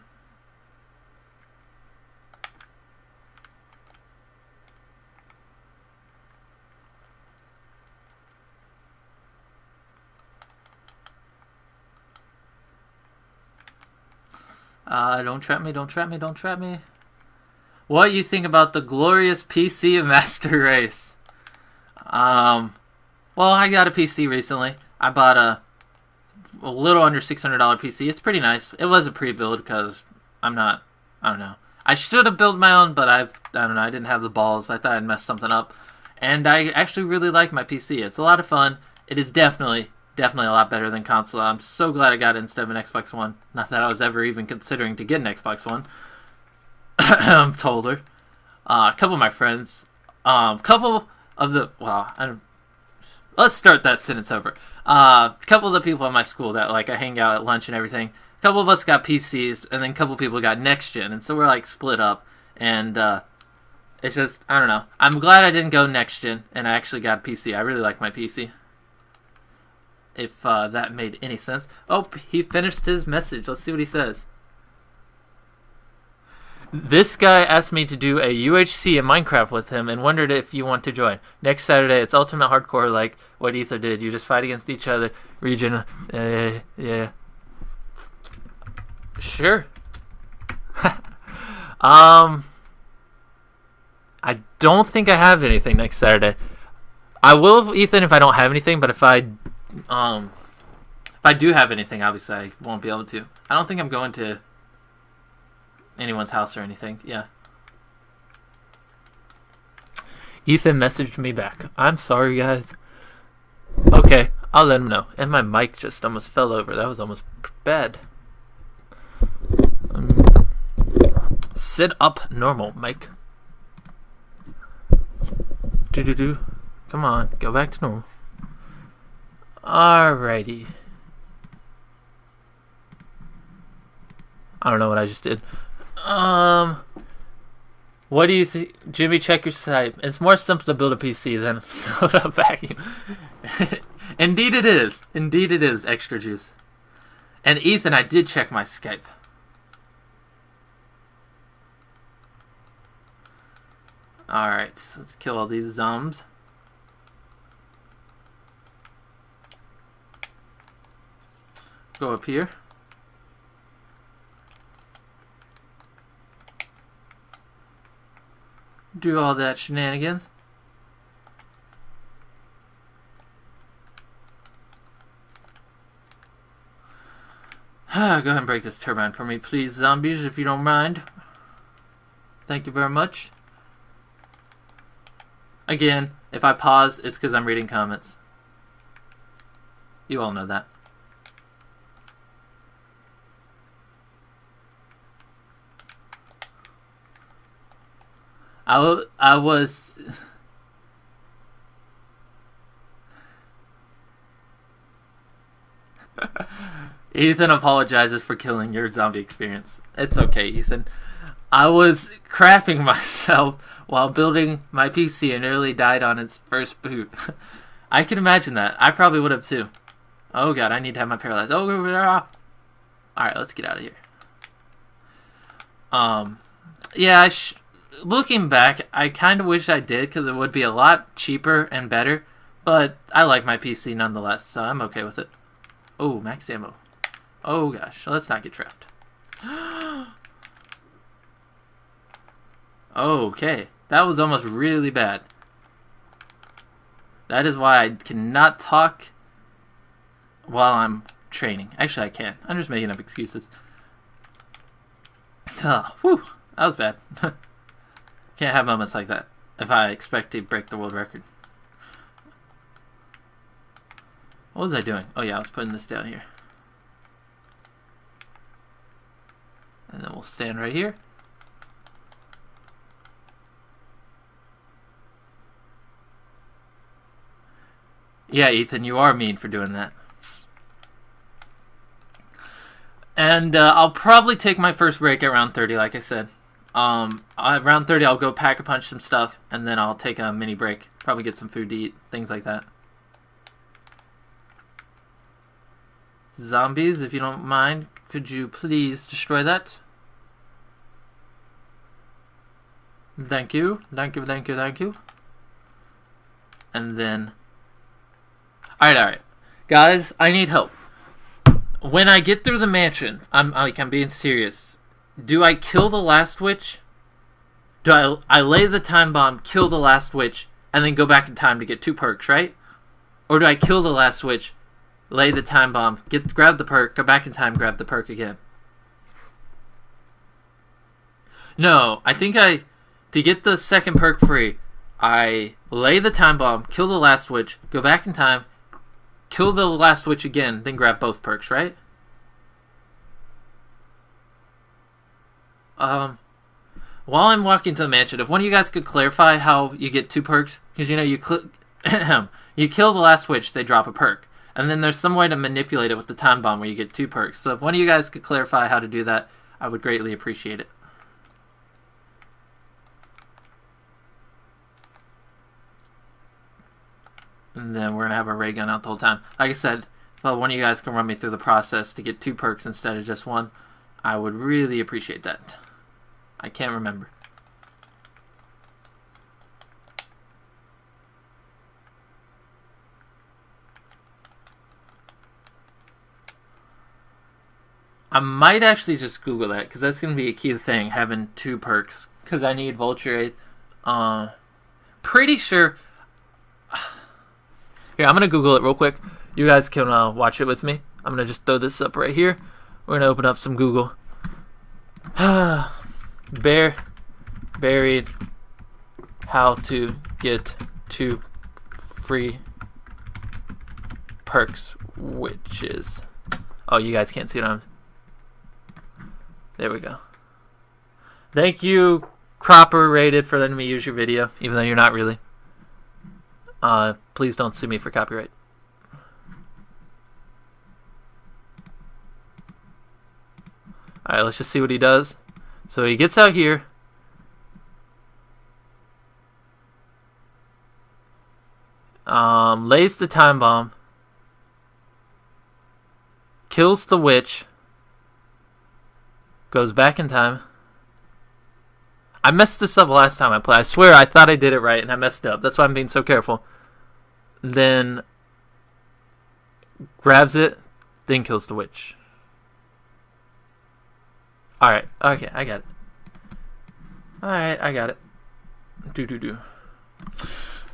[SPEAKER 1] Uh, don't trap me, don't trap me, don't trap me. What you think about the glorious PC Master Race? Um, well, I got a PC recently. I bought a a little under six hundred dollar PC. It's pretty nice. It was a pre-build because I'm not. I don't know. I should have built my own, but I've I don't know. I didn't have the balls. I thought I'd mess something up, and I actually really like my PC. It's a lot of fun. It is definitely definitely a lot better than console. I'm so glad I got it instead of an Xbox One. Not that I was ever even considering to get an Xbox One. I'm told her. Uh, a couple of my friends, um, couple of the well, I don't. Let's start that sentence over. Uh, a couple of the people at my school that like I hang out at lunch and everything. A couple of us got PCs, and then a couple of people got next gen, and so we're like split up. And uh, It's just I don't know. I'm glad I didn't go next gen and I actually got PC. I really like my PC. If uh, that made any sense. Oh, he finished his message. Let's see what he says. This guy asked me to do a UHC in Minecraft with him and wondered if you want to join. Next Saturday, it's Ultimate Hardcore like what Ether did. You just fight against each other. Region. Uh, yeah. Sure. um. I don't think I have anything next Saturday. I will, Ethan, if I don't have anything. But if I, um, if I do have anything, obviously I won't be able to. I don't think I'm going to anyone's house or anything. Yeah. Ethan messaged me back. I'm sorry, guys. Okay, I'll let him know. And my mic just almost fell over. That was almost bad. Um, sit up normal, Mike. Do do do. Come on, go back to normal. Alrighty. I don't know what I just did. Um, what do you think, Jimmy? Check your site. It's more simple to build a PC than a vacuum. Indeed, it is. Indeed, it is. Extra juice. And Ethan, I did check my Skype. All right, so let's kill all these zombies. Go up here. Do all that shenanigans. Go ahead and break this turbine for me, please, zombies, if you don't mind. Thank you very much. Again, if I pause, it's because I'm reading comments. You all know that. I, I was. Ethan apologizes for killing your zombie experience. It's okay, Ethan. I was crapping myself while building my PC and nearly died on its first boot. I can imagine that. I probably would have too. Oh god, I need to have my paralyzed. Oh, alright, let's get out of here. Um, yeah, I sh- looking back, I kind of wish I did because it would be a lot cheaper and better. But I like my PC nonetheless, so I'm okay with it. Oh, max ammo. Oh gosh, let's not get trapped. okay, that was almost really bad. That is why I cannot talk while I'm training. Actually, I can. I'm just making up excuses. Oh, whew, that was bad. Can't have moments like that if I expect to break the world record. What was I doing? Oh yeah, I was putting this down here. And then we'll stand right here. Yeah, Ethan, you are mean for doing that. And uh, I'll probably take my first break at round 30, like I said. Um, around 30, I'll go pack a punch some stuff, and then I'll take a mini break. Probably get some food to eat, things like that. Zombies, if you don't mind, could you please destroy that? Thank you, thank you, thank you, thank you. And then. Alright, alright. Guys, I need help. When I get through the mansion, I'm like I'm being serious. Do I kill the last witch? Do I I lay the time bomb, kill the last witch, and then go back in time to get two perks, right? Or do I kill the last witch, lay the time bomb, get grab the perk, go back in time, grab the perk again? No, I think I to get the second perk free, I lay the time bomb, kill the last witch, go back in time, kill the last witch again, then grab both perks, right? Um, while I'm walking to the mansion, if one of you guys could clarify how you get two perks, because you know you cl- you kill the last witch, they drop a perk, and then there's some way to manipulate it with the time bomb where you get two perks. So if one of you guys could clarify how to do that, I would greatly appreciate it. And then we're gonna have a ray gun out the whole time. Like I said, if one of you guys can run me through the process to get two perks instead of just one, I would really appreciate that. I can't remember. I might actually just Google that because that's going to be a key thing having two perks because I need Vulture. Uh, pretty sure. Here, I'm going to Google it real quick. You guys can uh, watch it with me. I'm going to just throw this up right here. We're going to open up some Google. Bear buried how to get two free perks, which is. Oh, you guys can't see it on. There we go. Thank you, Cropper Rated, for letting me use your video, even though you're not really. Uh, please don't sue me for copyright. Alright, let's just see what he does. So he gets out here. Um, lays the time bomb. Kills the witch. Goes back in time. I messed this up last time I played. I swear I thought I did it right and I messed up. That's why I'm being so careful. Then grabs it, then kills the witch. Alright, okay, I got it. Alright, I got it. Do do do.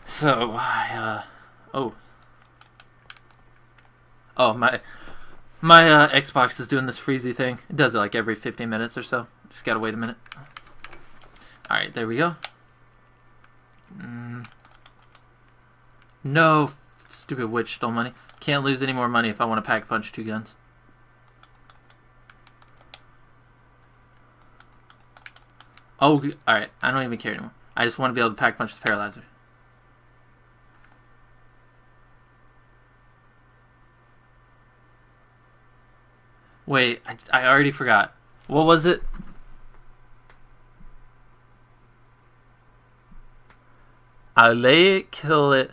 [SPEAKER 1] So I uh oh. Oh my my uh, Xbox is doing this freezy thing. It does it like every 15 minutes or so. Just gotta wait a minute. Alright, there we go. Mm. No, stupid witch stole money. Can't lose any more money if I want to pack punch two guns. Oh, alright. I don't even care anymore. I just want to be able to pack punch with Paralyzer. Wait, I, I already forgot. What was it? I lay it, kill it.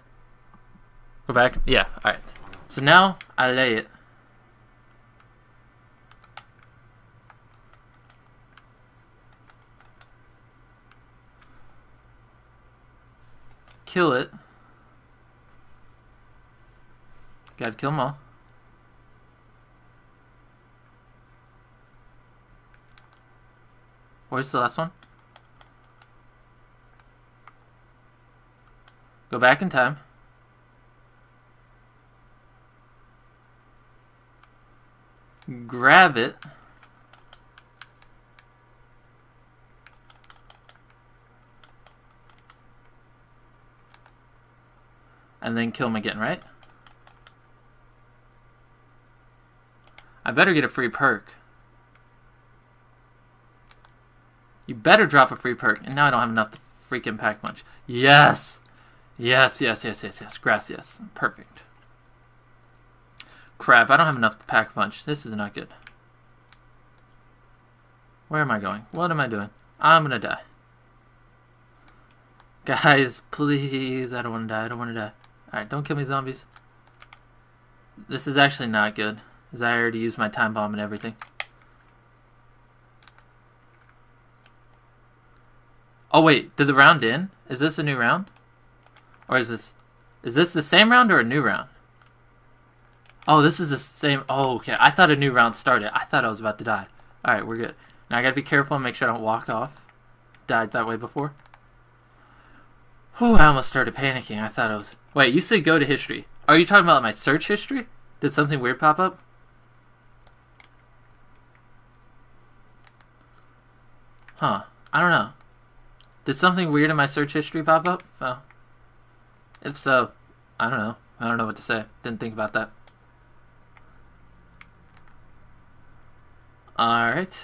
[SPEAKER 1] Go back. Yeah, alright. So now I lay it. Kill it. Gotta kill them all. Where's the last one? Go back in time. Grab it. And then kill him again, right? I better get a free perk. You better drop a free perk. And now I don't have enough to freaking pack much. Yes! Yes, yes, yes, yes, yes. Gracias. Perfect. Crap, I don't have enough to pack punch. This is not good. Where am I going? What am I doing? I'm gonna die. Guys, please, I don't want to die. I don't want to die. Alright, don't kill me, zombies. This is actually not good, as I already used my time bomb and everything. Oh wait, did the round end? Is this a new round? Or is this is this the same round or a new round? Oh, this is the same. Oh, okay. I thought a new round started. I thought I was about to die. All right, we're good. Now I gotta be careful and make sure I don't walk off. Died that way before. Whew, I almost started panicking. I thought I was. Wait, you said go to history. Are you talking about my search history? Did something weird pop up? Huh. I don't know. Did something weird in my search history pop up? Well, if so, I don't know. I don't know what to say. Didn't think about that. Alright.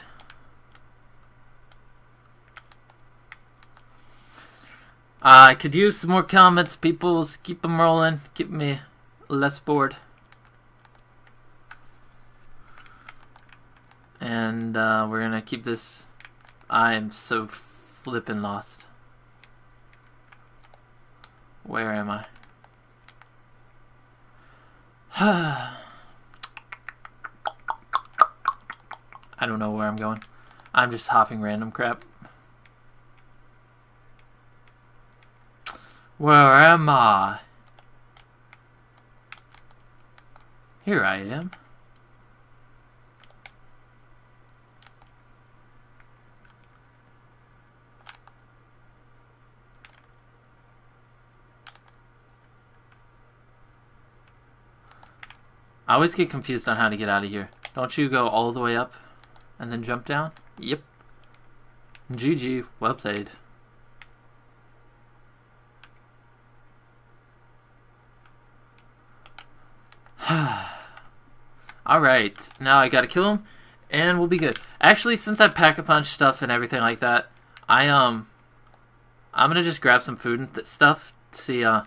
[SPEAKER 1] I could use some more comments, peoples. Keep them rolling. Keep me less bored. And uh, we're gonna keep this. I am so flippin' lost. Where am I? I don't know where I'm going. I'm just hopping random crap. Where am I? Here I am. I always get confused on how to get out of here. Don't you go all the way up and then jump down? Yep. GG, well played. Alright, now I gotta kill him, and we'll be good. Actually, since I pack a punch stuff and everything like that, I, um, I'm gonna just grab some food and stuff, see, uh,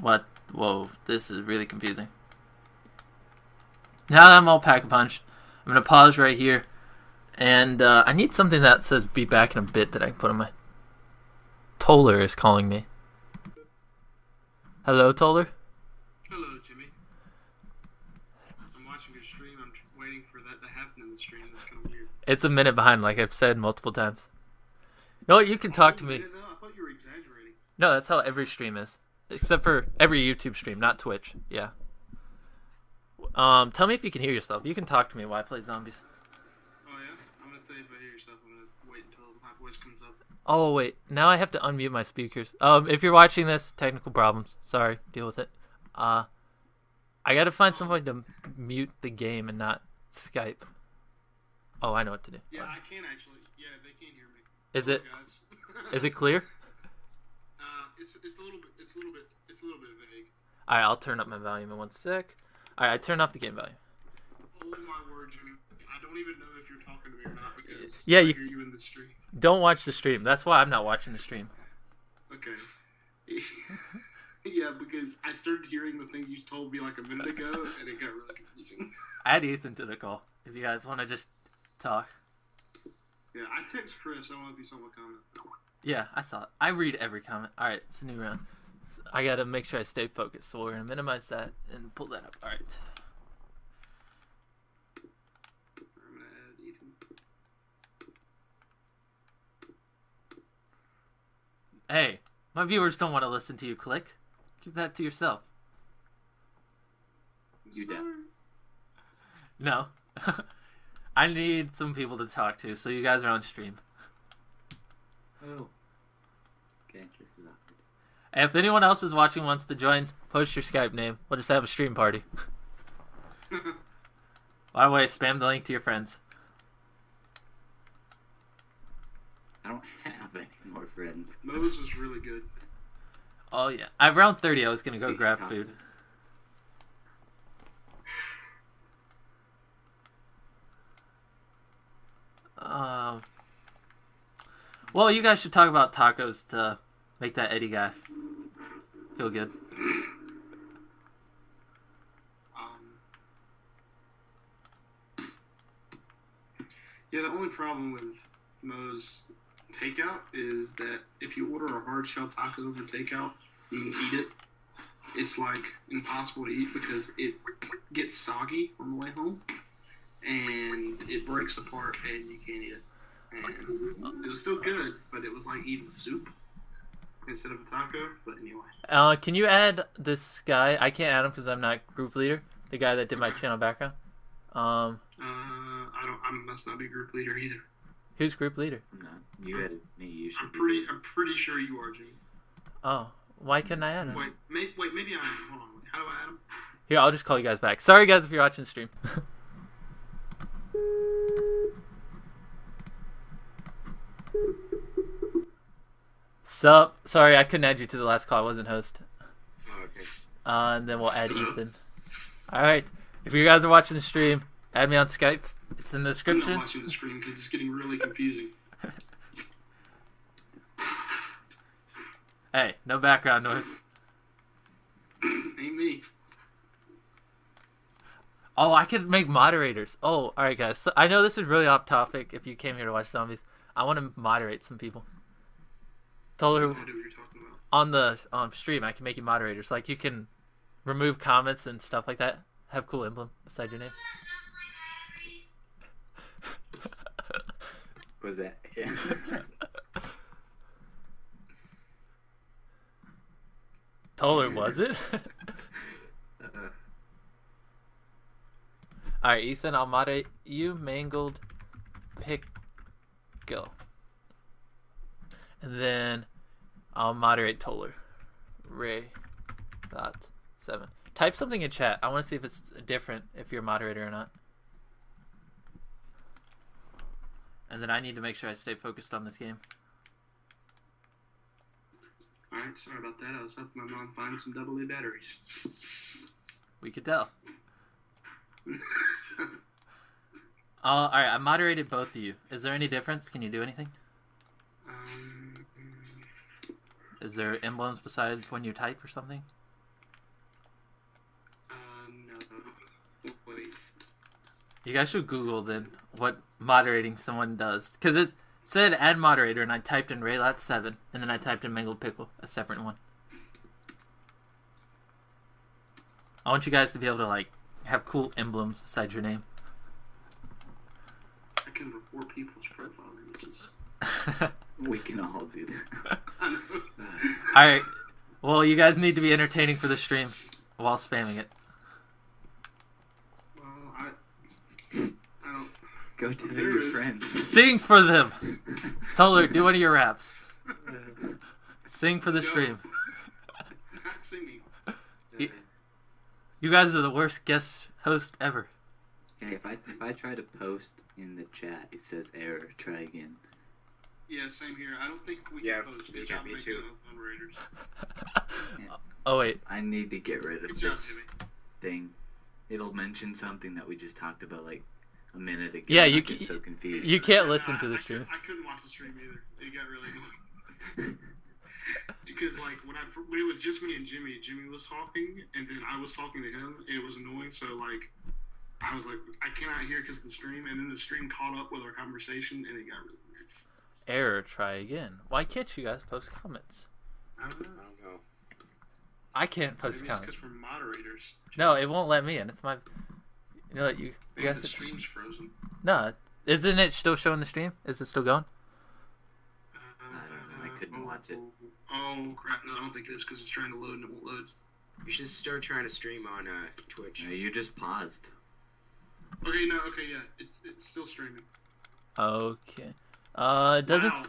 [SPEAKER 1] what, whoa, this is really confusing. Now that I'm all pack a punch, I'm gonna pause right here, and, uh, I need something that says be back in a bit that I can put on my... Toller is calling me. Hello, Toller?
[SPEAKER 6] Hello, Jimmy. I'm watching your stream. I'm tr- waiting for that to happen in the stream. That's kind of weird.
[SPEAKER 1] It's a minute behind, like I've said multiple times. No, you can talk to me.
[SPEAKER 6] No, I thought you were exaggerating.
[SPEAKER 1] No, that's how every stream is, except for every YouTube stream, not Twitch. Yeah. Um, tell me if you can hear yourself. You can talk to me while I play zombies.
[SPEAKER 6] Oh yeah. I'm gonna say if I hear yourself, I'm gonna wait until my voice comes up.
[SPEAKER 1] Oh wait, now I have to unmute my speakers. Um, if you're watching this, technical problems. Sorry, deal with it. Uh, I gotta find some way to mute the game and not Skype. Oh, I know what to do.
[SPEAKER 6] Yeah, I can actually. Yeah, they can't hear me.
[SPEAKER 1] Is it
[SPEAKER 6] Guys.
[SPEAKER 1] is it clear?
[SPEAKER 6] Uh, it's it's a little bit. It's a little bit. It's a little bit vague.
[SPEAKER 1] All right, I'll turn up my volume in one sec. All right, I turn off the game volume.
[SPEAKER 6] Oh my word, Jimmy. I don't even know if you're talking to me or not because
[SPEAKER 1] Yeah,
[SPEAKER 6] I
[SPEAKER 1] you-
[SPEAKER 6] hear you in the stream.
[SPEAKER 1] Don't watch the stream. That's why I'm not watching the stream.
[SPEAKER 6] Okay. yeah, because I started hearing the thing you told me like a minute ago, and it got really confusing.
[SPEAKER 1] Add Ethan to the call if you guys want to just talk.
[SPEAKER 6] Yeah, I text Chris. I don't know if you saw my comment.
[SPEAKER 1] Yeah, I saw it. I read every comment. All right, it's a new round. I gotta make sure I stay focused. So we're gonna minimize that and pull that up. All right.
[SPEAKER 6] I'm gonna add Ethan.
[SPEAKER 1] Hey, my viewers don't want to listen to you click. Keep that to yourself.
[SPEAKER 7] You deaf?
[SPEAKER 1] No. I need some people to talk to, so you guys are on stream.
[SPEAKER 7] Oh. Okay, this is awkward.
[SPEAKER 1] If anyone else is watching wants to join, post your Skype name. We'll just have a stream party. By the way, spam the link to your friends.
[SPEAKER 7] I don't have any more friends.
[SPEAKER 6] Moe's was really good.
[SPEAKER 1] Oh yeah, at round thirty, I was gonna go
[SPEAKER 7] Keep
[SPEAKER 1] grab
[SPEAKER 7] talking.
[SPEAKER 1] food. Um. Well, you guys should talk about tacos to make that Eddie guy feel good.
[SPEAKER 6] Um, yeah, the only problem with Moe's takeout is that if you order a hard shell taco over takeout, you can eat it. It's like impossible to eat because it gets soggy on the way home, and it breaks apart, and you can't eat it. And it was still good, but it was like eating soup instead of a taco. But anyway,
[SPEAKER 1] Uh, can you add this guy? I can't add him because I'm not group leader. The guy that did my channel background. Um,
[SPEAKER 6] uh, I don't. I must not be group leader either.
[SPEAKER 1] who's group leader?
[SPEAKER 7] No, you added me. You should
[SPEAKER 6] I'm pretty.
[SPEAKER 7] doing-
[SPEAKER 6] I'm pretty sure you are, Jimmy.
[SPEAKER 1] Oh, why couldn't I add him?
[SPEAKER 6] Wait, may, wait, maybe I am. Hold on. How do I add him?
[SPEAKER 1] Here, I'll just call you guys back. Sorry, guys, if you're watching the stream. Sup? Sorry, I couldn't add you to the last call. I wasn't host.
[SPEAKER 7] Oh, okay.
[SPEAKER 1] Uh, and then we'll add Ethan. All right. If you guys are watching the stream, add me on Skype. It's in the
[SPEAKER 6] I'm
[SPEAKER 1] description.
[SPEAKER 6] not watching the stream because it's getting really confusing.
[SPEAKER 1] Hey, no background noise.
[SPEAKER 6] Ain't me.
[SPEAKER 1] Oh, I could make moderators. Oh, all right, guys. So I know this is really off topic. If you came here to watch zombies, I want to moderate some people. Told
[SPEAKER 6] I
[SPEAKER 1] her
[SPEAKER 6] have no what you're talking about.
[SPEAKER 1] on the um, stream, I can make you moderators. Like you can remove comments and stuff like that. Have cool emblem beside your name.
[SPEAKER 7] Was that?
[SPEAKER 1] Toller, was it?
[SPEAKER 7] Uh,
[SPEAKER 1] All right, Ethan, I'll moderate you. Mangled pickle, and then I'll moderate Toller. Ray dot seven. Type something in chat. I want to see if it's different if you're a moderator or not. And then I need to make sure I stay focused on this game.
[SPEAKER 6] Alright, sorry about that. I was helping my mom find some double A batteries.
[SPEAKER 1] We could tell. Uh, all right, I moderated both of you. Is there any difference? Can you do anything?
[SPEAKER 6] um,
[SPEAKER 1] Is there emblems besides when you type or something?
[SPEAKER 6] uh, no. Wait.
[SPEAKER 1] You guys should Google then what moderating someone does, because it said add moderator, and I typed in Raylat seven, and then I typed in Mangled Pickle, a separate one. I want you guys to be able to like have cool emblems beside your name.
[SPEAKER 6] I can report people's profile images.
[SPEAKER 7] we can all do that.
[SPEAKER 6] I know.
[SPEAKER 1] All right. Well, you guys need to be entertaining for the stream while spamming it.
[SPEAKER 6] Well, I, I don't.
[SPEAKER 7] Go to
[SPEAKER 6] There
[SPEAKER 7] your
[SPEAKER 6] is.
[SPEAKER 7] friends.
[SPEAKER 1] Sing for them. Toller, do one of your raps. Sing for the
[SPEAKER 6] No.
[SPEAKER 1] stream.
[SPEAKER 6] Not singing.
[SPEAKER 1] You- You guys are the worst guest host ever.
[SPEAKER 7] Hey, if I if I try to post in the chat, it says error. Try again.
[SPEAKER 6] Yeah, same here. I don't think we
[SPEAKER 8] Yeah,
[SPEAKER 6] can post.
[SPEAKER 8] you
[SPEAKER 6] Good
[SPEAKER 8] got
[SPEAKER 6] job
[SPEAKER 8] me too.
[SPEAKER 6] those moderators.
[SPEAKER 1] oh wait,
[SPEAKER 7] I need to get rid of
[SPEAKER 6] Good
[SPEAKER 7] this
[SPEAKER 6] Jimmy.
[SPEAKER 7] thing. It'll mention something that we just talked about like a minute ago.
[SPEAKER 1] Yeah, you
[SPEAKER 7] get so confused.
[SPEAKER 1] you can't listen
[SPEAKER 6] I-
[SPEAKER 1] to the stream.
[SPEAKER 6] couldn't- I couldn't watch the stream either. It got really annoying. because like when I when it was just me and Jimmy, Jimmy was talking, and then I was talking to him, and it was annoying. So like, I was like, I cannot hear because of the stream, and then the stream caught up with our conversation, and it got really weird.
[SPEAKER 1] error. Try again. Why can't you guys post comments?
[SPEAKER 6] I don't know.
[SPEAKER 8] I don't know.
[SPEAKER 1] I can't post
[SPEAKER 6] Maybe it's
[SPEAKER 1] comments.
[SPEAKER 6] because we're moderators.
[SPEAKER 1] No, it won't let me in. It's my. You know what you. You
[SPEAKER 6] Maybe
[SPEAKER 1] guys.
[SPEAKER 6] the stream's frozen.
[SPEAKER 1] No, isn't it still showing the stream? Is it still going?
[SPEAKER 6] Uh,
[SPEAKER 7] I I couldn't watch it.
[SPEAKER 6] Oh crap! No, I don't think it is because it's trying to load and it won't load.
[SPEAKER 8] You should start trying to stream on uh, Twitch.
[SPEAKER 7] No, you just paused.
[SPEAKER 6] Okay, no, okay, yeah, it's it's still streaming.
[SPEAKER 1] Okay. Uh, it doesn't.
[SPEAKER 6] Wow.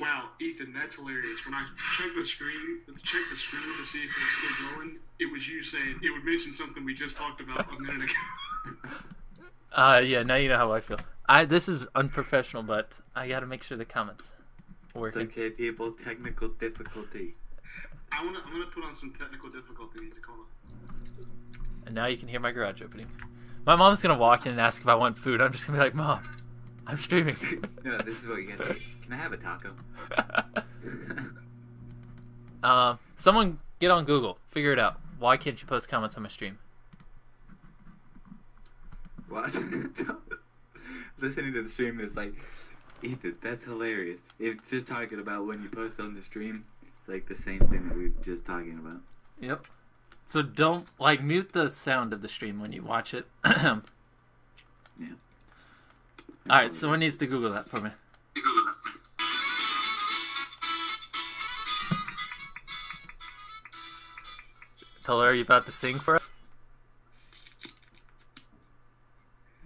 [SPEAKER 6] Wow, Ethan, that's hilarious. When I checked the screen, check the screen to see if it's still going, it was you saying it would mention something we just talked about a minute ago.
[SPEAKER 1] Uh, yeah. Now you know how I feel. I this is unprofessional, but I got to make sure the comments
[SPEAKER 7] It's
[SPEAKER 1] working.
[SPEAKER 7] okay, people. Technical difficulties.
[SPEAKER 6] I wanna, I'm gonna put on some technical difficulty music. Hold on.
[SPEAKER 1] And now you can hear my garage opening. My mom's gonna walk in and ask if I want food. I'm just gonna be like, Mom, I'm streaming.
[SPEAKER 7] no, this is what you gotta do. Can I have a taco?
[SPEAKER 1] uh, someone get on Google, figure it out. Why can't you post comments on my stream?
[SPEAKER 7] what? Listening to the stream is like, Ethan, that's hilarious. It's just talking about when you post on the stream. It's like the same thing that we were just talking about.
[SPEAKER 1] Yep. So don't like mute the sound of the stream when you watch it. Yeah. All right, someone needs to Google that for me. Taylor, are you about to sing for us?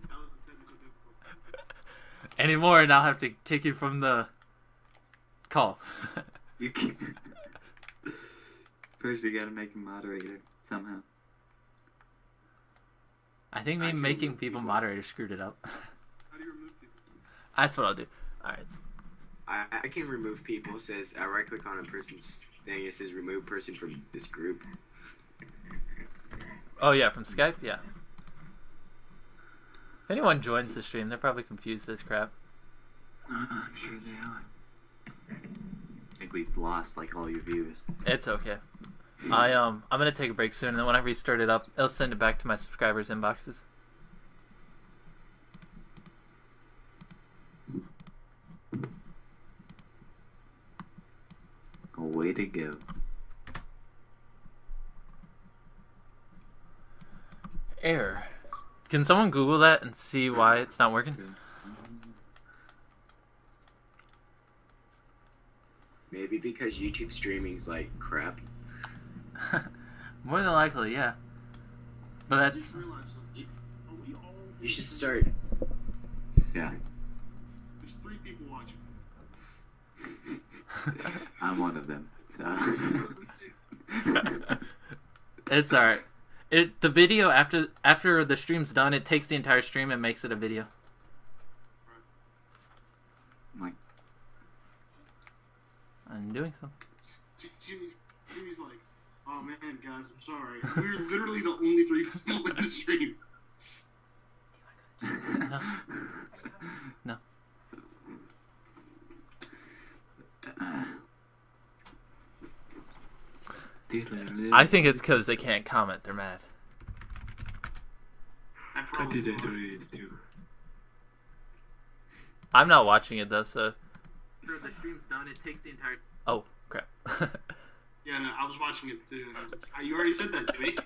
[SPEAKER 6] That was the technical difficulty.
[SPEAKER 1] Any more, and I'll have to kick you from the call.
[SPEAKER 7] You can First, you gotta make a moderator somehow.
[SPEAKER 1] I think me making people
[SPEAKER 7] people.
[SPEAKER 1] moderators screwed it up.
[SPEAKER 6] How do you remove people?
[SPEAKER 1] That's what I'll do. All right.
[SPEAKER 8] I, I can remove people. It says uh, I right click on a person's thing. It says remove person from this group.
[SPEAKER 1] Oh yeah, from Skype. Yeah. If anyone joins the stream, they're probably confused as crap.
[SPEAKER 7] Uh, I'm sure they are. Think we've lost like all your viewers.
[SPEAKER 1] It's okay. I um I'm gonna take a break soon, and then when I restart it up, I'll send it back to my subscribers' inboxes.
[SPEAKER 7] Way to go.
[SPEAKER 1] error. Can someone Google that and see why it's not working?
[SPEAKER 8] Maybe because YouTube streaming's like crap.
[SPEAKER 1] More than likely, yeah. But that's
[SPEAKER 6] just realized something. Are we all?
[SPEAKER 8] You should start.
[SPEAKER 7] Yeah,
[SPEAKER 6] There's three people watching.
[SPEAKER 7] I'm one of them. So.
[SPEAKER 1] it's alright. It the video after after the stream's done, it takes the entire stream and makes it a video.
[SPEAKER 7] Like,
[SPEAKER 1] I'm doing
[SPEAKER 6] so. Jimmy's, Jimmy's like, oh man, guys, I'm sorry. We're literally the only three people in the stream.
[SPEAKER 1] No. No. I think it's because they can't comment. They're mad.
[SPEAKER 6] I
[SPEAKER 7] I
[SPEAKER 6] promise.
[SPEAKER 7] think that's what it is too.
[SPEAKER 1] I'm not watching it though, so. After the stream's done, it takes the entire. Oh crap.
[SPEAKER 6] Yeah, no, I was watching it too. and was "Ah, You already said that, Jimmy.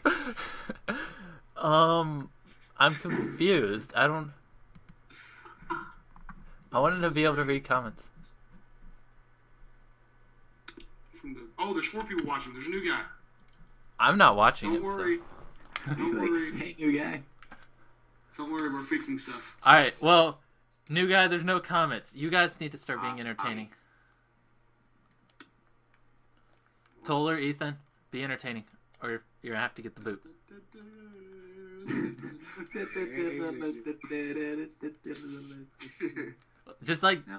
[SPEAKER 1] um, I'm confused. I don't. I wanted to be able to read comments.
[SPEAKER 6] From the, oh, there's four people watching. There's a new guy.
[SPEAKER 1] I'm not watching
[SPEAKER 6] Don't
[SPEAKER 1] it.
[SPEAKER 6] worry.
[SPEAKER 1] So.
[SPEAKER 6] Don't
[SPEAKER 7] like,
[SPEAKER 6] worry.
[SPEAKER 7] hey, new guy.
[SPEAKER 6] Don't worry. We're fixing stuff.
[SPEAKER 1] All right. Well, new guy. There's no comments. You guys need to start being entertaining. Toller, Ethan, be entertaining, or you're gonna have to get the boot. Just like
[SPEAKER 7] no.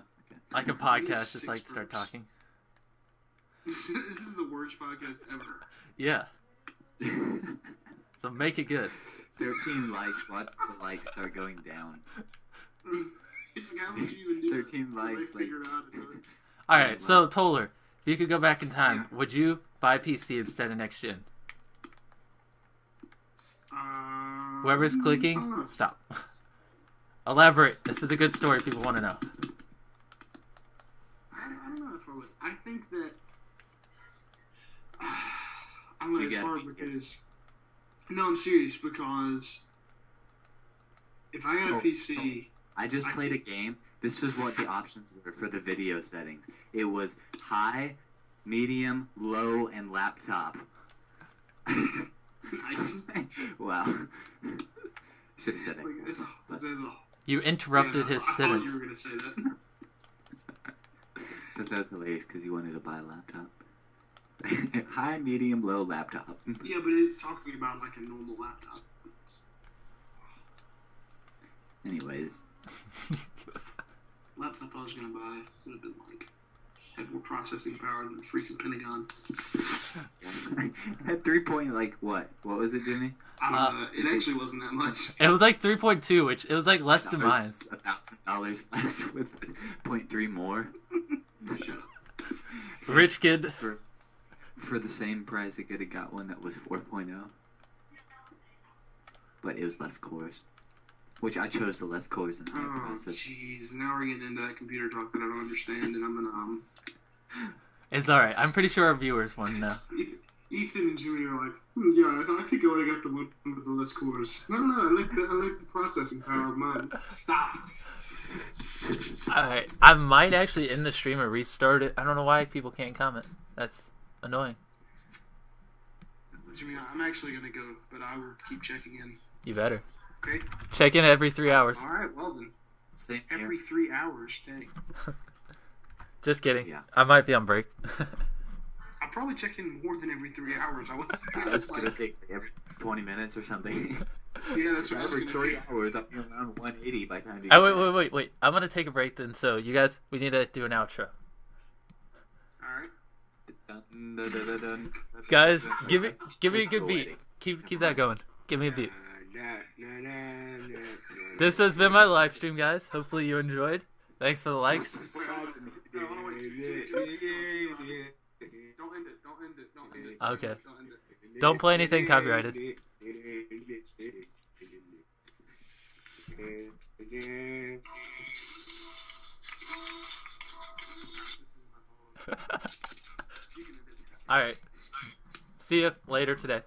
[SPEAKER 1] like a podcast, just like start talking.
[SPEAKER 6] this is the worst podcast ever.
[SPEAKER 1] Yeah. So make it good.
[SPEAKER 7] Thirteen likes. Watch the likes start going down.
[SPEAKER 6] It's like, how would you even do
[SPEAKER 7] 13
[SPEAKER 6] that?
[SPEAKER 7] Likes, like-
[SPEAKER 6] figured out how to.
[SPEAKER 1] All right. So Toller, if you could go back in time, would you buy PC instead of next gen?
[SPEAKER 6] Um,
[SPEAKER 1] Whoever's clicking, stop. Elaborate. This is a good story. People want to know.
[SPEAKER 6] I, I don't know if I would. I think that. I don't know.
[SPEAKER 7] You
[SPEAKER 6] It's
[SPEAKER 7] gotta
[SPEAKER 6] hard because. No, I'm serious because. If I got a
[SPEAKER 7] Oh,
[SPEAKER 6] PC,
[SPEAKER 7] I just
[SPEAKER 6] I
[SPEAKER 7] played a game. This was what the options were for the video settings. It was high, medium, low, and laptop.
[SPEAKER 6] Nice.
[SPEAKER 7] wow. Should have said
[SPEAKER 6] like, it's,
[SPEAKER 7] Xbox. but
[SPEAKER 6] it's, it's,
[SPEAKER 1] You interrupted
[SPEAKER 6] yeah,
[SPEAKER 1] his
[SPEAKER 6] I thought
[SPEAKER 1] sentence.
[SPEAKER 6] you were gonna say that.
[SPEAKER 7] But that's hilarious because you wanted to buy a laptop. high, medium, low laptop.
[SPEAKER 6] Yeah, but it's talking about like a normal laptop.
[SPEAKER 7] Anyways,
[SPEAKER 6] Laptop I was gonna buy would have been like had more processing power than the freaking Pentagon.
[SPEAKER 7] at three point like what? What was it, Jimmy?
[SPEAKER 6] I don't
[SPEAKER 1] Uh,
[SPEAKER 6] know. It actually wasn't that much.
[SPEAKER 1] It was like 3.2, which it was like less than mine.
[SPEAKER 7] A thousand dollars less with point three more
[SPEAKER 6] Shut up.
[SPEAKER 1] Rich kid.
[SPEAKER 7] for for the same price. I could have got one that was 4.0, but it was less cores. Which I chose the less cores and higher
[SPEAKER 6] Oh,
[SPEAKER 7] processor.
[SPEAKER 6] jeez. Now we're getting into that computer talk that I don't understand, and I'm gonna um.
[SPEAKER 1] It's all right. I'm pretty sure our viewers want to know.
[SPEAKER 6] Ethan and Jimmy are like, hmm, yeah, I, I think I would have got the one with the less cores. No, no, I like the I like the processing power of mine. Stop.
[SPEAKER 1] All right. I might actually end the stream and restart it. I don't know why people can't comment. That's annoying.
[SPEAKER 6] Jimmy, I'm actually gonna go, but I will keep checking in.
[SPEAKER 1] You better
[SPEAKER 6] Okay.
[SPEAKER 1] check in every three hours.
[SPEAKER 6] All right. Well then,
[SPEAKER 7] Same here.
[SPEAKER 6] every three hours. Dang.
[SPEAKER 1] Just kidding.
[SPEAKER 7] Yeah.
[SPEAKER 1] I might be on break.
[SPEAKER 6] I'll probably check in more than every three hours. I was.
[SPEAKER 7] I was
[SPEAKER 6] That's
[SPEAKER 7] gonna
[SPEAKER 6] like,
[SPEAKER 7] take every 20 minutes or something.
[SPEAKER 6] yeah, that's right.
[SPEAKER 7] Every three hours, I'll be around 180 by the time you.
[SPEAKER 1] oh wait, wait, wait, wait. I'm gonna take a break then. So you guys, we need to do an outro.
[SPEAKER 6] All right.
[SPEAKER 7] Dun, dun, dun, dun, dun.
[SPEAKER 1] Guys, give me, give me a good beat. Keep, keep that going. Give me a beat. This has been my live stream, guys. Hopefully you enjoyed. Thanks for the likes. Okay. Don't play anything copyrighted. All right. See you later today.